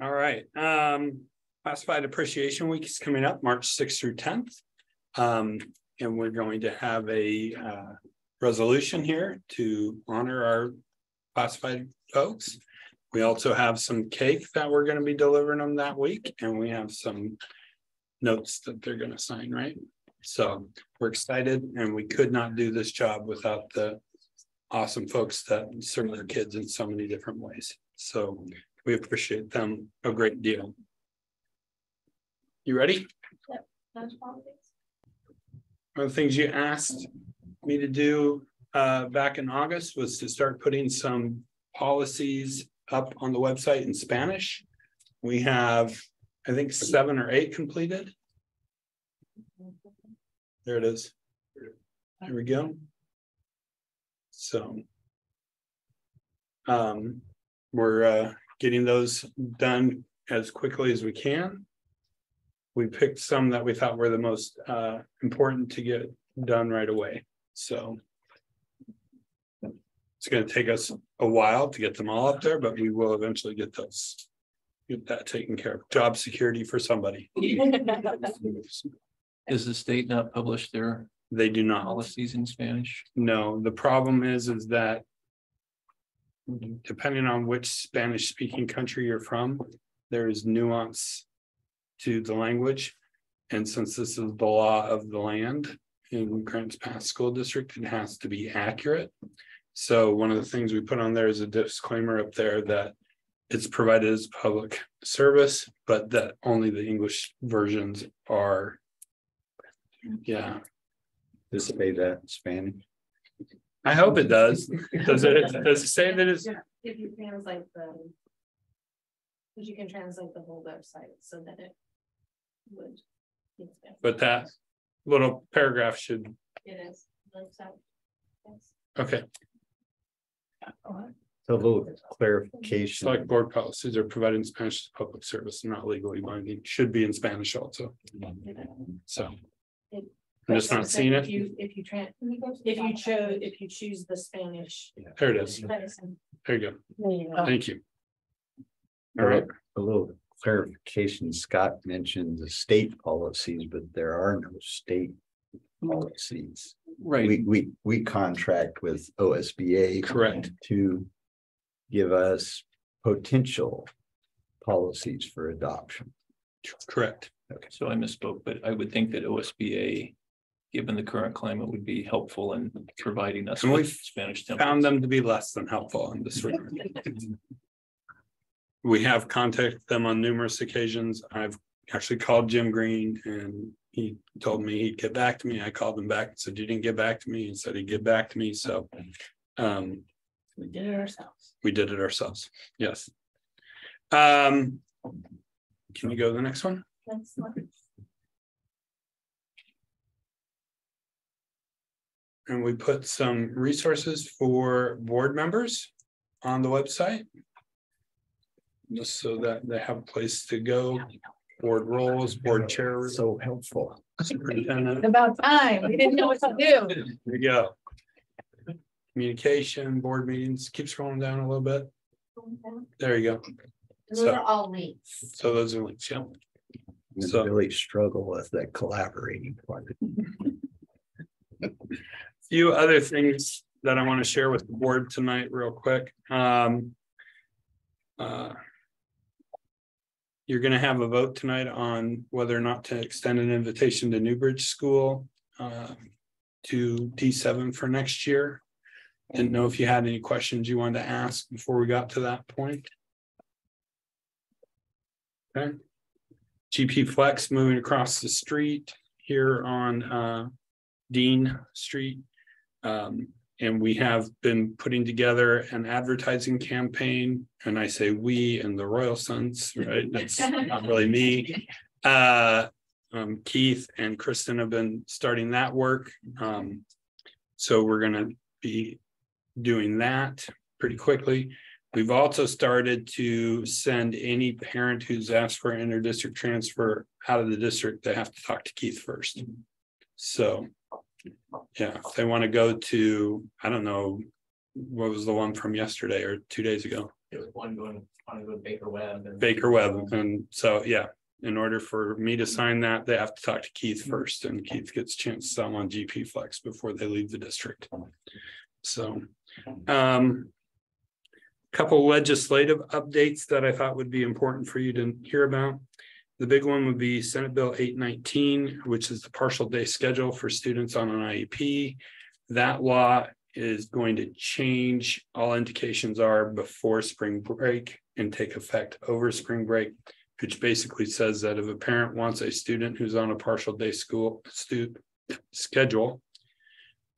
All right, um, classified appreciation week is coming up March sixth through tenth. Um, and we're going to have a uh resolution here to honor our classified folks. We also have some cake that we're gonna be delivering them that week, and we have some notes that they're gonna sign, right? So we're excited, and we could not do this job without the awesome folks that serve their kids in so many different ways. So we appreciate them a great deal. You ready? One of the things you asked me to do uh back in August was to start putting some policies up on the website in Spanish. We have, I think, seven or eight completed. There it is. There we go. So. Um, we're uh getting those done as quickly as we can. We picked some that we thought were the most uh important to get done right away, so. It's gonna take us a while to get them all up there, but we will eventually get those. Get that taken care of. Job security for somebody. Does the state not publish their They do not. policies in Spanish? No, the problem is, is that. Depending on which Spanish speaking country you're from, there is nuance. To the language. And since this is the law of the land in Grants Pass School District, it has to be accurate. So one of the things we put on there is a disclaimer up there that. It's provided as public service, but that only the English versions are. Yeah. Does that in Spanish? I hope it does. Does it, does it say that it's, If you translate the. Cause you can translate the whole website so that it would. but that little paragraph should, It is. Yes. okay, So a little clarification. select board policies are provided in Spanish as public service, not legally binding, should be in Spanish also. So. I'm just not seeing it. If you, if you tran, if you chose, if you choose the Spanish. There it is. medicine. There you There you go. go. Thank you. All right, a little clarification. Scott mentioned the state policies, but there are no state policies. Right. We, we, we contract with OSBA. Correct. To give us potential policies for adoption. Correct. Okay. So I misspoke, but I would think that OSBA, given the current climate, would be helpful in providing us And with we've Spanish. templates. Found them to be less than helpful in this regard. We have contacted them on numerous occasions. I've actually called Jim Green and he told me he'd get back to me. I called him back and said, you didn't get back to me. He said he'd get back to me, so. Um, We did it ourselves. we did it ourselves, yes. Um. Can you go to the next one? That's what- And we put some resources for board members on the website. Just so that they have a place to go, board roles, board chairs. So helpful. Superintendent, About time. We didn't know what to do. there you go. Communication, board meetings, keep scrolling down a little bit. There you go. Those So- are all links. So those are links, yeah. So- really struggle with that collaborating part. Few other things that I want to share with the board tonight real quick. Um. uh, You're gonna have a vote tonight on whether or not to extend an invitation to Newbridge School. uh, To D seven for next year. Didn't know if you had any questions you wanted to ask before we got to that point. Okay. GP Flex moving across the street here on uh Dean Street. Um, and we have been putting together an advertising campaign, and I say we and the Royal Sons, right? That's not really me. Uh, um, Keith and Kristen have been starting that work. Um, so we're gonna be doing that pretty quickly. We've also started to send any parent who's asked for an interdistrict transfer out of the district, they have to talk to Keith first. So. Yeah, if they want to go to, I don't know, what was the one from yesterday or two days ago? It was one going, one going Baker Web. and- Baker Web, and so, yeah, in order for me to sign that, they have to talk to Keith first, and Keith gets a chance to sell on GP Flex before they leave the district. So, um. Couple legislative updates that I thought would be important for you to hear about. The big one would be Senate Bill eight nineteen, which is the partial day schedule for students on an IEP. That law is going to change, all indications are before spring break and take effect over spring break. Which basically says that if a parent wants a student who's on a partial day school stu- schedule.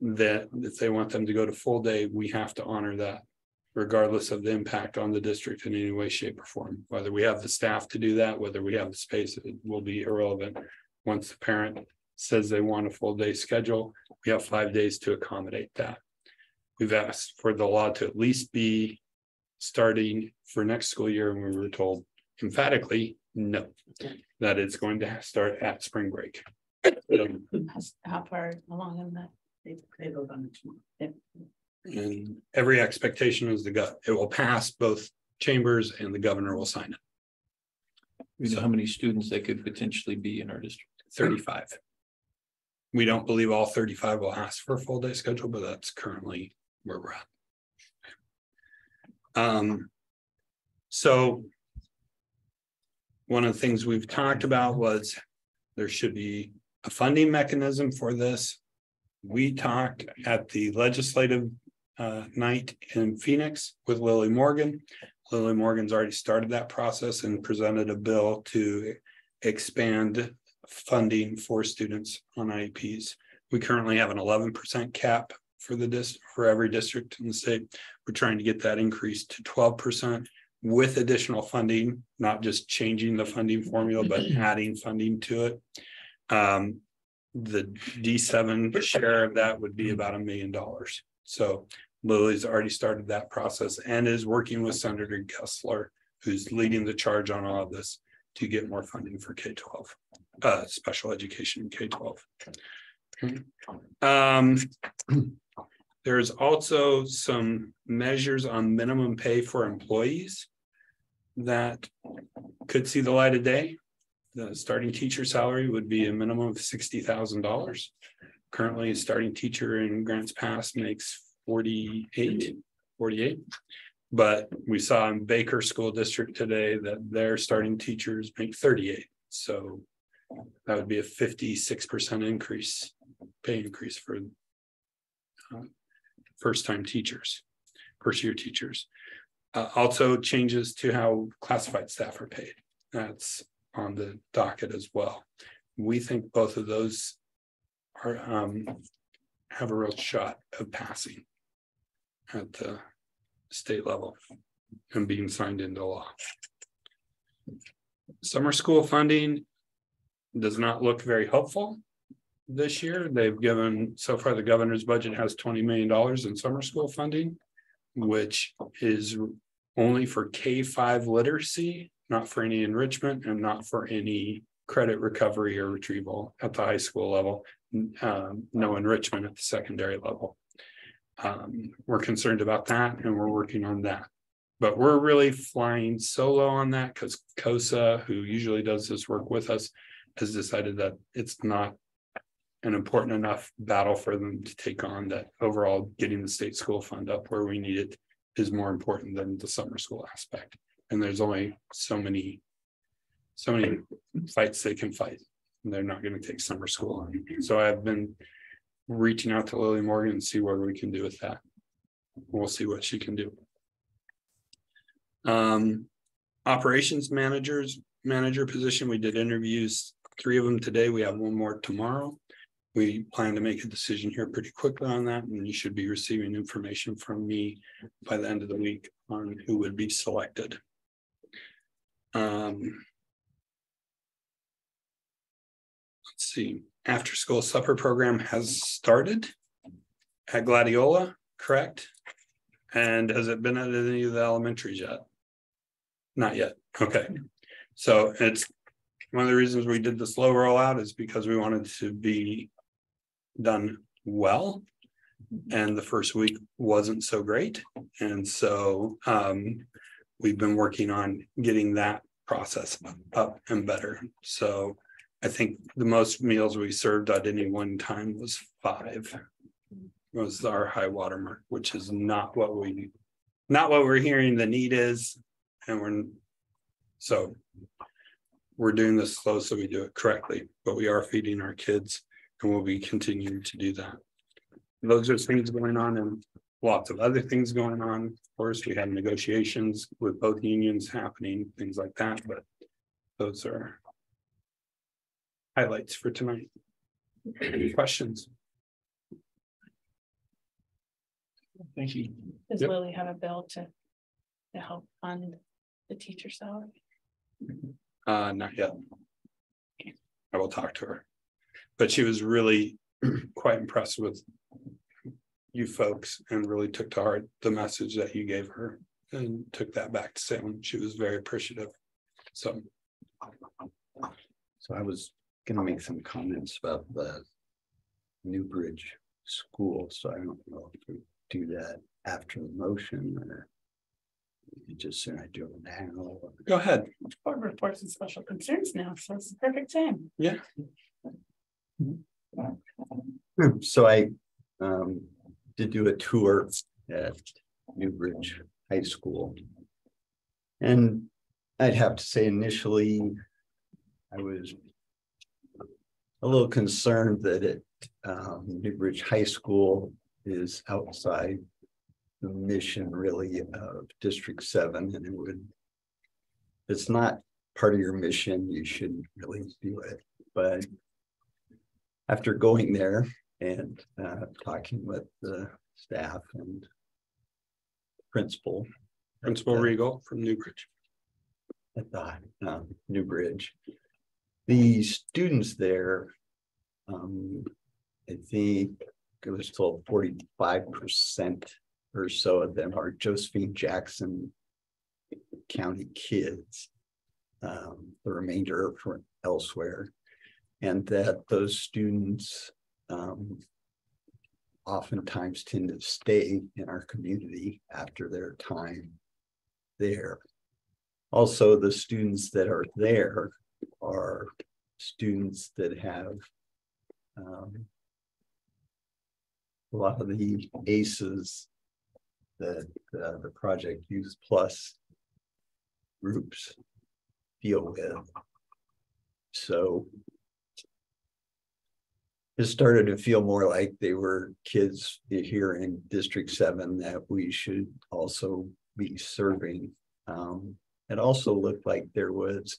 That if they want them to go to full day, we have to honor that. Regardless of the impact on the district in any way, shape or form, whether we have the staff to do that, whether we have the space, it will be irrelevant. Once the parent says they want a full day schedule, we have five days to accommodate that. We've asked for the law to at least be starting for next school year, and we were told emphatically, no. That it's going to start at spring break. How far along in that? They, they vote on it tomorrow. And every expectation is the gut, it will pass both chambers and the governor will sign it. We know how many students that could potentially be in our district. Thirty-five. We don't believe all thirty-five will ask for a full day schedule, but that's currently where we're at. Um. So. One of the things we've talked about was there should be a funding mechanism for this. We talked at the legislative uh night in Phoenix with Lily Morgan. Lily Morgan's already started that process and presented a bill to expand funding for students on IEPs. We currently have an eleven percent cap for the dis, for every district in the state. We're trying to get that increased to twelve percent with additional funding, not just changing the funding formula, but adding funding to it. Um, the D seven share of that would be about a million dollars. So Lily's already started that process and is working with Senator Gelser, who's leading the charge on all of this to get more funding for K twelve, uh, special education in K twelve. Um, there's also some measures on minimum pay for employees that could see the light of day. The starting teacher salary would be a minimum of sixty thousand dollars. Currently, a starting teacher in Grants Pass makes 48, 48. But we saw in Baker School District today that their starting teachers make thirty-eight, so. That would be a fifty-six percent increase, pay increase for. uh, First-time teachers, first-year teachers. Uh, also changes to how classified staff are paid. That's on the docket as well. We think both of those are um. Have a real shot of passing. At the state level and being signed into law. Summer school funding does not look very hopeful. This year, they've given, so far, the governor's budget has twenty million dollars in summer school funding. Which is only for K five literacy, not for any enrichment and not for any credit recovery or retrieval at the high school level. Um, no enrichment at the secondary level. Um, we're concerned about that and we're working on that. But we're really flying solo on that because COSA, who usually does this work with us, has decided that it's not an important enough battle for them to take on that overall getting the state school fund up where we need it is more important than the summer school aspect. And there's only so many, so many fights they can fight. And they're not going to take summer school on. So I've been reaching out to Lily Morgan and see what we can do with that. We'll see what she can do. Um, operations managers, manager position, we did interviews, three of them today. We have one more tomorrow. We plan to make a decision here pretty quickly on that, and you should be receiving information from me by the end of the week on who would be selected. Um. Let's see, after school supper program has started. At Gladiola, correct? And has it been at any of the elementaries yet? Not yet, okay. So it's one of the reasons we did the slow rollout is because we wanted to be done well. And the first week wasn't so great. And so um we've been working on getting that process up and better. So I think the most meals we served at any one time was five. Was our high watermark, which is not what we, not what we're hearing the need is, and we're. So. We're doing this slow so we do it correctly, but we are feeding our kids and we'll be continuing to do that. Those are things going on and lots of other things going on. Of course, we had negotiations with both unions happening, things like that, but those are highlights for tonight. Any questions? Thank you. Does Yep. Lily have a bill to, to help fund the teacher salary? Uh, not yet. I will talk to her. But she was really quite impressed with you folks and really took to heart the message that you gave her and took that back to Salem. She was very appreciative. So So I was gonna make some comments about the New Bridge School, so I don't know if we do that after the motion or? You just say I do it now. Go ahead. Board reports and special concerns now, so it's the perfect time. Yeah. So I um did do a tour at Newbridge High School. And I'd have to say initially, I was a little concerned that it um Newbridge High School is outside the mission really of District Seven and it would it's not part of your mission, you shouldn't really do it, but after going there and uh talking with the staff and principal. Principal Regal from Newbridge. At the um New Bridge. The students there. Um, I think it was told forty-five percent or so of them are Josephine Jackson. County kids. Um, the remainder are from elsewhere. And that those students um. Oftentimes tend to stay in our community after their time there. Also, the students that are there are students that have um, a lot of the ACEs that uh, the Project Youth Plus groups deal with. So it started to feel more like they were kids here in District Seven that we should also be serving. Um, it also looked like there was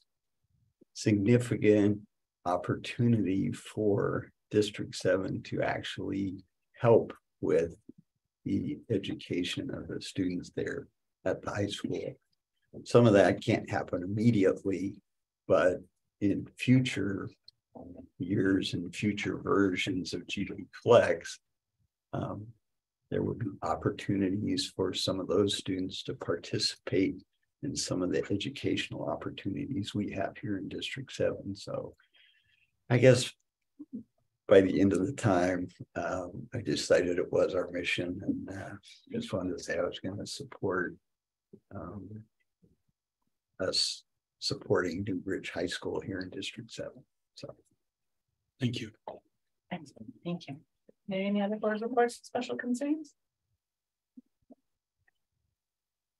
significant opportunity for District Seven to actually help with the education of the students there at the high school. Some of that can't happen immediately, but in future years and future versions of GP Flex, um, there would be opportunities for some of those students to participate in some of the educational opportunities we have here in District Seven. So I guess by the end of the time, um, I decided it was our mission and uh, just wanted to say I was going to support um, us supporting New Bridge High School here in District Seven. So Thank you. Excellent, thank you. Any other board reports, special concerns?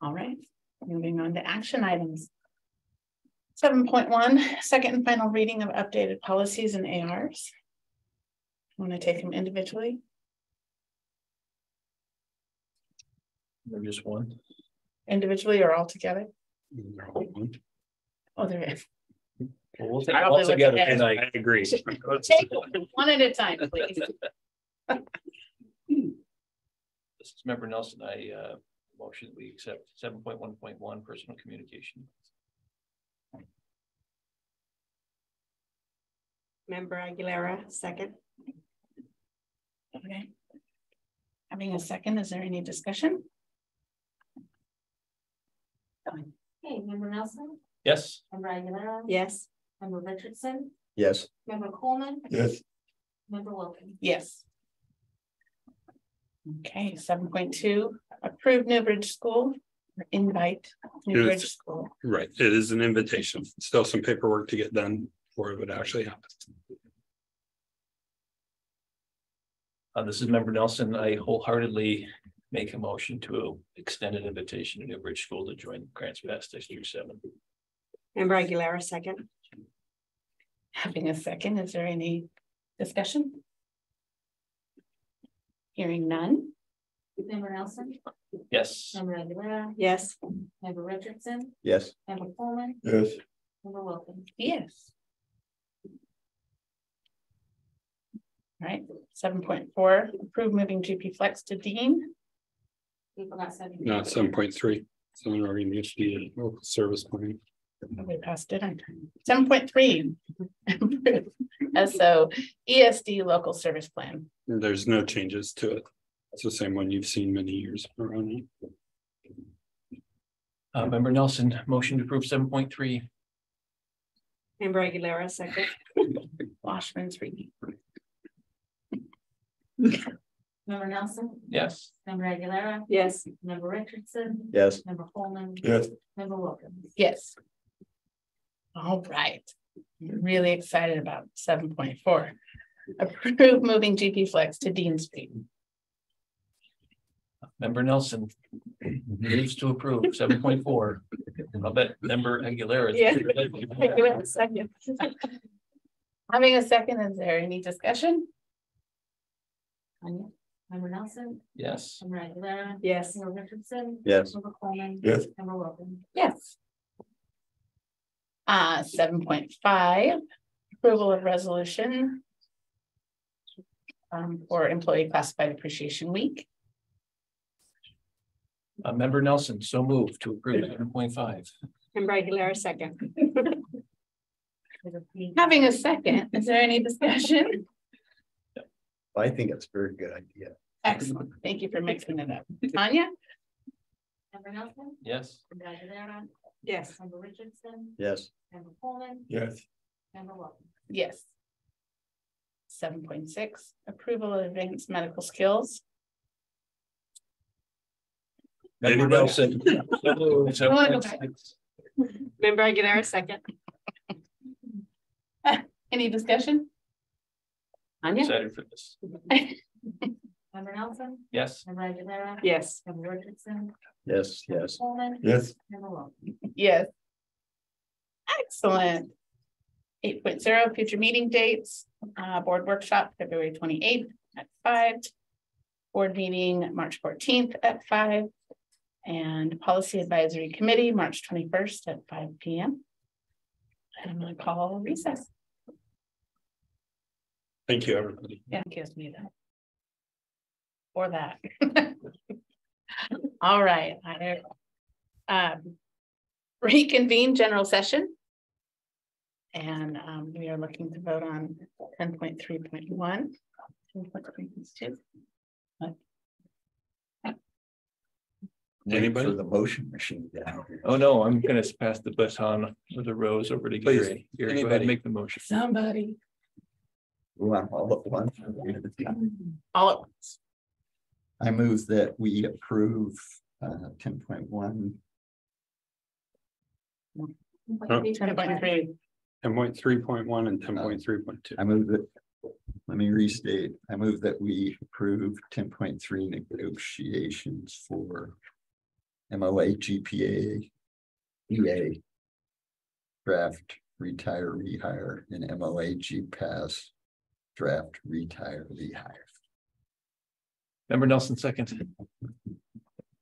All right, moving on to action items. Seven point one, second and final reading of updated policies and ARs. I Want to take them individually? Or just one? Individually or all together? Oh, there is. Well, We'll take I all probably looked together tonight. I agree. Take one one at a time, please. This is member Nelson, I uh motion that we accept seven point one point one personal communication. Member Aguilera, second. Okay. Having a second, is there any discussion? Hey, member Nelson, Yes. member Aguilera. Yes. Member Richardson, yes, member Coleman. Yes. Member Wilson. Yes. Okay, seven point two, approved Newbridge School, or invite Newbridge Yes. School. Right, it is an invitation. Still some paperwork to get done before it would actually happen. Uh, this is member Nelson. I wholeheartedly make a motion to extend an invitation to Newbridge School to join Grants Pass District Seven. Member Aguilera, second. Having a second, is there any discussion? Hearing none, Member Nelson, Yes. member Aguilera, Yes. member Richardson, yes, member Coleman, Yes. member Wilson. yes. All Right, seven point four, approve moving GP Flex to Dean. We forgot seven. No, seven point three. Someone already needs to be local service plan. We passed it on time. Seven point three. So ESD local service plan. There's no changes to it. It's the same one you've seen many years around. Uh, member Nelson, motion to approve seven point three. Member Aguilera, second. Washman's reading. Member Nelson. Yes. Member Aguilera. Yes. Member Richardson. Yes. Member Holman? Yes. Member Wilkins. Yes. All right, really excited about seven point four. Approve moving GP Flex to Dean Street. Member Nelson moves to approve seven point four. I'll bet member Aguilera. Yeah. Give it a second. Having a second, is there any discussion? Tanya, Member Nelson. Yes. Member Aguilera. Yes. Member Richardson. Yes. Member Coleman. Yes. Member Wilkins. Yes. Uh, seven point five, approval of resolution. Um, for employee classified appreciation week. Uh, member Nelson, so moved to approve seven point five. Member Aguilera, second. Having a second, is there any discussion? I think it's a very good idea. Excellent, thank you for mixing it up. Tanya? Member Nelson. Yes. Member Aguilera. Yes. Member Richardson. Yes. Member Coleman. Yes. Member Wilkins. Yes. Seven point six, approval of advanced medical skills. Member Nelson. so moved, 7.6. Member Aguilera, second. Any discussion? Tanya? Excited for this. Member Nelson. Yes. Member Aguilera. Yes. Member Richardson. Yes, yes. Coleman. Yes. Member Wilkins. Yes. Excellent. Eight future meeting dates, uh, board workshop, February twenty eighth at five. Board meeting, March fourteenth at five. And policy advisory committee, March twenty first at five P M. And I'm gonna call recess. Thank you, everybody. Yeah, gives me that. Or that. All right, I. Um. Reconvene general session. And um, we are looking to vote on ten point three point one. Anybody? For the motion machine down here. Oh, no, I'm gonna pass the baton with the rose over to Please, Gary. Gary, go ahead anybody. and make the motion. Somebody. Well, all at once. All at once. I move that we approve uh ten point one. Ten point three. Ten point three point one and ten uh, point three point two. I move that. Let me restate, I move that we approve ten point three negotiations for. MOA GPA. EA. Draft, retire, rehire, and MOA G pass. Draft, retire, rehire. Member Nelson, second.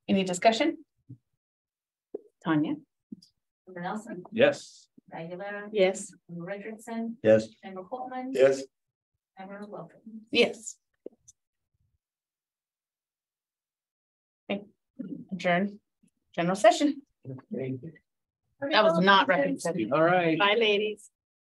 Any discussion? Tanya? Member Nelson. Yes. Member Aguilera. Yes. Member Richardson. Yes. Member Coleman. Yes. Member Wilkins. Yes. Okay, adjourn, general session. That was not recommended. All right. Bye, ladies.